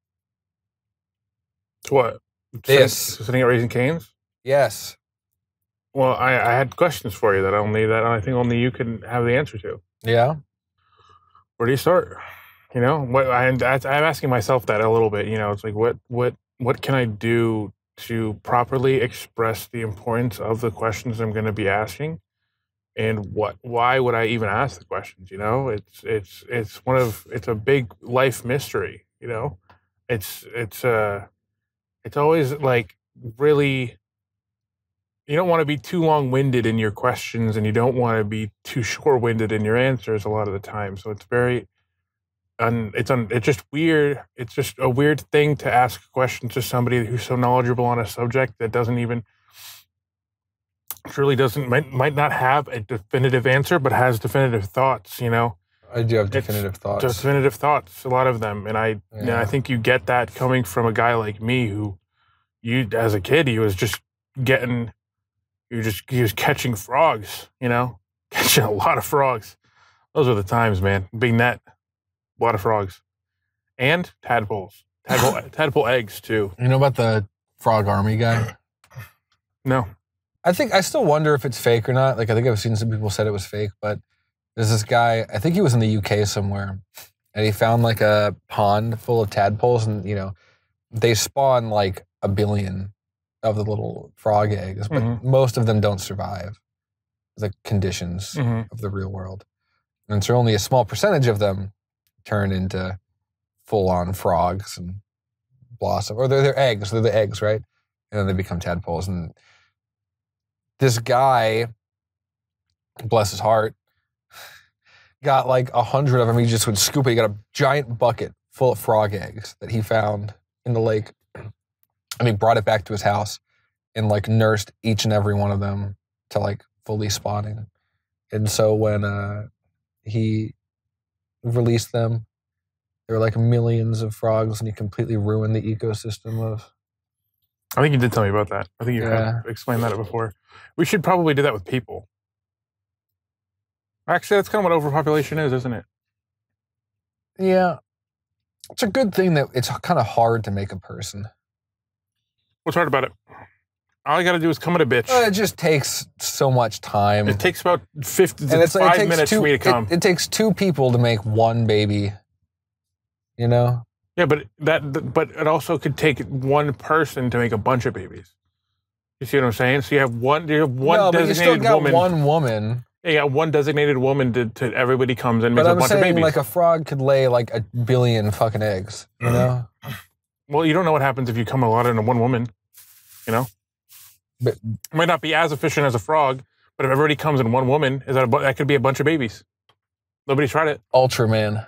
Speaker 1: what?
Speaker 2: This.
Speaker 1: Sitting, at Raising Canes?
Speaker 2: Yes.
Speaker 1: Well, I, I had questions for you that only that I think only you can have the answer to.
Speaker 2: Yeah.
Speaker 1: Where do you start? You know, what I, I'm asking myself that a little bit. You know, it's like what what what can I do to properly express the importance of the questions I'm going to be asking, and what why would I even ask the questions? You know, it's it's it's one of it's a big life mystery. You know, it's it's uh it's always like really you don't want to be too long-winded in your questions and you don't want to be too short-winded in your answers a lot of the time so it's very un, it's un, it's just weird it's just a weird thing to ask a question to somebody who's so knowledgeable on a subject that doesn't even truly doesn't might, might not have a definitive answer but has definitive thoughts you know
Speaker 2: I do have
Speaker 1: It's
Speaker 2: definitive thoughts.
Speaker 1: definitive thoughts a lot of them and i yeah.
Speaker 2: Yeah.
Speaker 1: i think you get that coming from a guy like me who you as a kid he was just getting you just he was catching frogs you know catching a lot of frogs those are the times man big net a lot of frogs and tadpoles tadpole, tadpole eggs too
Speaker 2: you know about the Frog Army guy?
Speaker 1: no
Speaker 2: I think I still wonder if it's fake or not. Like I think I've seen some people said it was fake, but there's this guy. I think he was in the UK somewhere, and he found like a pond full of tadpoles, and you know, they spawn like a billion of the little frog eggs, but
Speaker 1: Mhm.
Speaker 2: most of them don't survive the conditions
Speaker 1: Mhm.
Speaker 2: of the real world, and so only a small percentage of them turn into full-on frogs and blossom, or they're, they're eggs. They're the eggs, right? And then they become tadpoles, and this guy bless his heart, got like a hundred of them. He just would scoop it. He got a giant bucket full of frog eggs that he found in the lake, and he brought it back to his house and like nursed each and every one of them to like fully spawning. And so when uh, he released them, there were like millions of frogs, and he completely ruined the ecosystem of.
Speaker 1: I think you did tell me about that. I think you
Speaker 2: Yeah.
Speaker 1: have explained that before. We should probably do that with people. Actually, that's kind of what overpopulation is, isn't it?
Speaker 2: Yeah, it's a good thing that it's kind of hard to make a person.
Speaker 1: What's hard about it? All you got to do is come at a bitch.
Speaker 2: Uh, it just takes so much time.
Speaker 1: it takes about 50
Speaker 2: and it's
Speaker 1: five
Speaker 2: it takes
Speaker 1: minutes
Speaker 2: two,
Speaker 1: for me to
Speaker 2: it-
Speaker 1: come.
Speaker 2: It, takes two people to make one baby. You know,
Speaker 1: yeah, but that but it also could take one person to make a bunch of babies. You see what I'm saying? So you have one you have one
Speaker 2: no, but you still
Speaker 1: designated
Speaker 2: got
Speaker 1: woman.
Speaker 2: one woman.
Speaker 1: Yeah, got one designated woman to, to everybody comes and makes
Speaker 2: But
Speaker 1: a
Speaker 2: I'm
Speaker 1: bunch of
Speaker 2: saying,
Speaker 1: babies.
Speaker 2: like a frog could lay like a billion fucking eggs. You mm. know,
Speaker 1: well, you don't know what happens if you come a lot into one woman. You know,
Speaker 2: But-
Speaker 1: it might not be as efficient as a frog, but if everybody comes in one woman, is that a, that could be a bunch of babies? Nobody's tried it.
Speaker 2: Ultraman.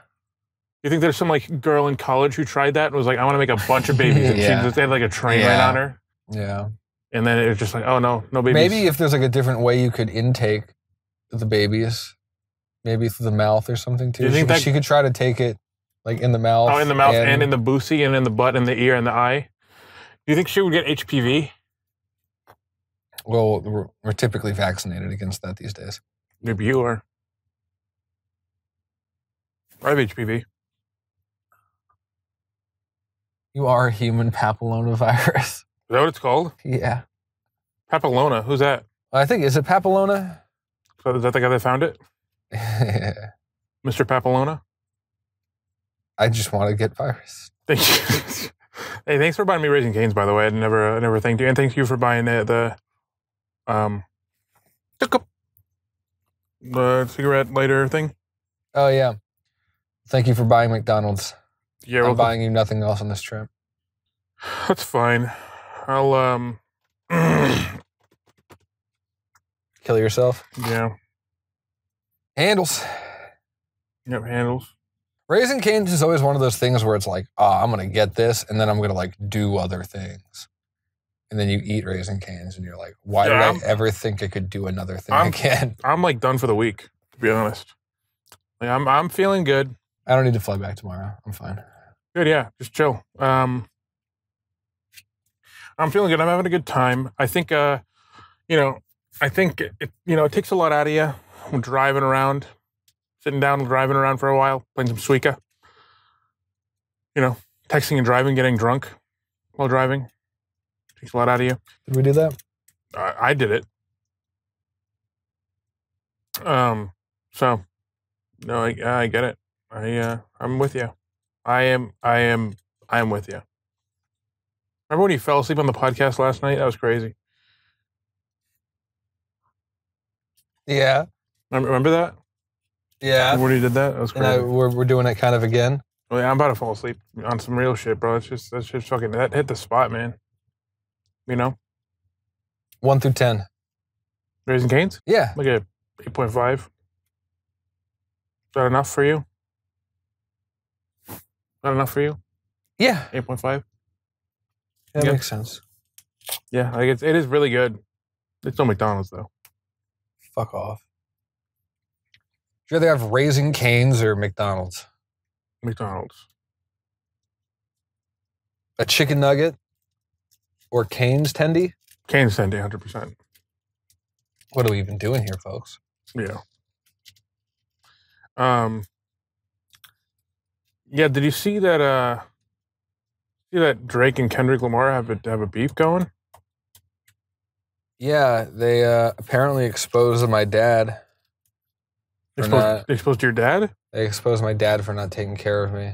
Speaker 1: You think there's some like girl in college who tried that and was like, I want to make a bunch of babies, and
Speaker 2: Yeah.
Speaker 1: she just had like a train right on her,
Speaker 2: Yeah.
Speaker 1: and then it was just like, oh no, no babies.
Speaker 2: Maybe if there's like a different way you could intake the babies, maybe through the mouth or something too.
Speaker 1: You
Speaker 2: She,
Speaker 1: think
Speaker 2: could-
Speaker 1: that-
Speaker 2: she could try to take it like in the mouth.
Speaker 1: oh, in the mouth and, in the boosie and in the butt and the ear and the eye. Do you think she would get HPV?
Speaker 2: Well, we're, we're typically vaccinated against that these days.
Speaker 1: Maybe you are. I have HPV.
Speaker 2: You are a human papillomavirus.
Speaker 1: Is that what it's called?
Speaker 2: yeah.
Speaker 1: Papillona. Who's that?
Speaker 2: I think is it papillona?
Speaker 1: So is that the guy that found it? Mr. Papalona?
Speaker 2: I just want to get virus.
Speaker 1: Thank you. hey, thanks for buying me Raising Canes, by the way. I never, I never thanked you. And thank you for buying the, the um, the cigarette lighter thing.
Speaker 2: Oh yeah. Thank you for buying McDonald's.
Speaker 1: Yeah,
Speaker 2: I'm buying you nothing else on this trip.
Speaker 1: that's fine. I'll, um,
Speaker 2: Kill yourself.
Speaker 1: yeah,
Speaker 2: Handel's.
Speaker 1: yep, Handel's.
Speaker 2: Raising canes is always one of those things where it's like, ah, I'm gonna get this, and then I'm gonna like do other things. And then you eat raising canes, and you're like, why
Speaker 1: Yeah,
Speaker 2: did
Speaker 1: I'm-
Speaker 2: I ever think I could do another thing
Speaker 1: I'm-
Speaker 2: again?
Speaker 1: I'm like done for the week, to be honest. Like, I'm, I'm feeling good.
Speaker 2: I don't need to fly back tomorrow. I'm fine.
Speaker 1: Good, yeah. Just chill. Um, I'm feeling good. I'm having a good time. I think, uh, you know, I think it, it- you know, it takes a lot out of you driving around, sitting down and driving around for a while, playing some Suika. You know, texting and driving, getting drunk while driving takes a lot out of you.
Speaker 2: Did we do that?
Speaker 1: I, I did it. Um, so no, I, I get it. I, uh, I'm with you. I am, I am, I am with you. Remember when you fell asleep on the podcast last night? That was crazy.
Speaker 2: Yeah.
Speaker 1: Remember, that?
Speaker 2: Yeah.
Speaker 1: When you did that? That was
Speaker 2: And I,
Speaker 1: crazy.
Speaker 2: we're, we're doing it kind of again.
Speaker 1: Well, yeah, I'm about to fall asleep on some real shit, bro. It's just, that's just fucking, that hit the spot, man. You know?
Speaker 2: One through 10.
Speaker 1: Raising Canes?
Speaker 2: Yeah.
Speaker 1: Like a 8.5. Is that enough for you? That enough for you?
Speaker 2: Yeah.
Speaker 1: 8.5?
Speaker 2: That
Speaker 1: Yeah.
Speaker 2: makes sense.
Speaker 1: Yeah, like it's, it is really good. It's no McDonald's though.
Speaker 2: Fuck off. Would you rather have Raising Canes or McDonald's?
Speaker 1: McDonald's.
Speaker 2: A chicken nugget or Canes tendy?
Speaker 1: Canes tendy, 100%.
Speaker 2: What are we even doing here, folks?
Speaker 1: Yeah. Um. Yeah. Did you see that? Uh. See that Drake and Kendrick Lamar have a have a beef going?
Speaker 2: Yeah, they uh, apparently exposed my dad. For
Speaker 1: exposed,
Speaker 2: not-
Speaker 1: exposed your dad.
Speaker 2: They exposed my dad for not taking care of me.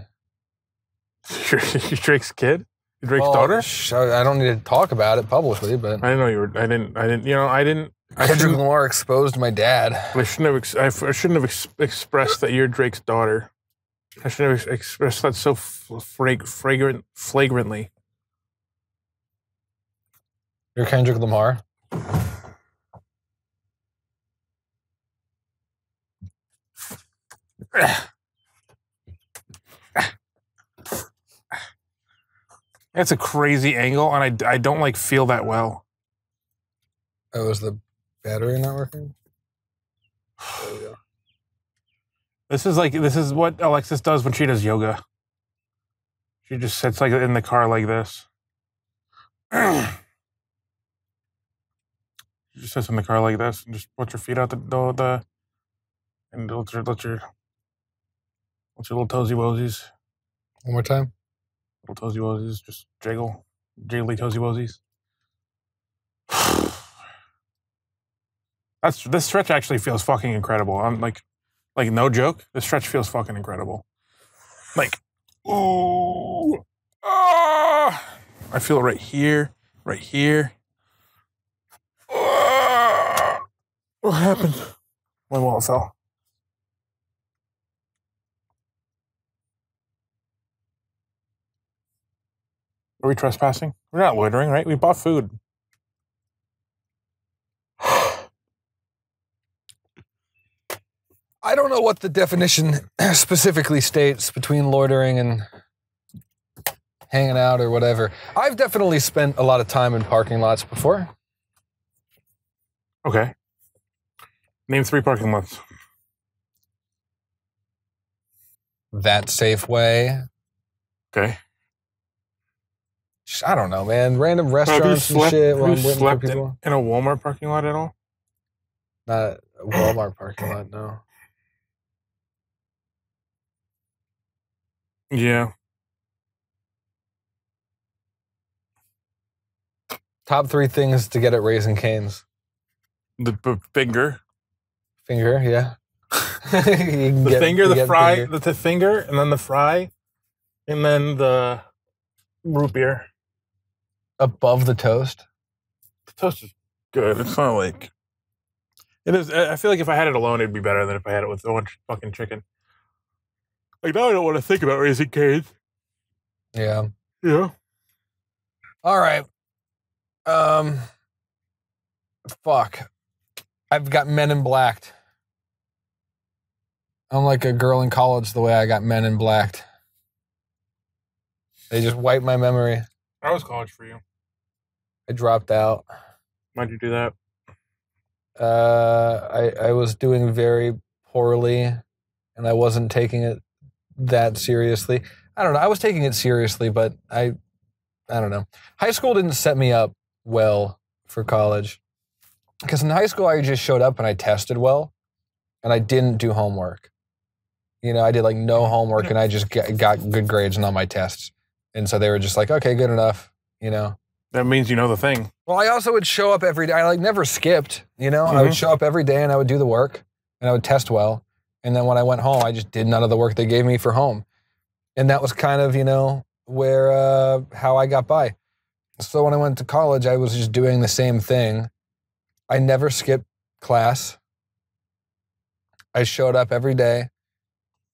Speaker 1: Your, your Drake's kid. Your Drake's
Speaker 2: Well,
Speaker 1: daughter.
Speaker 2: sh- I don't need to talk about it publicly, but
Speaker 1: I didn't know you were. I didn't. I didn't. You know. I didn't. I
Speaker 2: Kendrick
Speaker 1: shouldn't,
Speaker 2: Lamar exposed my dad.
Speaker 1: I shouldn't have. Ex, I, f- I shouldn't have ex, expressed that you're Drake's daughter. I should have ex- expressed that so f- frag, fragrant, flagrantly.
Speaker 2: You're Kendrick Lamar.
Speaker 1: It's a crazy angle, and I, I don't like feel that well.
Speaker 2: Oh, is the battery not working? There we go.
Speaker 1: This is like this is what Alexis does when she does yoga. She just sits like in the car like this. she just sits in the car like this and just put your feet out the the, the and let your let your let your little toesy woesies,
Speaker 2: One more time.
Speaker 1: little toesy woesies, just jiggle, jiggly toesy woesies. That's this stretch actually feels fucking incredible. I'm like, like no joke. This stretch feels fucking incredible. Like, ooh, ah, I feel it right here, right here. Ah, what happened? My wallet fell. Are we trespassing? We're not loitering, right? We bought food.
Speaker 2: I don't know what the definition specifically states between loitering and hanging out or whatever. I've definitely spent a lot of time in parking lots before.
Speaker 1: Okay. Name three parking lots.
Speaker 2: That safe way.
Speaker 1: Okay.
Speaker 2: I don't know, man. Random restaurants and
Speaker 1: slept,
Speaker 2: shit while I'm waiting for
Speaker 1: slept in, in a Walmart parking lot at all?
Speaker 2: Not a Walmart parking lot, no.
Speaker 1: Yeah.
Speaker 2: Top three things to get at Raising Canes.
Speaker 1: The b- finger.
Speaker 2: Finger, yeah.
Speaker 1: The
Speaker 2: get-
Speaker 1: finger, the fry,
Speaker 2: finger.
Speaker 1: The, the finger, and then the fry, and then the root beer.
Speaker 2: Above the toast.
Speaker 1: The toast is good. It's not like it is. I feel like if I had it alone, it'd be better than if I had it with much fucking chicken. Like now, I don't want to think about raising kids.
Speaker 2: Yeah.
Speaker 1: Yeah.
Speaker 2: All right. Um. Fuck. I've got Men in Blacked. I'm like a girl in college the way I got Men in Blacked. They just wiped my memory.
Speaker 1: That was college for you.
Speaker 2: I dropped out.
Speaker 1: Why'd you do that?
Speaker 2: Uh, I I was doing very poorly, and I wasn't taking it that seriously. I don't know. I was taking it seriously, but I I don't know. High school didn't set me up well for college because in high school I just showed up and I tested well, and I didn't do homework. You know, I did like no homework, and I just got, got good grades on all my tests, and so they were just like, okay, good enough. You know.
Speaker 1: That means you know the thing.
Speaker 2: Well, I also would show up every day. I like never skipped, you know. I would
Speaker 1: Mhm.
Speaker 2: show up every day and I would do the work and I would test well. And then when I went home, I just did none of the work they gave me for home. And that was kind of, you know, where uh how I got by. So when I went to college, I was just doing the same thing. I never skipped class. I showed up every day.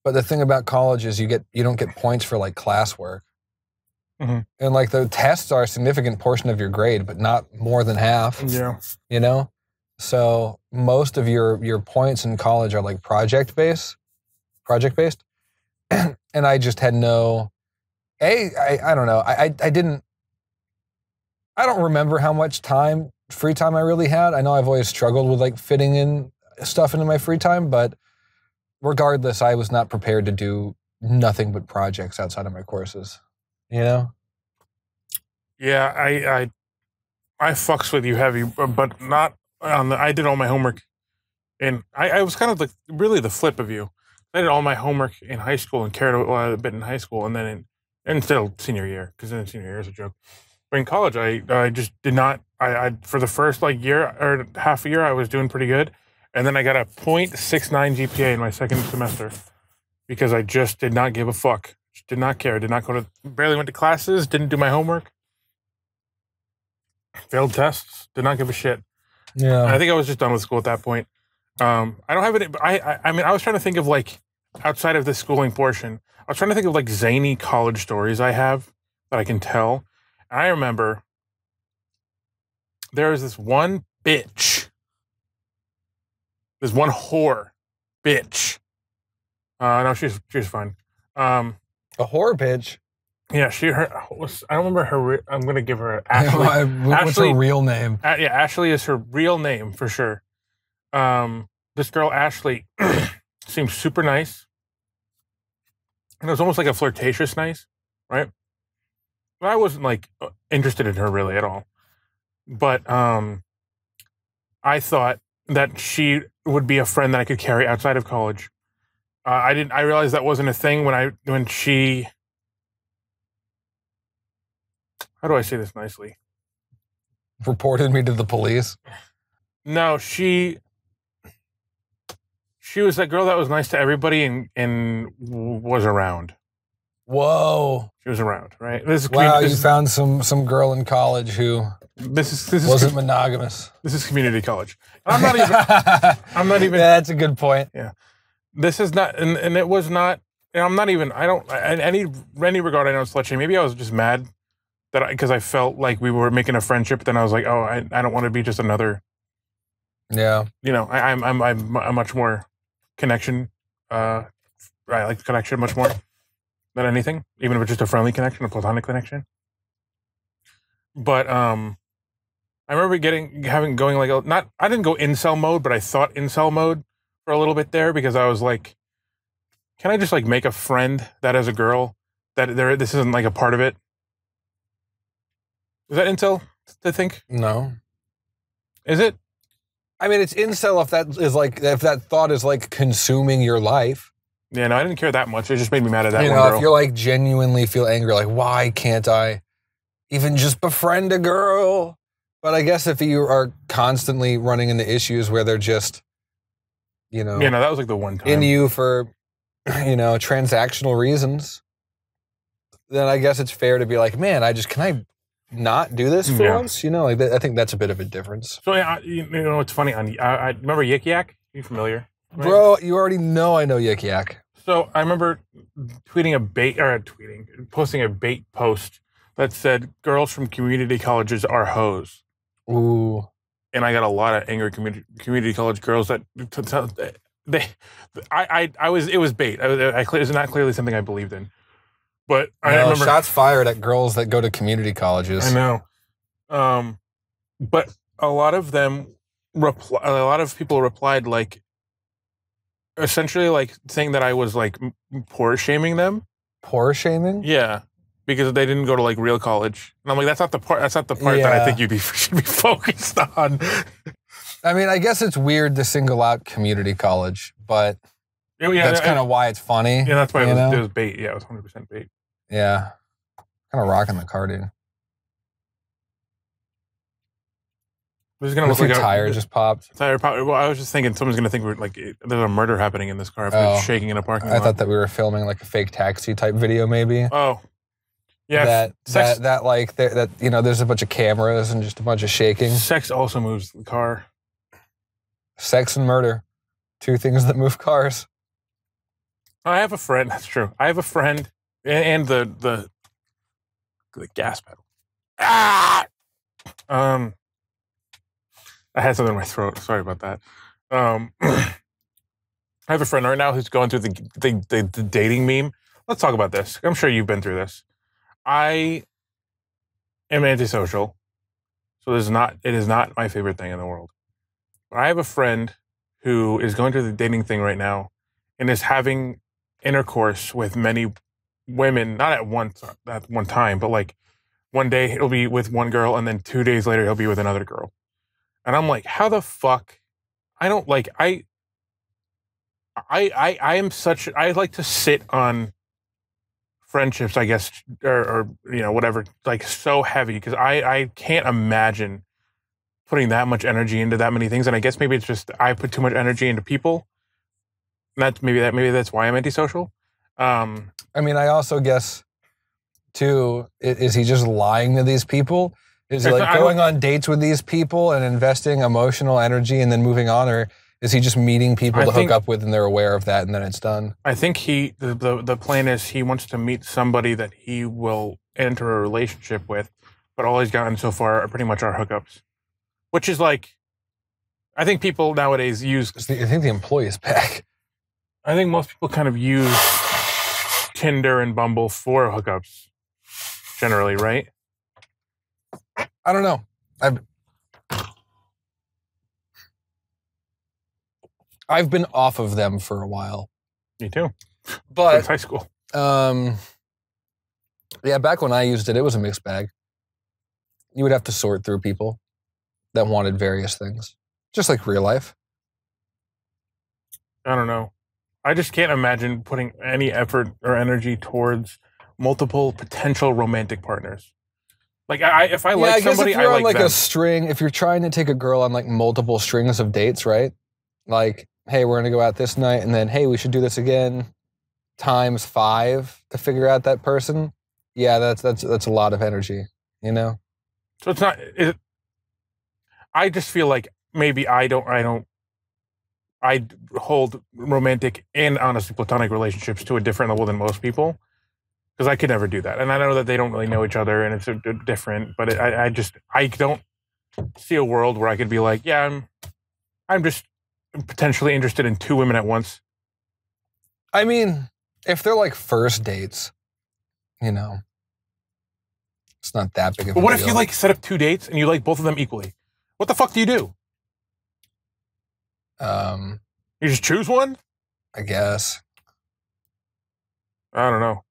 Speaker 2: But the thing about college is you get you don't get points for like classwork.
Speaker 1: Mhm.
Speaker 2: And like the tests are a significant portion of your grade, but not more than half
Speaker 1: Yeah.
Speaker 2: you know? So most of your your points in college are like project based project based. And i just had no a i, I don't know. I, I i didn't i don't remember how much time free time i really had. I know i've always struggled with like fitting in stuff into my free time but regardless i was not prepared to do nothing but projects outside of my courses you know
Speaker 1: Yeah, I I I fucks with you heavy, but not on the. I did all my homework, and I, I was kind of like really the flip of you. I did all my homework in high school and cared a, lot- a bit in high school, and then in and still senior year because then senior year is a joke. But in college, I I just did not. I, I for the first like year or half a year, I was doing pretty good, and then I got a 0.69 GPA in my second semester because I just did not give a fuck. Did not care. Did not go to. Barely went to classes. Didn't do my homework failed tests did not give a shit
Speaker 2: yeah
Speaker 1: i think i was just done with school at that point um i don't have any I, I i mean i was trying to think of like outside of the schooling portion i was trying to think of like zany college stories i have that i can tell and i remember there was this one bitch this one whore bitch Uh, no, she's she's fine. Um,
Speaker 2: A whore bitch.
Speaker 1: yeah, she her. what's- I don't remember her. I'm gonna give her Ashley.
Speaker 2: What's
Speaker 1: Ashley-
Speaker 2: her real name?
Speaker 1: Uh, yeah, Ashley is her real name for sure. Um, this girl Ashley seems super nice, and it was almost like a flirtatious nice, right? But I wasn't like uh, interested in her really at all, but um, I thought that she would be a friend that I could carry outside of college. Uh, I didn't. I realized that wasn't a thing when I when she. How do I say this nicely?
Speaker 2: Reported me to the police.
Speaker 1: No, she she was that girl that was nice to everybody and and was around.
Speaker 2: Whoa.
Speaker 1: She was around, right? This is
Speaker 2: Wow,
Speaker 1: commu-
Speaker 2: you
Speaker 1: this,
Speaker 2: found some some girl in college who
Speaker 1: this is this is
Speaker 2: wasn't monogamous.
Speaker 1: this is community college. I'm not even. I'm not even.
Speaker 2: Yeah, that's a good point.
Speaker 1: This is not, and, and it was not. And I'm not even. I don't. In any any regard, I don't slut shame. Maybe I was just mad that I because I felt like we were making a friendship. Then I was like, oh, I I don't want to be just another.
Speaker 2: Yeah.
Speaker 1: You know, I, I'm I'm I'm a much more connection. Uh, I like connection much more than anything, even if it's just a friendly connection, a platonic connection. But um, I remember getting having going like a- not I didn't go incel mode, but I thought incel mode for a little bit there because I was like, can I just like make a friend that is a girl that there this isn't like a part of it? Is that incel to think?
Speaker 2: No.
Speaker 1: Is it?
Speaker 2: I mean, it's incel if that is like if that thought is like consuming your life.
Speaker 1: Yeah, no, I didn't care that much. It just made me mad at that
Speaker 2: you know,
Speaker 1: girl.
Speaker 2: if you're like genuinely feel angry, like why can't I even just befriend a girl? But I guess if you are constantly running into issues where they're just, you know,
Speaker 1: yeah, no, that was like the one time.
Speaker 2: in you for, you know, transactional reasons, then I guess it's fair to be like, man, I just can I not do this for
Speaker 1: Yeah.
Speaker 2: once? You know, like I think that's a bit of a difference.
Speaker 1: So yeah, I, you know what's funny? On I, I remember Yik Yak. You familiar? Right?
Speaker 2: Bro, you already know I know Yik Yak.
Speaker 1: So I remember tweeting a bait or tweeting, posting a bait post that said "girls from community colleges are hoes,"
Speaker 2: Ooh.
Speaker 1: And I got a lot of angry community community college girls that they, I, I, I was it was bait. I, I, it was not clearly something I believed in, but I
Speaker 2: No,
Speaker 1: remember
Speaker 2: shots fired at girls that go to community colleges.
Speaker 1: I know. Um, but a lot of them reply. A lot of people replied like, essentially like saying that I was like poor shaming them.
Speaker 2: Poor shaming?
Speaker 1: Yeah, because they didn't go to like real college, and I'm like, that's not the part. That's not the part that I think you'd be should be focused on.
Speaker 2: I mean, I guess it's weird to single out community college, but
Speaker 1: Yeah, yeah,
Speaker 2: that's kind of why it's funny.
Speaker 1: yeah. That's why it was,
Speaker 2: know?
Speaker 1: it was bait. Yeah, it was 100 percent bait.
Speaker 2: Yeah. Kind of rocking the car, dude.
Speaker 1: This is gonna
Speaker 2: What
Speaker 1: look like a
Speaker 2: tire just popped?
Speaker 1: tire. pop- Well, I was just thinking someone's gonna think we're like eh, there's a murder happening in this car if
Speaker 2: Oh.
Speaker 1: it's shaking in a parking
Speaker 2: I
Speaker 1: lot.
Speaker 2: thought that we were filming like a fake taxi type video, maybe.
Speaker 1: Oh, yeah.
Speaker 2: that,
Speaker 1: sex,
Speaker 2: that that like that you know, there's a bunch of cameras and just a bunch of shaking.
Speaker 1: sex also moves the car.
Speaker 2: Sex and murder, two things that move cars.
Speaker 1: I have a friend. That's true. I have a friend, a- and the the the gas pedal. Ah! Um, I had something in my throat. Sorry about that. Um, I have a friend right now who's going through the, the the the dating meme. Let's talk about this. I'm sure you've been through this. I am antisocial, so this is not. It is not my favorite thing in the world. But I have a friend who is going through the dating thing right now, and is having intercourse with many women, not at one at one time, but like one day he'll be with one girl, and then two days later he'll be with another girl. And I'm like, how the fuck? I don't like I. I I I am such. I like to sit on friendships, I guess, or, or you know whatever, like so heavy because I I can't imagine putting that much energy into that many things. And I guess maybe it's just I put too much energy into people. And that's maybe that maybe that's why I'm antisocial. Um,
Speaker 2: I mean, I also guess too, is he just lying to these people? Is he like going on dates with these people and investing emotional energy and then moving on, or is he just meeting people
Speaker 1: I
Speaker 2: to
Speaker 1: think-
Speaker 2: hook up with and they're aware of that and then it's done?
Speaker 1: I think he the, the the plan is he wants to meet somebody that he will enter a relationship with, but all he's gotten so far are pretty much our hookups, which is like, I think people nowadays use
Speaker 2: I think the employee is back.
Speaker 1: I think most people kind of use Tinder and Bumble for hookups, generally, right?
Speaker 2: I don't know. I've I've been off of them for a while,
Speaker 1: Me too. Since
Speaker 2: but
Speaker 1: high school.
Speaker 2: um, yeah, back when I used it, it was a mixed bag. You would have to sort through people that wanted various things, just like real life.
Speaker 1: I don't know. I just can't imagine putting any effort or energy towards multiple potential romantic partners. Like I, I- if I
Speaker 2: yeah,
Speaker 1: like
Speaker 2: I guess
Speaker 1: somebody,
Speaker 2: if you're on
Speaker 1: like
Speaker 2: like
Speaker 1: them.
Speaker 2: a string, if you're trying to take a girl on like multiple strings of dates, right? Like, hey, we're gonna go out this night, and then hey, we should do this again, times five to figure out that person. Yeah, that's that's that's a lot of energy, you know.
Speaker 1: So it's not. It, I just feel like maybe I don't. I don't. I hold romantic and honestly platonic relationships to a different level than most people, because I could never do that. And I know that they don't really know each other, and it's a, a different. But it, I, I just I don't see a world where I could be like, yeah, I'm, I'm just potentially interested in two women at once.
Speaker 2: I mean, if they're like first dates, you know, it's not that big of a
Speaker 1: But what if
Speaker 2: deal.
Speaker 1: you like set up two dates and you like both of them equally? What the fuck do you do?
Speaker 2: Um,
Speaker 1: You just choose one?
Speaker 2: I guess.
Speaker 1: I don't know.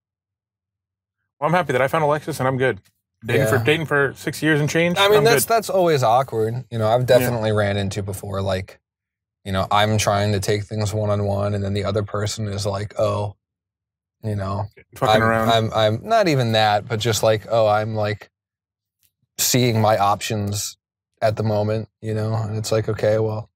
Speaker 1: Well, I'm happy that I found Alexis and I'm good. Dating for
Speaker 2: Yeah.
Speaker 1: dating for six years and change.
Speaker 2: I mean,
Speaker 1: I'm
Speaker 2: that's that's always awkward. You know, I've definitely ran into before. Like, you know, I'm trying to take things one on one, and then the other person is like, "Oh, you know,
Speaker 1: fucking
Speaker 2: I'm,
Speaker 1: around.
Speaker 2: I'm I'm not even that, but just like, oh, I'm like seeing my options at the moment. You know, and it's like, okay, well,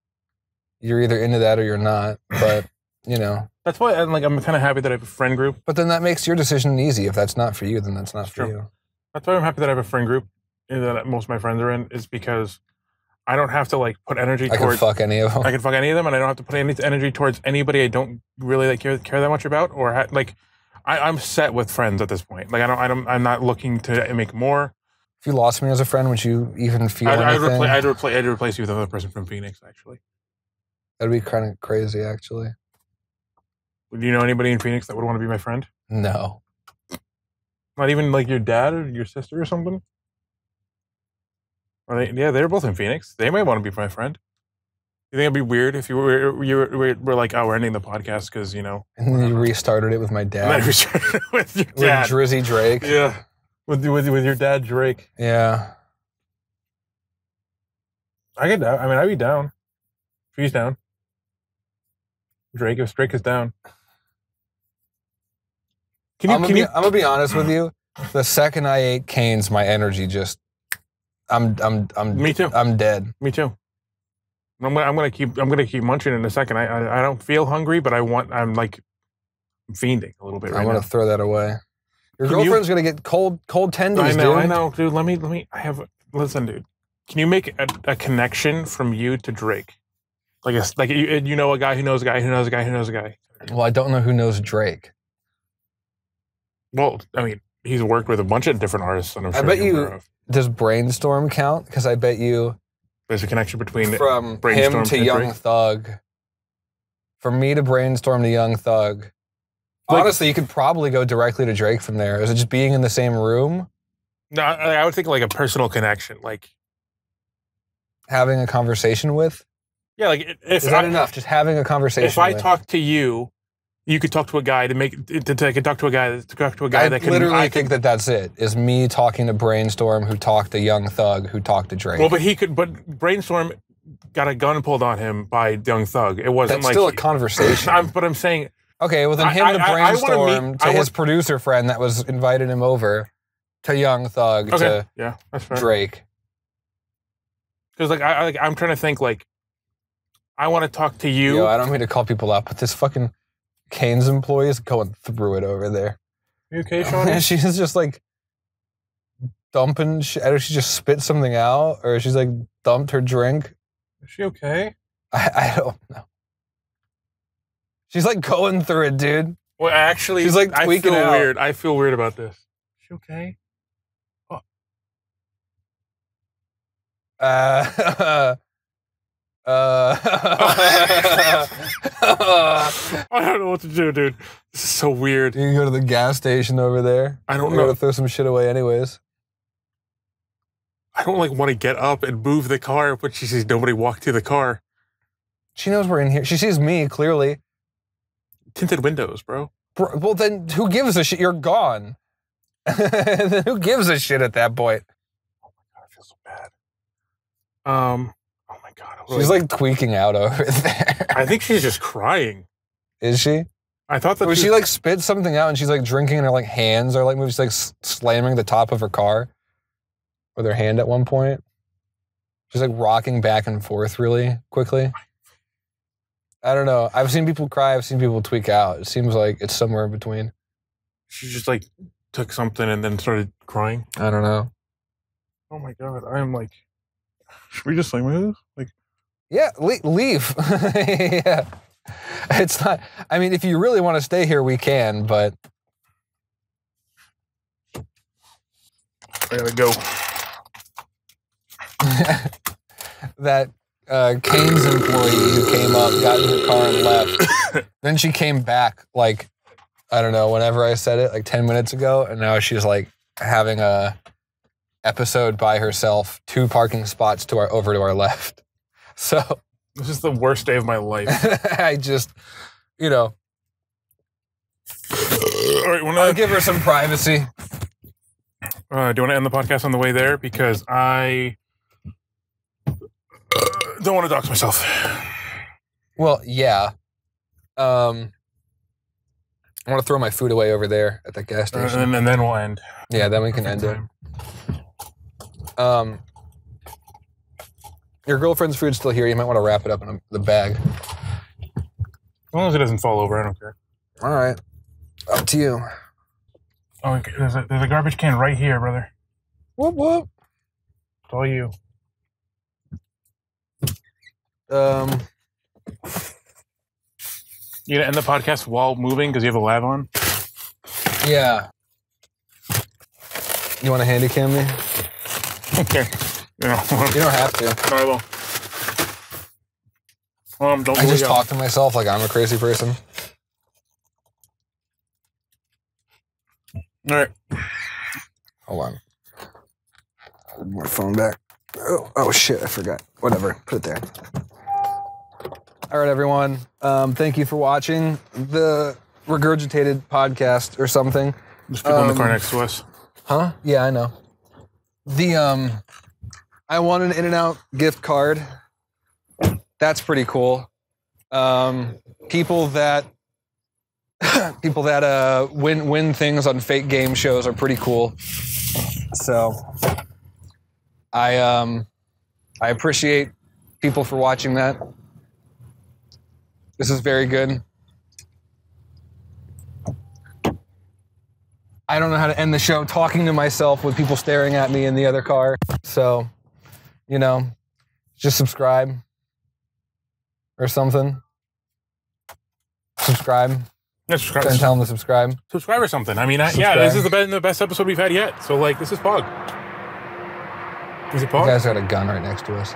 Speaker 2: you're either into that or you're not. But you know,
Speaker 1: that's why I'm like I'm kind of happy that I have a friend group.
Speaker 2: but then that makes your decision easy. If that's not for you, then that's not
Speaker 1: That's
Speaker 2: for
Speaker 1: true.
Speaker 2: you.
Speaker 1: That's why I'm happy that I have a friend group that most of my friends are in. Is because I don't have to like put energy
Speaker 2: I can fuck any of them.
Speaker 1: I can fuck any of them, and I don't have to put any energy towards anybody I don't really like care, care that much about, or ha- like I, I'm set with friends at this point. Like I don't, I don't, I'm not looking to make more.
Speaker 2: if you lost me as a friend, would you even feel
Speaker 1: I'd, I'd, repla- I'd, repla- I'd replace you with another person from Phoenix. Actually,
Speaker 2: That'd be kind of crazy, actually.
Speaker 1: do you know anybody in Phoenix that would want to be my friend?
Speaker 2: No.
Speaker 1: Not even like your dad or your sister or something. Or they, yeah, they're both in Phoenix. They might want to be my friend. You think it'd be weird if you were you were, were, were like, oh, we're ending the podcast because you know,
Speaker 2: And then you restarted it with my
Speaker 1: and
Speaker 2: dad.
Speaker 1: then we started with your
Speaker 2: with
Speaker 1: dad.
Speaker 2: Drizzy Drake.
Speaker 1: Yeah, with with with your dad Drake.
Speaker 2: Yeah.
Speaker 1: I get down. I mean, I'd be down. If he's down. Drake, if Drake is down. Can you?
Speaker 2: I'm, gonna
Speaker 1: Can
Speaker 2: be,
Speaker 1: you?
Speaker 2: I'm gonna be honest with you. The second I ate canes, my energy just I'm I'm I'm
Speaker 1: Me too.
Speaker 2: I'm dead.
Speaker 1: Me too. I'm gonna, I'm gonna keep. I'm gonna keep munching in a second. I, I, I don't feel hungry, but I want. I'm like fiending a little bit right now.
Speaker 2: I'm gonna throw that away. Your
Speaker 1: Can you-
Speaker 2: girlfriend's gonna get cold cold tendons.
Speaker 1: I know.
Speaker 2: dude.
Speaker 1: I know, dude. Let me. Let me. I have. Listen, dude. Can you make a, a connection from you to Drake? Like a, like you, you know a guy who knows a guy who knows a guy who knows a guy.
Speaker 2: Well, I don't know who knows Drake.
Speaker 1: Well, I mean, he's worked with a bunch of different artists. And I'm
Speaker 2: I
Speaker 1: sure
Speaker 2: bet
Speaker 1: you're
Speaker 2: you-
Speaker 1: aware of.
Speaker 2: Does Brainstorm count? Because I bet you
Speaker 1: There's a connection between.
Speaker 2: from
Speaker 1: Brainstorm
Speaker 2: him to
Speaker 1: and
Speaker 2: Young
Speaker 1: Drake?
Speaker 2: Thug, from me to Brainstorm to Young Thug.
Speaker 1: Like-
Speaker 2: Honestly, you could probably go directly to Drake from there. Is it just being in the same room,
Speaker 1: No, I, I would think like a personal connection. Like,
Speaker 2: having a conversation with?
Speaker 1: yeah, like if
Speaker 2: Is that
Speaker 1: I,
Speaker 2: enough? Just having a conversation.
Speaker 1: if I
Speaker 2: with.
Speaker 1: talk to you, you could talk to a guy to make to, to, could talk to a guy to talk to a guy
Speaker 2: I
Speaker 1: that can
Speaker 2: literally
Speaker 1: I
Speaker 2: think that that's it. Is me talking to Brainstorm, who talked to Young Thug, who talked to Drake.
Speaker 1: Well, but he could. But brainstorm got a gun pulled on him by Young Thug. It wasn't
Speaker 2: that's
Speaker 1: like.
Speaker 2: still a conversation.
Speaker 1: I'm, but I'm saying
Speaker 2: okay, well then him
Speaker 1: I-
Speaker 2: to
Speaker 1: I meet-
Speaker 2: Brainstorm to his producer friend that was invited him over, to Young Thug
Speaker 1: okay,
Speaker 2: to
Speaker 1: yeah, that's fair.
Speaker 2: Drake.
Speaker 1: Because like I, I, like, I'm trying to think like, I want to talk to you.
Speaker 2: Yo, I don't mean to call people out, but this fucking Canes employee is going through it over there.
Speaker 1: you okay, Shawnee?
Speaker 2: she's just like dumping. She, either she just spit something out, or she's like dumped her drink.
Speaker 1: Is she okay?
Speaker 2: I, I don't know. She's like going through it, dude.
Speaker 1: Well, actually,
Speaker 2: She's, like,
Speaker 1: I feel
Speaker 2: out.
Speaker 1: weird. I feel weird about this. Is she okay?
Speaker 2: Uh, uh,
Speaker 1: I don't know what to do, dude. This is so weird.
Speaker 2: You can go to the gas station over there.
Speaker 1: I don't
Speaker 2: You gotta
Speaker 1: know.
Speaker 2: throw some shit away anyways.
Speaker 1: I don't like want to get up and move the car, but she sees nobody walk to the car.
Speaker 2: She knows we're in here. She sees me clearly.
Speaker 1: Tinted windows, bro.
Speaker 2: Bro, well, then who gives a shit? You're gone. who gives a shit at that point?
Speaker 1: Oh my god, I feel so bad. Um. My god. I
Speaker 2: She's
Speaker 1: really-
Speaker 2: like tweaking out over there.
Speaker 1: I think she's just crying.
Speaker 2: Is she?
Speaker 1: I thought that
Speaker 2: Was
Speaker 1: she
Speaker 2: she like spit something out and she's like drinking and her like hands are like moving? She's like slamming the top of her car with her hand at one point. She's like rocking back and forth really quickly. I don't know. I've seen people cry. I've seen people tweak out. It seems like it's somewhere in between.
Speaker 1: she just like took something and then started crying.
Speaker 2: I don't know.
Speaker 1: Oh my god. I'm like. Should we just like move?
Speaker 2: Yeah, le- leave. yeah. It's not, I mean, if you really want to stay here, we can, but
Speaker 1: I gotta go.
Speaker 2: that uh, Cane's employee who came up, got in her car and left. then she came back, like, I don't know, whenever I said it, like 10 minutes ago, and now she's like having a episode by herself, two parking spots to our over to our left. So
Speaker 1: This is the worst day of my life.
Speaker 2: I just, you know,
Speaker 1: All right. When
Speaker 2: I'll give her some privacy.
Speaker 1: uh, do you want to end the podcast on the way there because I uh, don't want to dox myself.
Speaker 2: Well, yeah. Um, I want to throw my food away over there at that gas station.
Speaker 1: and, and then we'll end.
Speaker 2: yeah, then we can end it. Um, your girlfriend's food's still here. You might want to wrap it up in a, the bag.
Speaker 1: As long as it doesn't fall over, I don't care.
Speaker 2: All right, up to you.
Speaker 1: Oh, okay, there's a, there's a garbage can right here, brother.
Speaker 2: Whoop whoop.
Speaker 1: It's all you.
Speaker 2: Um,
Speaker 1: You gonna end the podcast while moving because you have a lav on?
Speaker 2: yeah. You want to handy cam me?
Speaker 1: Okay. Yeah.
Speaker 2: You don't have to.
Speaker 1: I will. Um, don't
Speaker 2: I just
Speaker 1: worry,
Speaker 2: talk to myself like I'm a crazy person.
Speaker 1: All right.
Speaker 2: Hold on. Put My phone back. Oh, oh shit, I forgot. Whatever, put it there. All right, everyone. Um, thank you for watching the regurgitated podcast or something.
Speaker 1: There's people in the car
Speaker 2: Um,
Speaker 1: next to us.
Speaker 2: Huh? Yeah, I know. The um, I won an In and Out gift card. That's pretty cool. Um, people that people that uh win win things on fake game shows are pretty cool. So I um I appreciate people for watching that. This is very good. I don't know how to end the show talking to myself with people staring at me in the other car. So, you know, just subscribe or something. Subscribe.
Speaker 1: Yeah, subscribe,
Speaker 2: Then tell them to subscribe.
Speaker 1: subscribe or something. I mean, I, yeah, this is the best, the best episode we've had yet. So, like, this is Pog. Is it
Speaker 2: You
Speaker 1: Pog?
Speaker 2: guys got a gun right next to us.